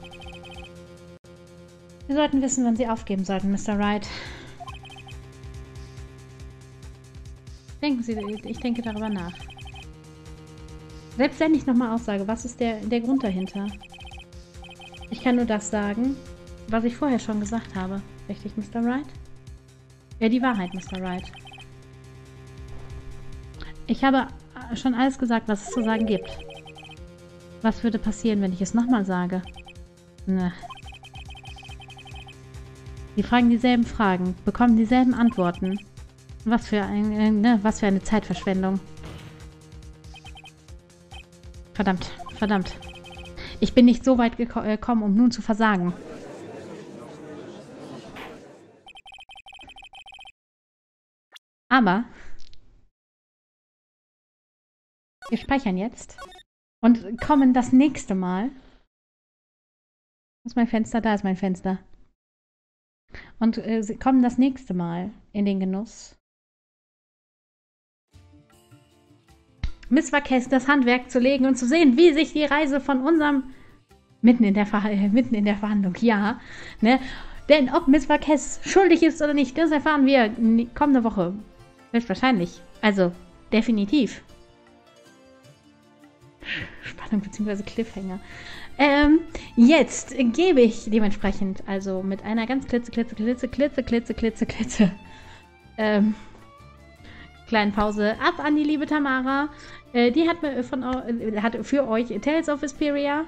Wir sollten wissen, wann Sie aufgeben sollten, Mr. Wright. Denken Sie, ich denke darüber nach. Selbst wenn ich nochmal aussage, was ist der, der Grund dahinter? Ich kann nur das sagen, was ich vorher schon gesagt habe. Richtig, Mr. Wright? Ja, die Wahrheit, Mr. Wright. Ich habe schon alles gesagt, was es zu sagen gibt. Was würde passieren, wenn ich es nochmal sage? Ne. Sie fragen dieselben Fragen, bekommen dieselben Antworten. Was für, ein, äh, ne, was für eine Zeitverschwendung. Verdammt, verdammt. Ich bin nicht so weit äh, gekommen, um nun zu versagen. Aber wir speichern jetzt und kommen das nächste Mal. Wo ist mein Fenster? Da ist mein Fenster. Und äh, kommen das nächste Mal in den Genuss. Miss Vakes das Handwerk zu legen und zu sehen, wie sich die Reise von unserem mitten in der, Ver äh, mitten in der Verhandlung, ja, ne? Denn ob Miss Vakes schuldig ist oder nicht, das erfahren wir kommende Woche. Höchstwahrscheinlich. Also, definitiv. Spannung bzw. Cliffhanger. Ähm, jetzt gebe ich dementsprechend, also mit einer ganz klitze, klitze, klitze, klitze, klitze, klitze, klitze, ähm, kleinen Pause ab an die liebe Tamara. Äh, die hat, mir von, äh, hat für euch Tales of Vesperia.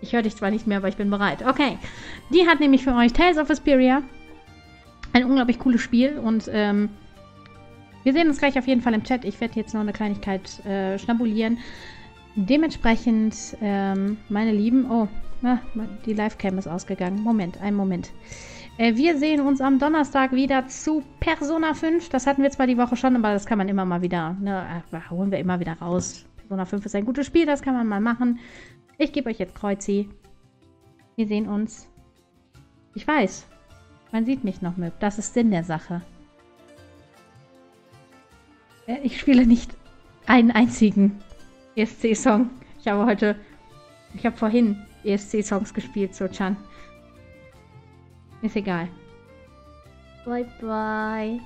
Ich höre dich zwar nicht mehr, aber ich bin bereit. Okay. Die hat nämlich für euch Tales of Vesperia. Ein unglaublich cooles Spiel und ähm, wir sehen uns gleich auf jeden Fall im Chat. Ich werde jetzt noch eine Kleinigkeit äh, schnabulieren. Dementsprechend, ähm, meine Lieben, oh, na, die Livecam ist ausgegangen. Moment, einen Moment. Äh, wir sehen uns am Donnerstag wieder zu Persona 5. Das hatten wir zwar die Woche schon, aber das kann man immer mal wieder, ne, äh, holen wir immer wieder raus. Persona 5 ist ein gutes Spiel, das kann man mal machen. Ich gebe euch jetzt Kreuzi. Wir sehen uns. Ich weiß, man sieht mich noch mit. Das ist Sinn der Sache. Äh, ich spiele nicht einen einzigen ESC-Song. Ich habe heute, ich habe vorhin ESC-Songs gespielt, so Chan. Ist egal. Bye bye.